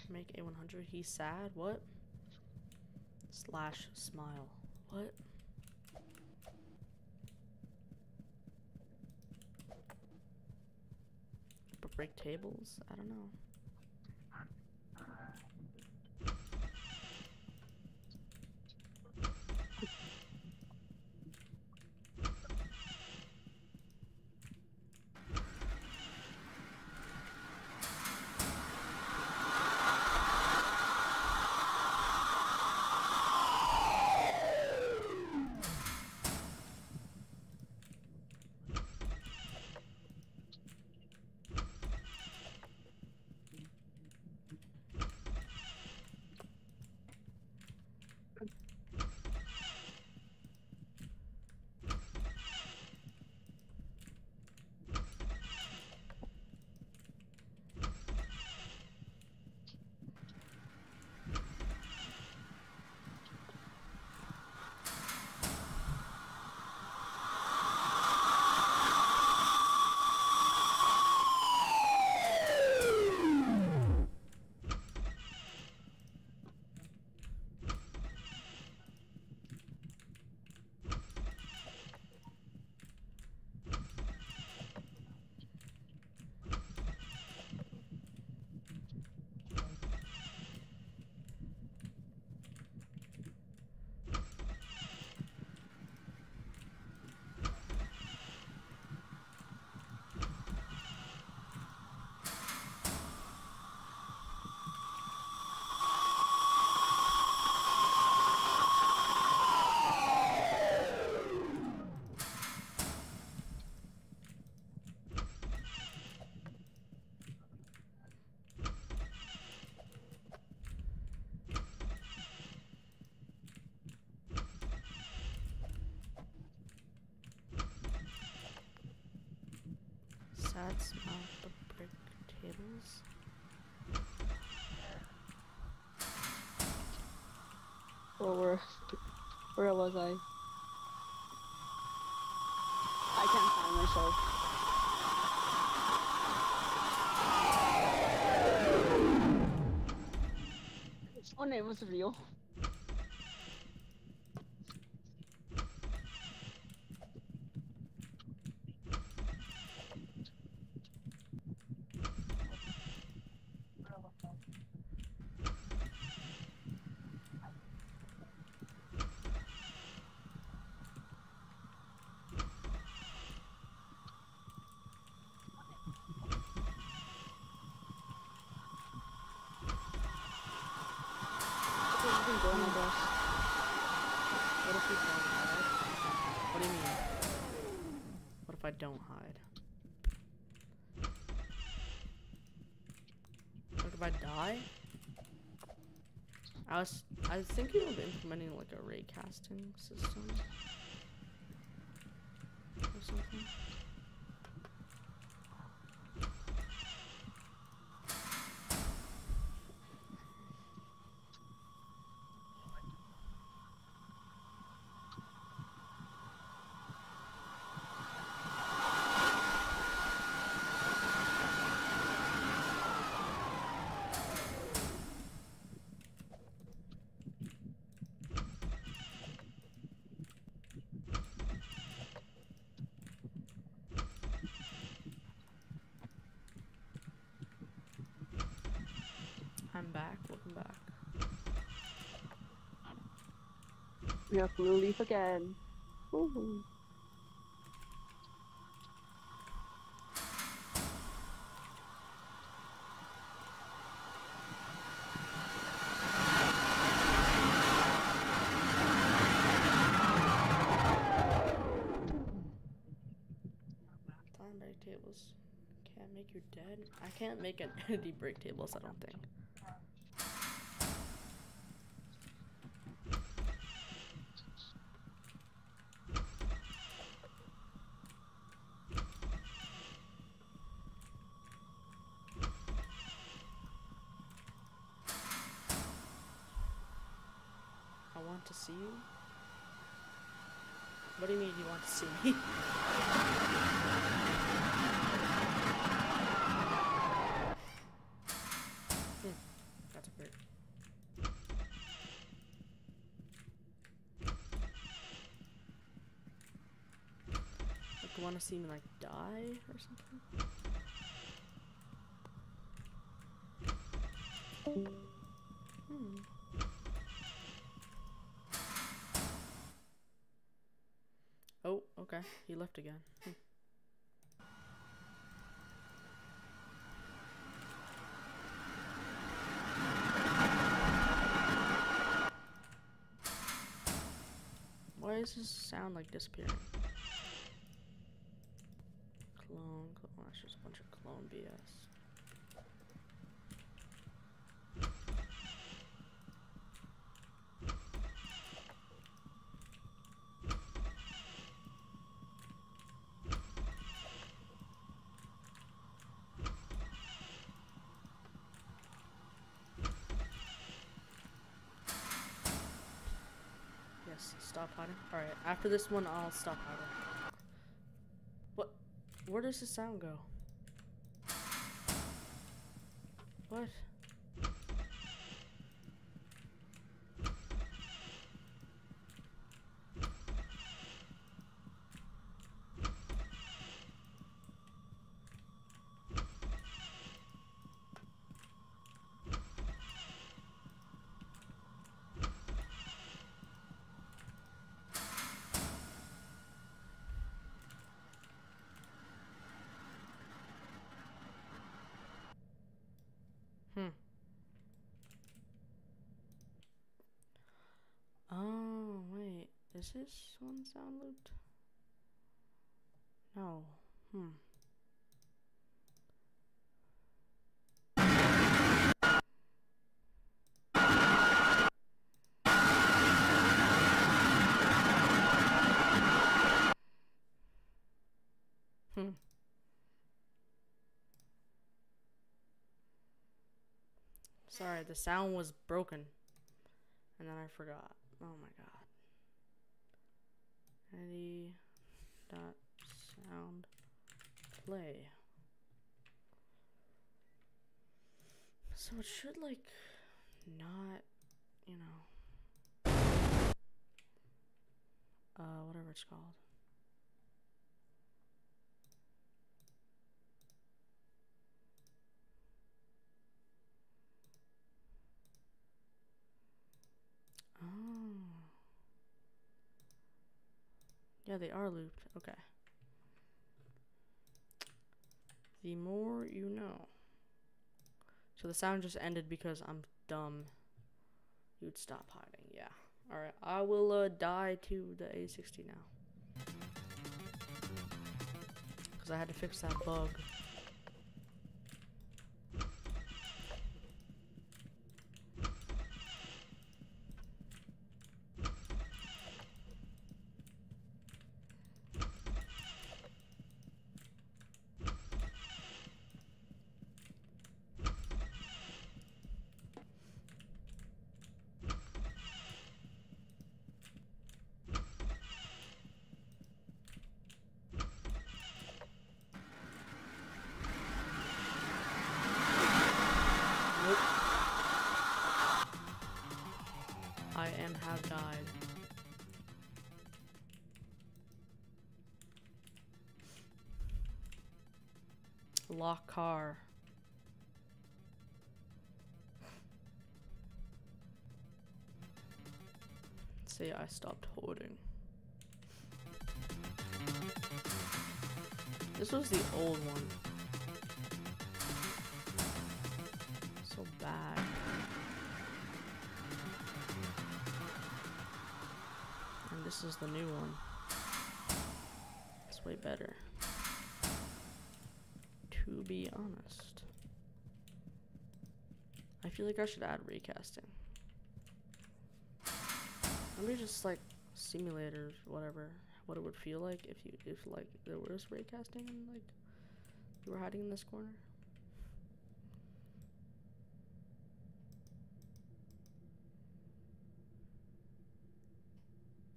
Make A100. He's sad. What? Slash smile. What? Break tables? I don't know. Sad smile the brick tables. Or where, where was I? I can't find myself. Oh, name was real. What is going on, boss? What if we don't hide? What do you mean? What if I don't hide? Like if I die? I was I was thinking of implementing like a raycasting system. Or something. I'm back. Welcome back. We have blue leaf again. Time break tables. Can't make you dead. I can't make an entity break tables. I don't think. you? What do you mean you want to see me? hmm. That's weird. Like, want to see me, like, die or something? Left again. Why does this sound like disappearing? Clone, clone, that's just a bunch of clone BS. Yes, stop hiding. Alright, after this one, I'll stop hiding. What? Where does the sound go? What? Hmm. Oh, wait. Is this one sound looped? No. Hmm. Hmm. Sorry, the sound was broken. And then I forgot. Oh my god. Ready dot sound play. So it should like not, you know. Uh whatever it's called. Oh. Yeah, they are looped. Okay. The more you know. So the sound just ended because I'm dumb. You'd stop hiding. Yeah. Alright. I will uh, die to the A60 now. Because I had to fix that bug. Car. See, I stopped hoarding. This was the old one. So bad. And this is the new one. It's way better. Be honest. I feel like I should add raycasting. Maybe just like simulators, whatever. What it would feel like if you if like there was raycasting and like you were hiding in this corner.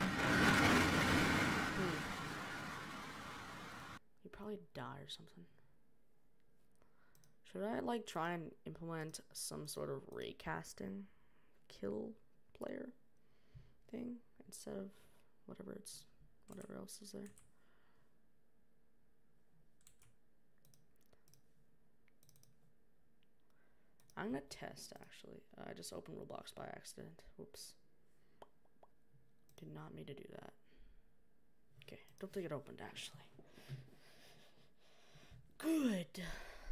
Hmm. You probably die or something. Should I like try and implement some sort of raycasting kill player thing instead of whatever it's whatever else is there? I'm gonna test actually. Uh, I just opened Roblox by accident. Whoops. Did not mean to do that. Okay, don't think it opened actually. Good.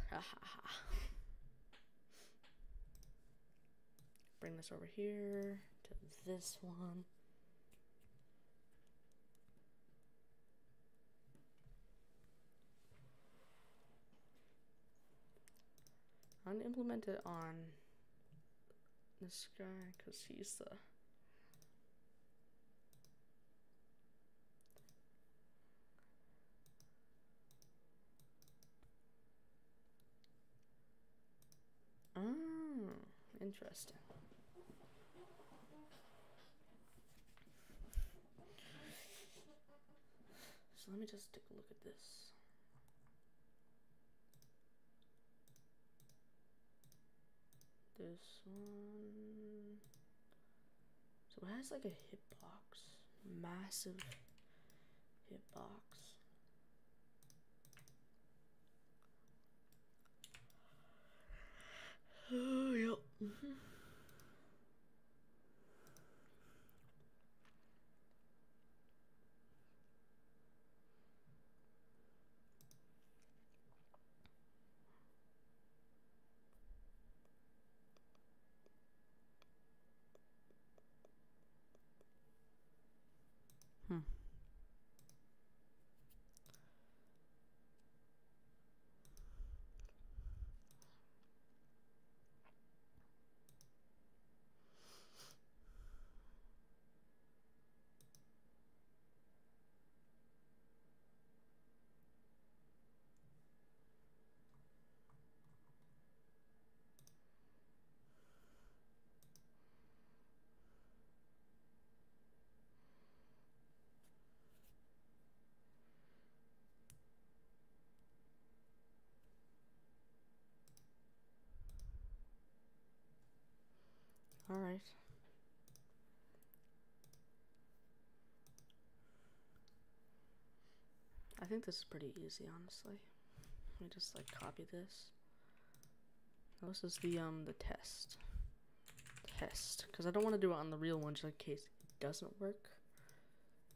Bring this over here to this one. I'm gonna implement it on this guy because he's the Oh, interesting. So let me just take a look at this. This one. So it has like a hitbox. Massive hitbox. Oh, yep. Mhm. Hmm. All right. I think this is pretty easy, honestly. Let me just like copy this. This is the um the test. Test, because I don't want to do it on the real one just in case it doesn't work,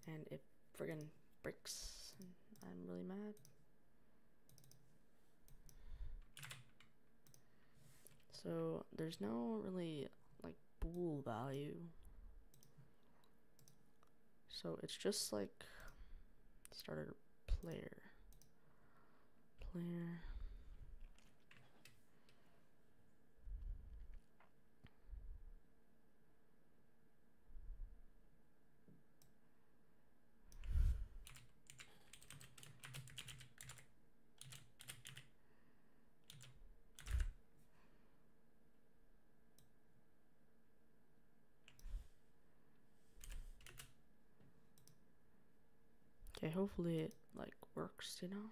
and it friggin' breaks. And I'm really mad. So there's no really like bool value. So it's just like started player. Player. Hopefully it like works, you know?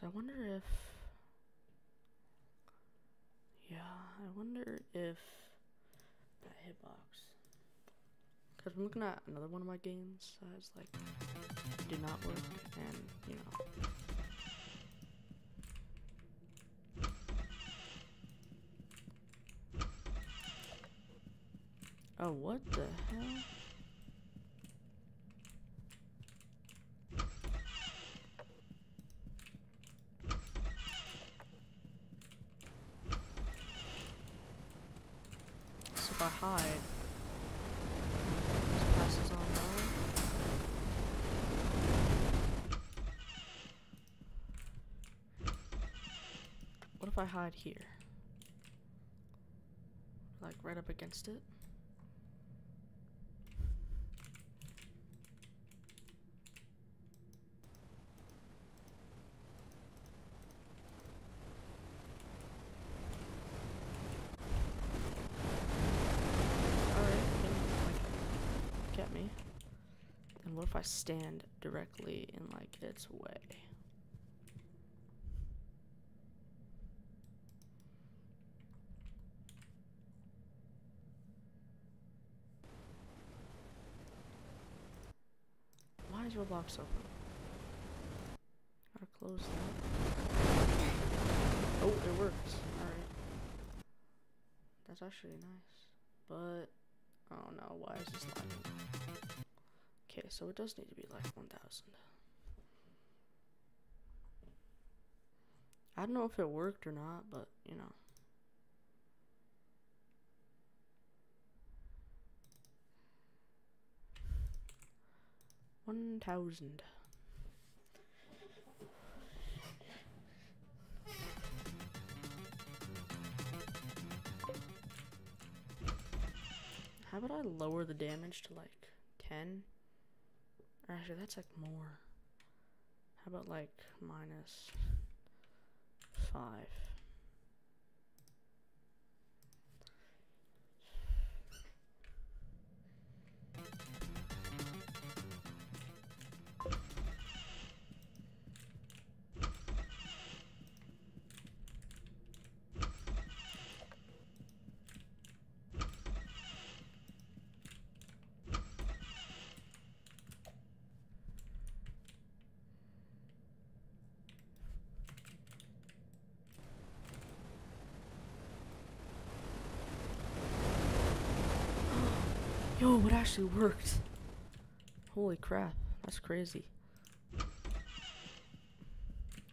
So I wonder if Yeah, I wonder if that hitbox because I'm looking at another one of my games that's like did not work and you know Oh what the hell? So if I hide this passes on by. What if I hide here? Like right up against it? Alright, get me. And what if I stand directly in like its way? is your box open? Gotta close that. Oh, it works. Alright. That's actually nice. But, oh no, why is this lagging? Okay, so it does need to be like 1000. I don't know if it worked or not, but, you know. One thousand. How about I lower the damage to like 10? Or actually, that's like more. How about like minus 5? Yo, it actually worked. Holy crap, that's crazy.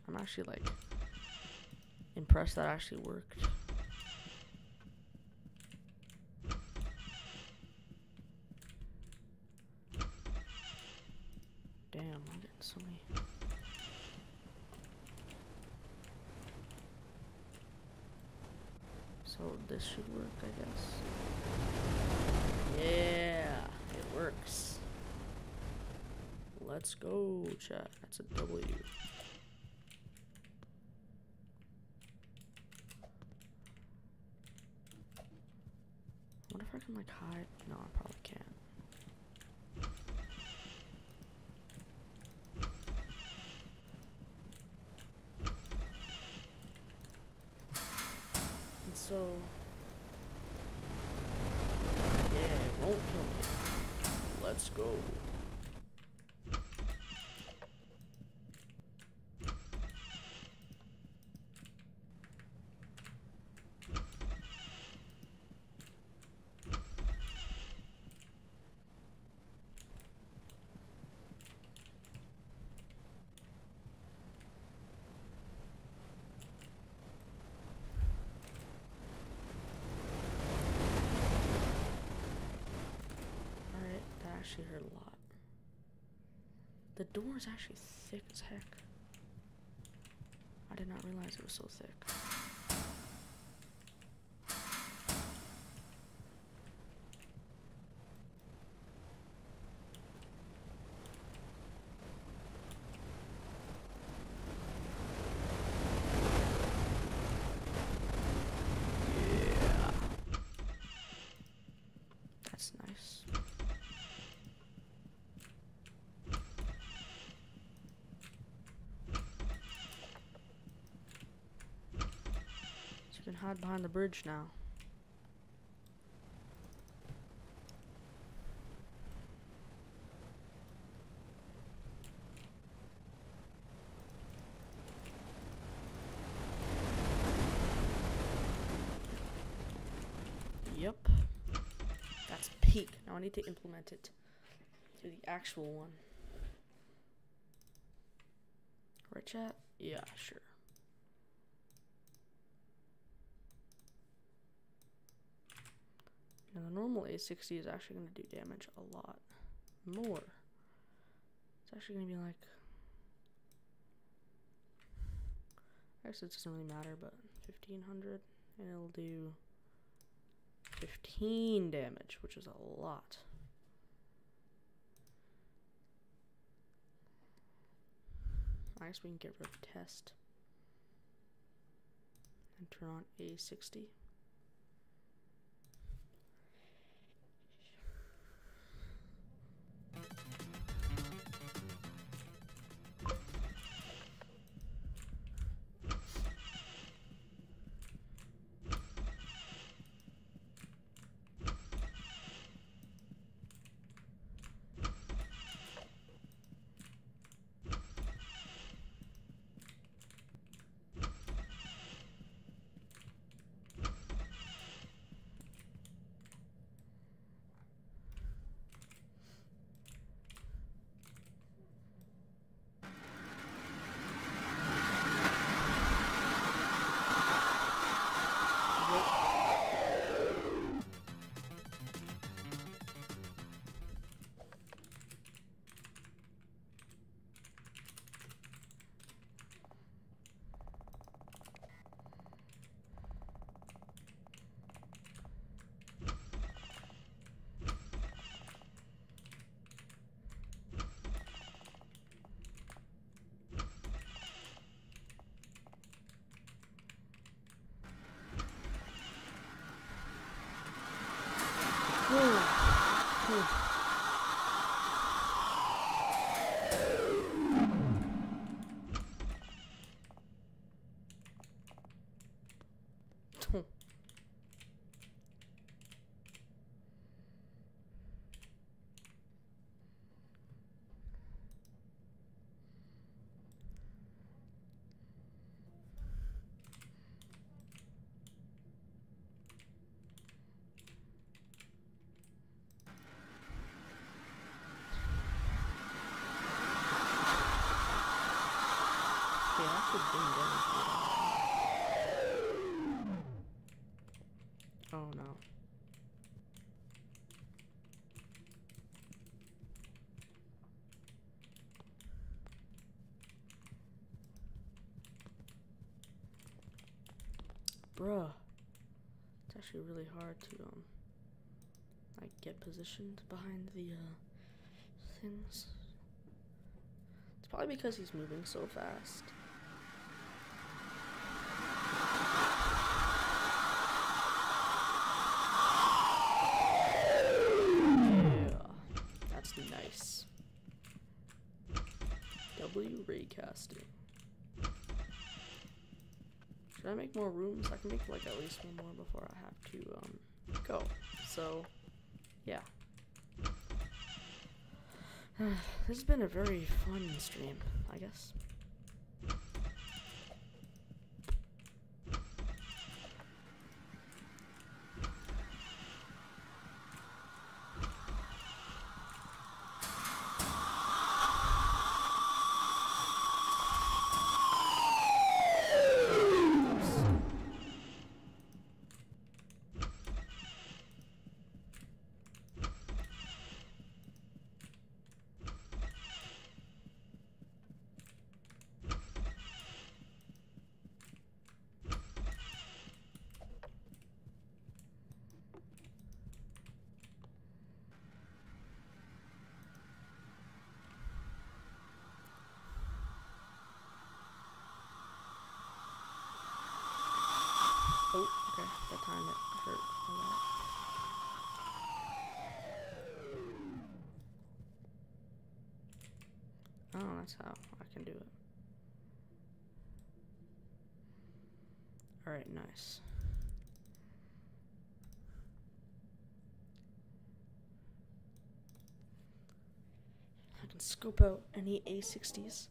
I'm actually like impressed that actually worked. Damn, I'm getting so many. So this should work, I guess. Yeah, it works. Let's go, chat. That's a W. What if I can like hide? No, I probably can't. And so yeah, it won't kill me. Let's go. Alright, that actually hurt a lot. The door is actually thick as heck. I did not realize it was so thick. Yeah. That's nice. So you can hide behind the bridge now. Yep. That's peak. Now I need to implement it to the actual one. Right, chat? Yeah, sure. Now, the normal A60 is actually going to do damage a lot more. It's actually going to be like. I guess it doesn't really matter, but 1500, and it'll do 15 damage, which is a lot. I guess we can get rid of test and turn on A60. Oh no. Bruh. It's actually really hard to um like get positioned behind the uh things. It's probably because he's moving so fast. Should I make more rooms? I can make like at least one more before I have to um go. So yeah. this has been a very fun stream, I guess. Oh, okay. That time it hurt a lot. Oh, that's how I can do it. Alright, nice. I can scope out any A60s.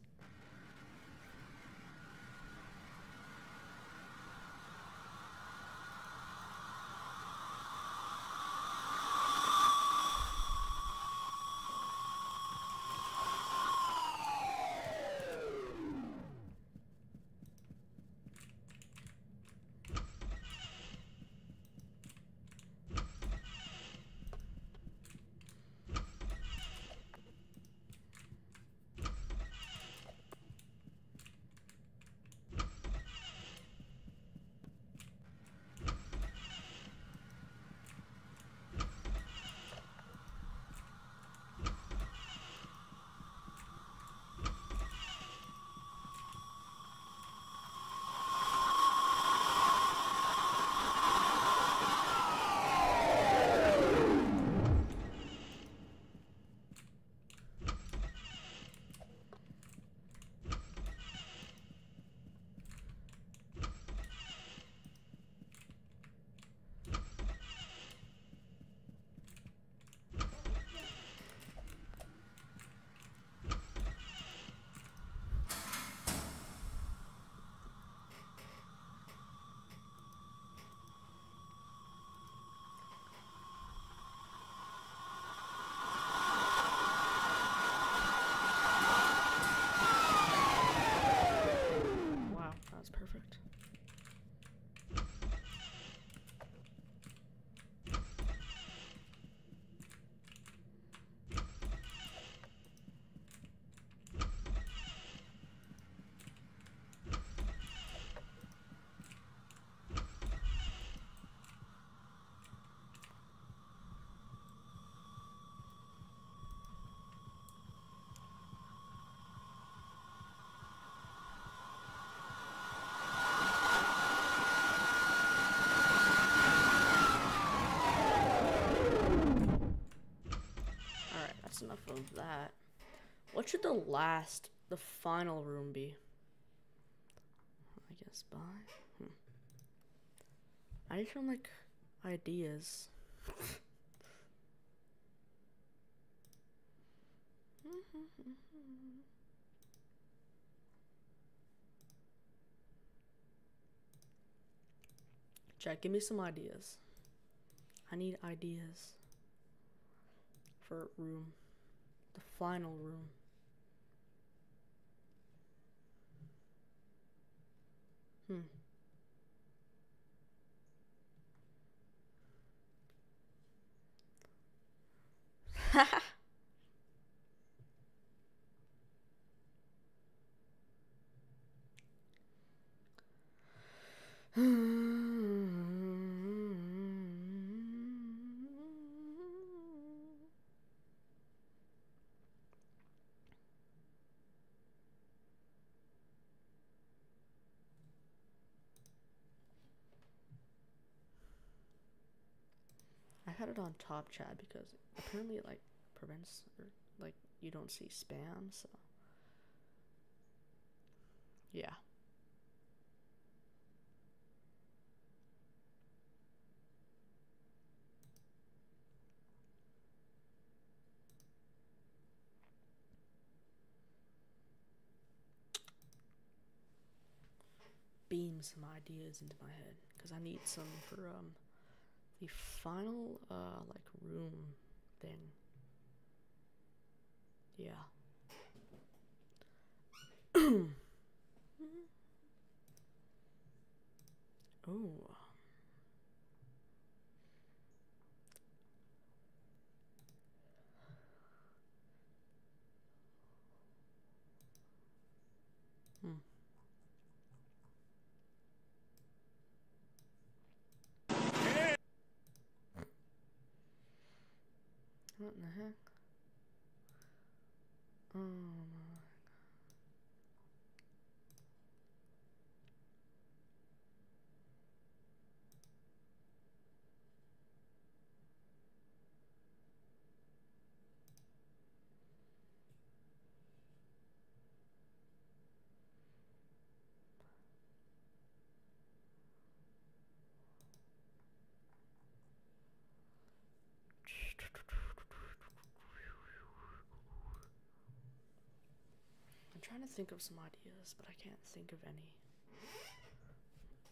That. What should the last, the final room be? I guess by. Hmm. I just don't like ideas. Jack, give me some ideas. I need ideas for room final room. Hmm. On top chat because apparently it like prevents or like you don't see spam, so yeah. Beam some ideas into my head because I need some for um the final uh like room thing. Yeah. oh. Hmm. What in the heck? Oh my. I'm trying to think of some ideas, but I can't think of any.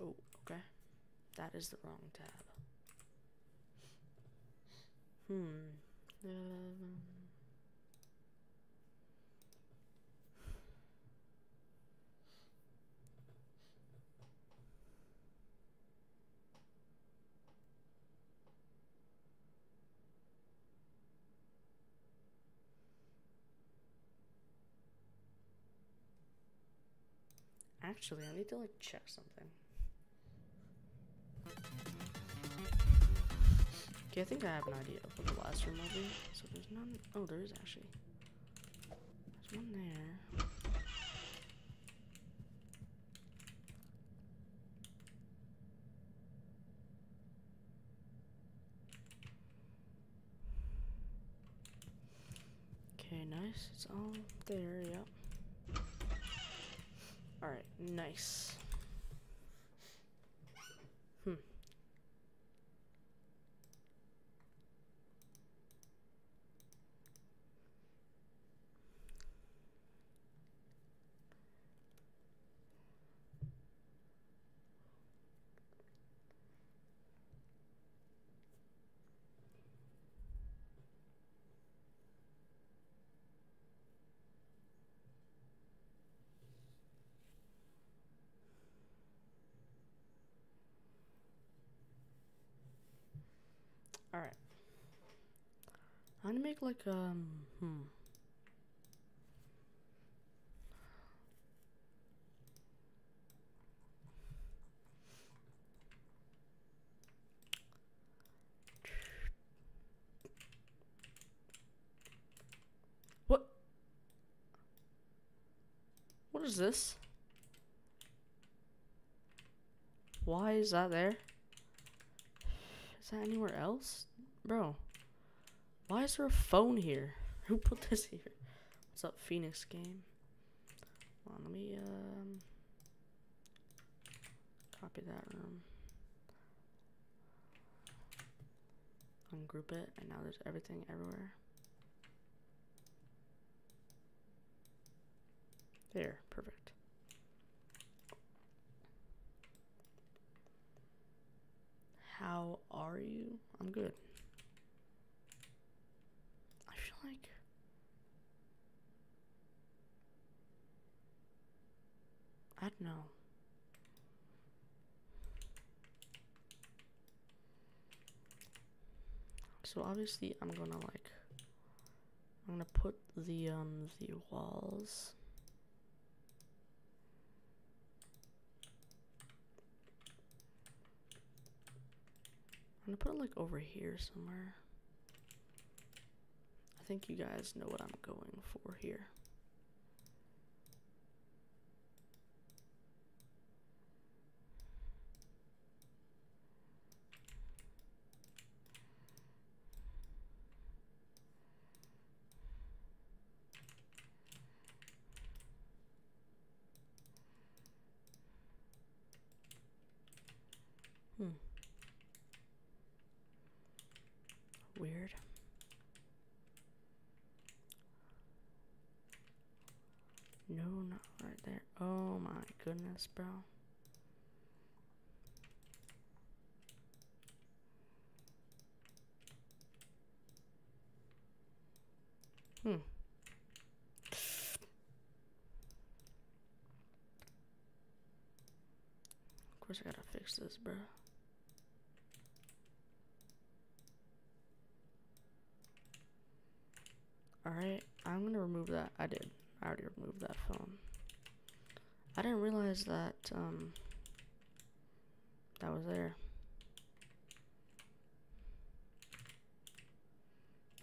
Oh, okay. That is the wrong tab. Hmm. Actually, I need to like check something. Okay, I think I have an idea of what the last room be. So there's none. Oh, there is actually. There's one there. Okay, nice. It's all there, yep. Alright, nice. Hmm. Alright. I'm gonna make like um hmm. What? What is this? Why is that there? Is that anywhere else? Bro. Why is there a phone here? Who put this here? What's up, Phoenix game? On, let me um copy that room. Ungroup it, and now there's everything everywhere. There, perfect. How are you? I'm good. I feel like. I don't know. So obviously I'm gonna like I'm gonna put the um the walls gonna put it like over here somewhere. I think you guys know what I'm going for here. Hmm. Weird. No, not right there. Oh my goodness, bro. Hmm. Of course, I gotta fix this, bro. Alright, I'm gonna remove that. I did. I already removed that phone. I didn't realize that, um, that was there.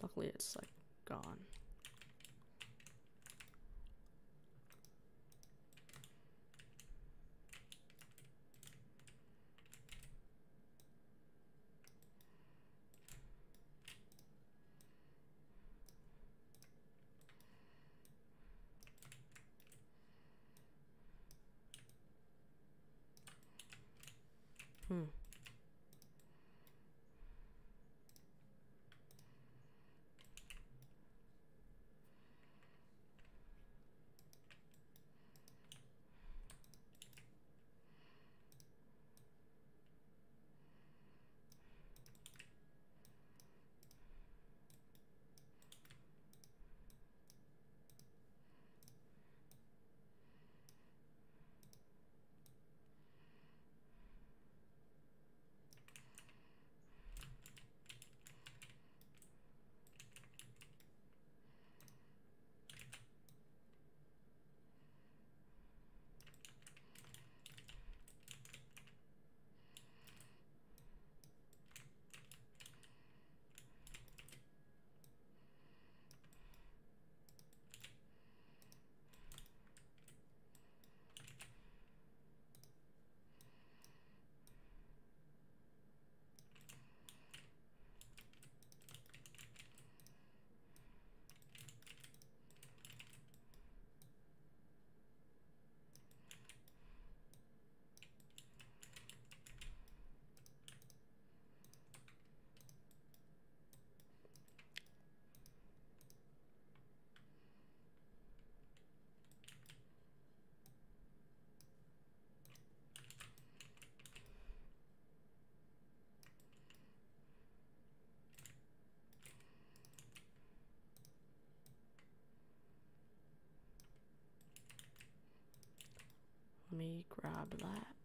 Luckily, it's like gone. Grab that.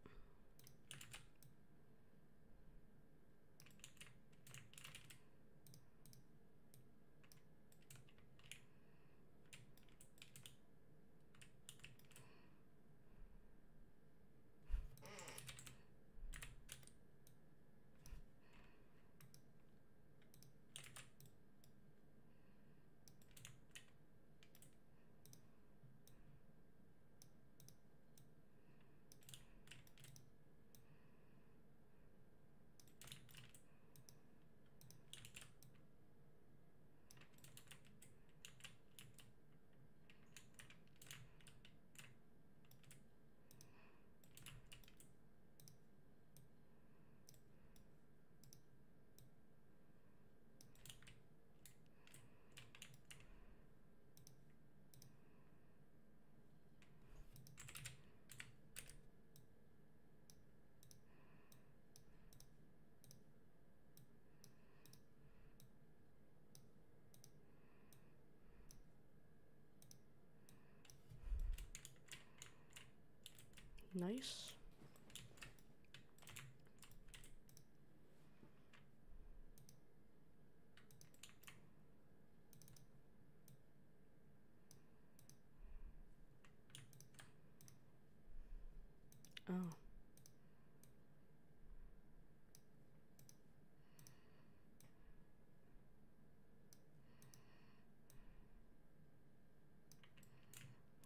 Nice.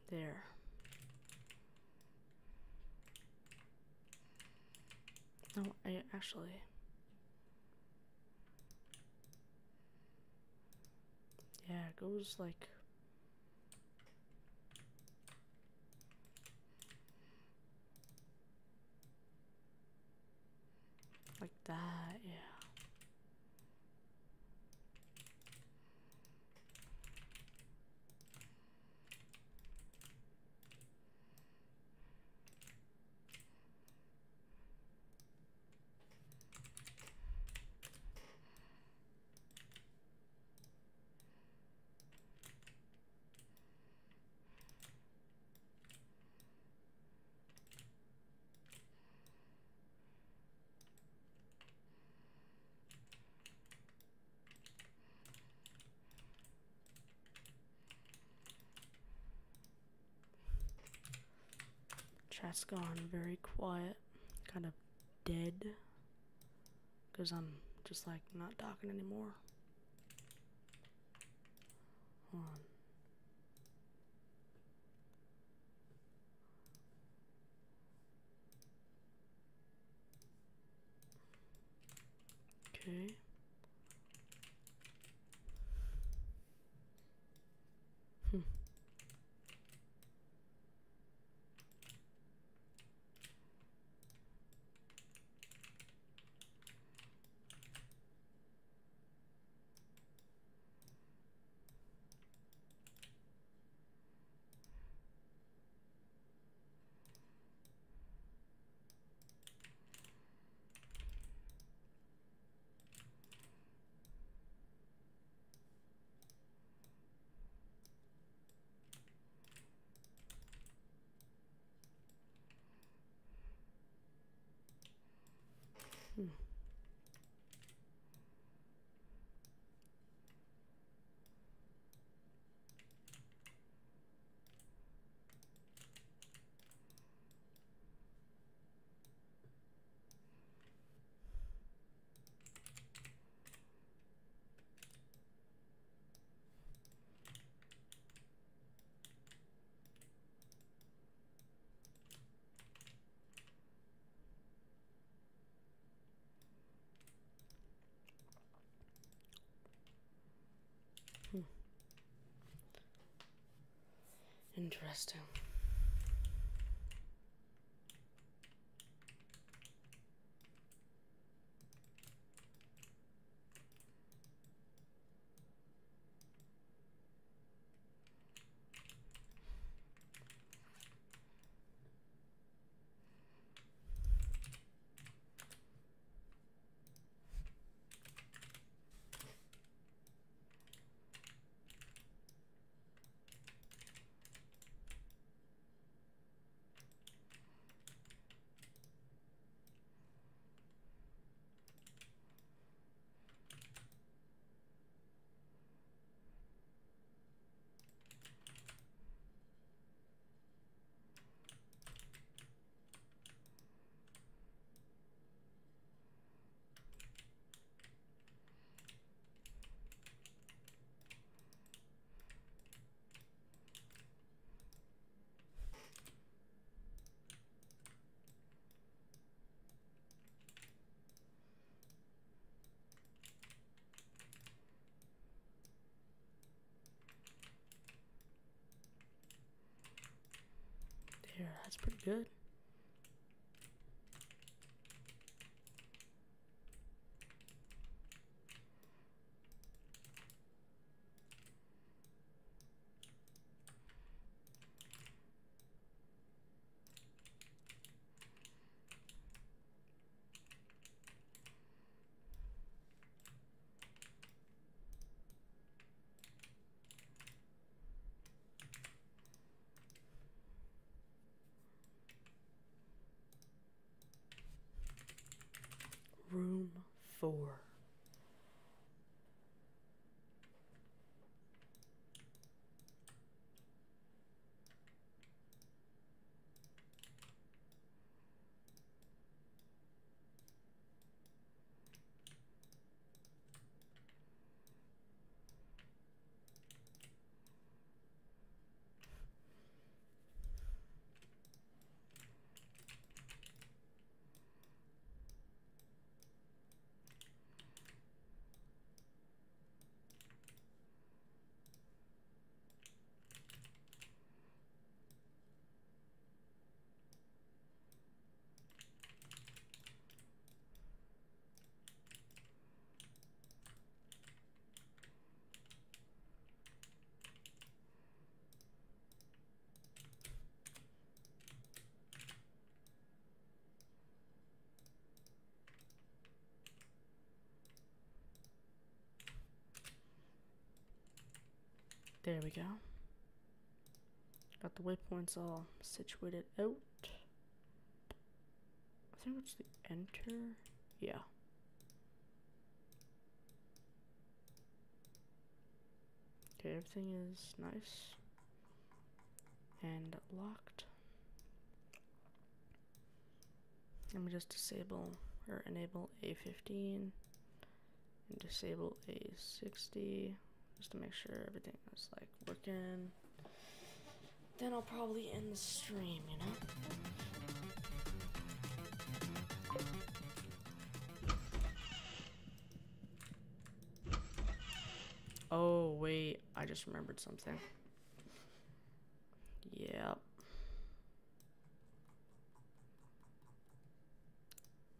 There. No, I actually. Yeah, it goes like that, yeah. Chat's gone very quiet, kind of dead. Because I'm just like not talking anymore. Hold on. Okay. Hmm. Interesting. There, that's pretty good. There we go. Got the waypoints all situated out. I think it's the enter. Yeah. Okay, everything is nice and locked. Let me just disable or enable A15 and disable A60 just to make sure everything is like working. Then I'll probably end the stream, you know? Oh, wait, I just remembered something. Yep.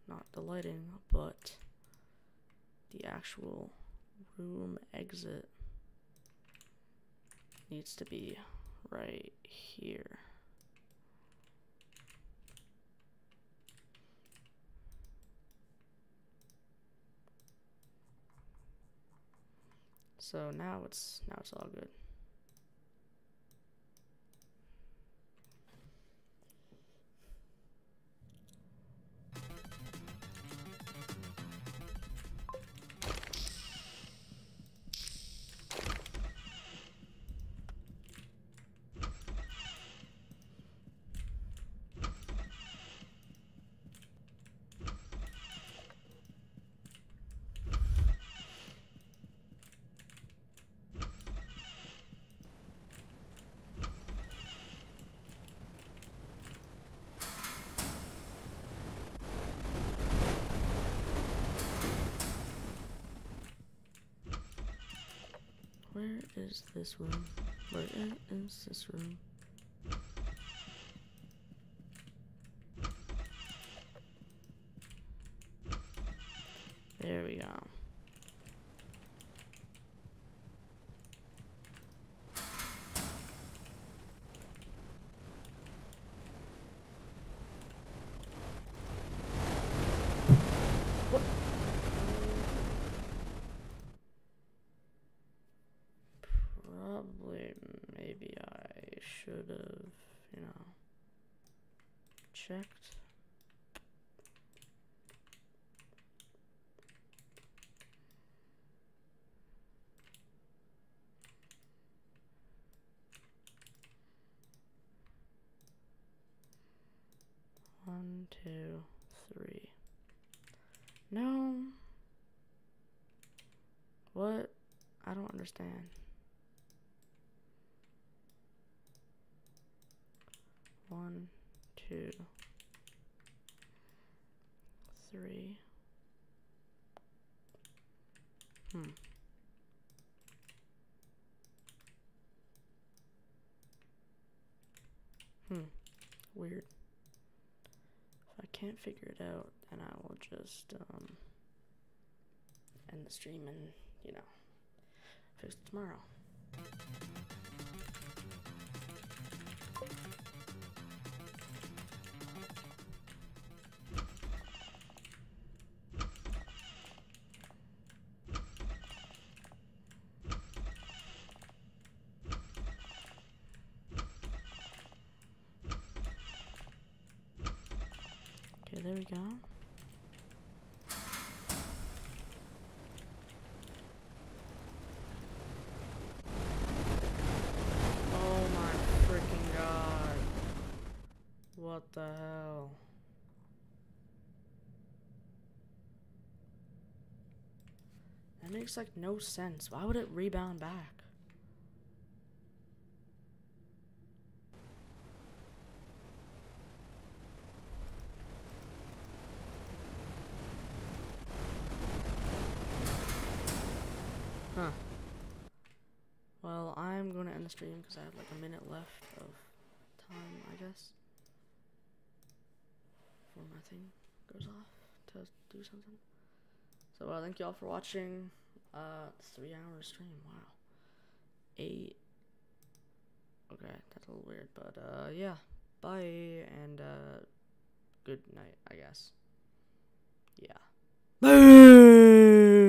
Not the lighting, but the actual room exit needs to be right here. So now it's now it's all good. Is this room? Where is this room? There we go. Probably, maybe I should have, you know, checked. One, two, three. No. What? I don't understand. One, two, three. Hmm. Hmm. Weird. If I can't figure it out, just um end the stream and, you know, fix it tomorrow. Okay, there we go. Oh my freaking god. What the hell? That makes like no sense. Why would it rebound back? Huh. Well, I'm going to end the stream because I have like a minute left of time, I guess thing goes off to do something. So uh, thank you all for watching. Uh, three hour stream. Wow. Eight. Okay, that's a little weird, but uh, yeah. Bye and uh, good night. I guess. Yeah. Bye.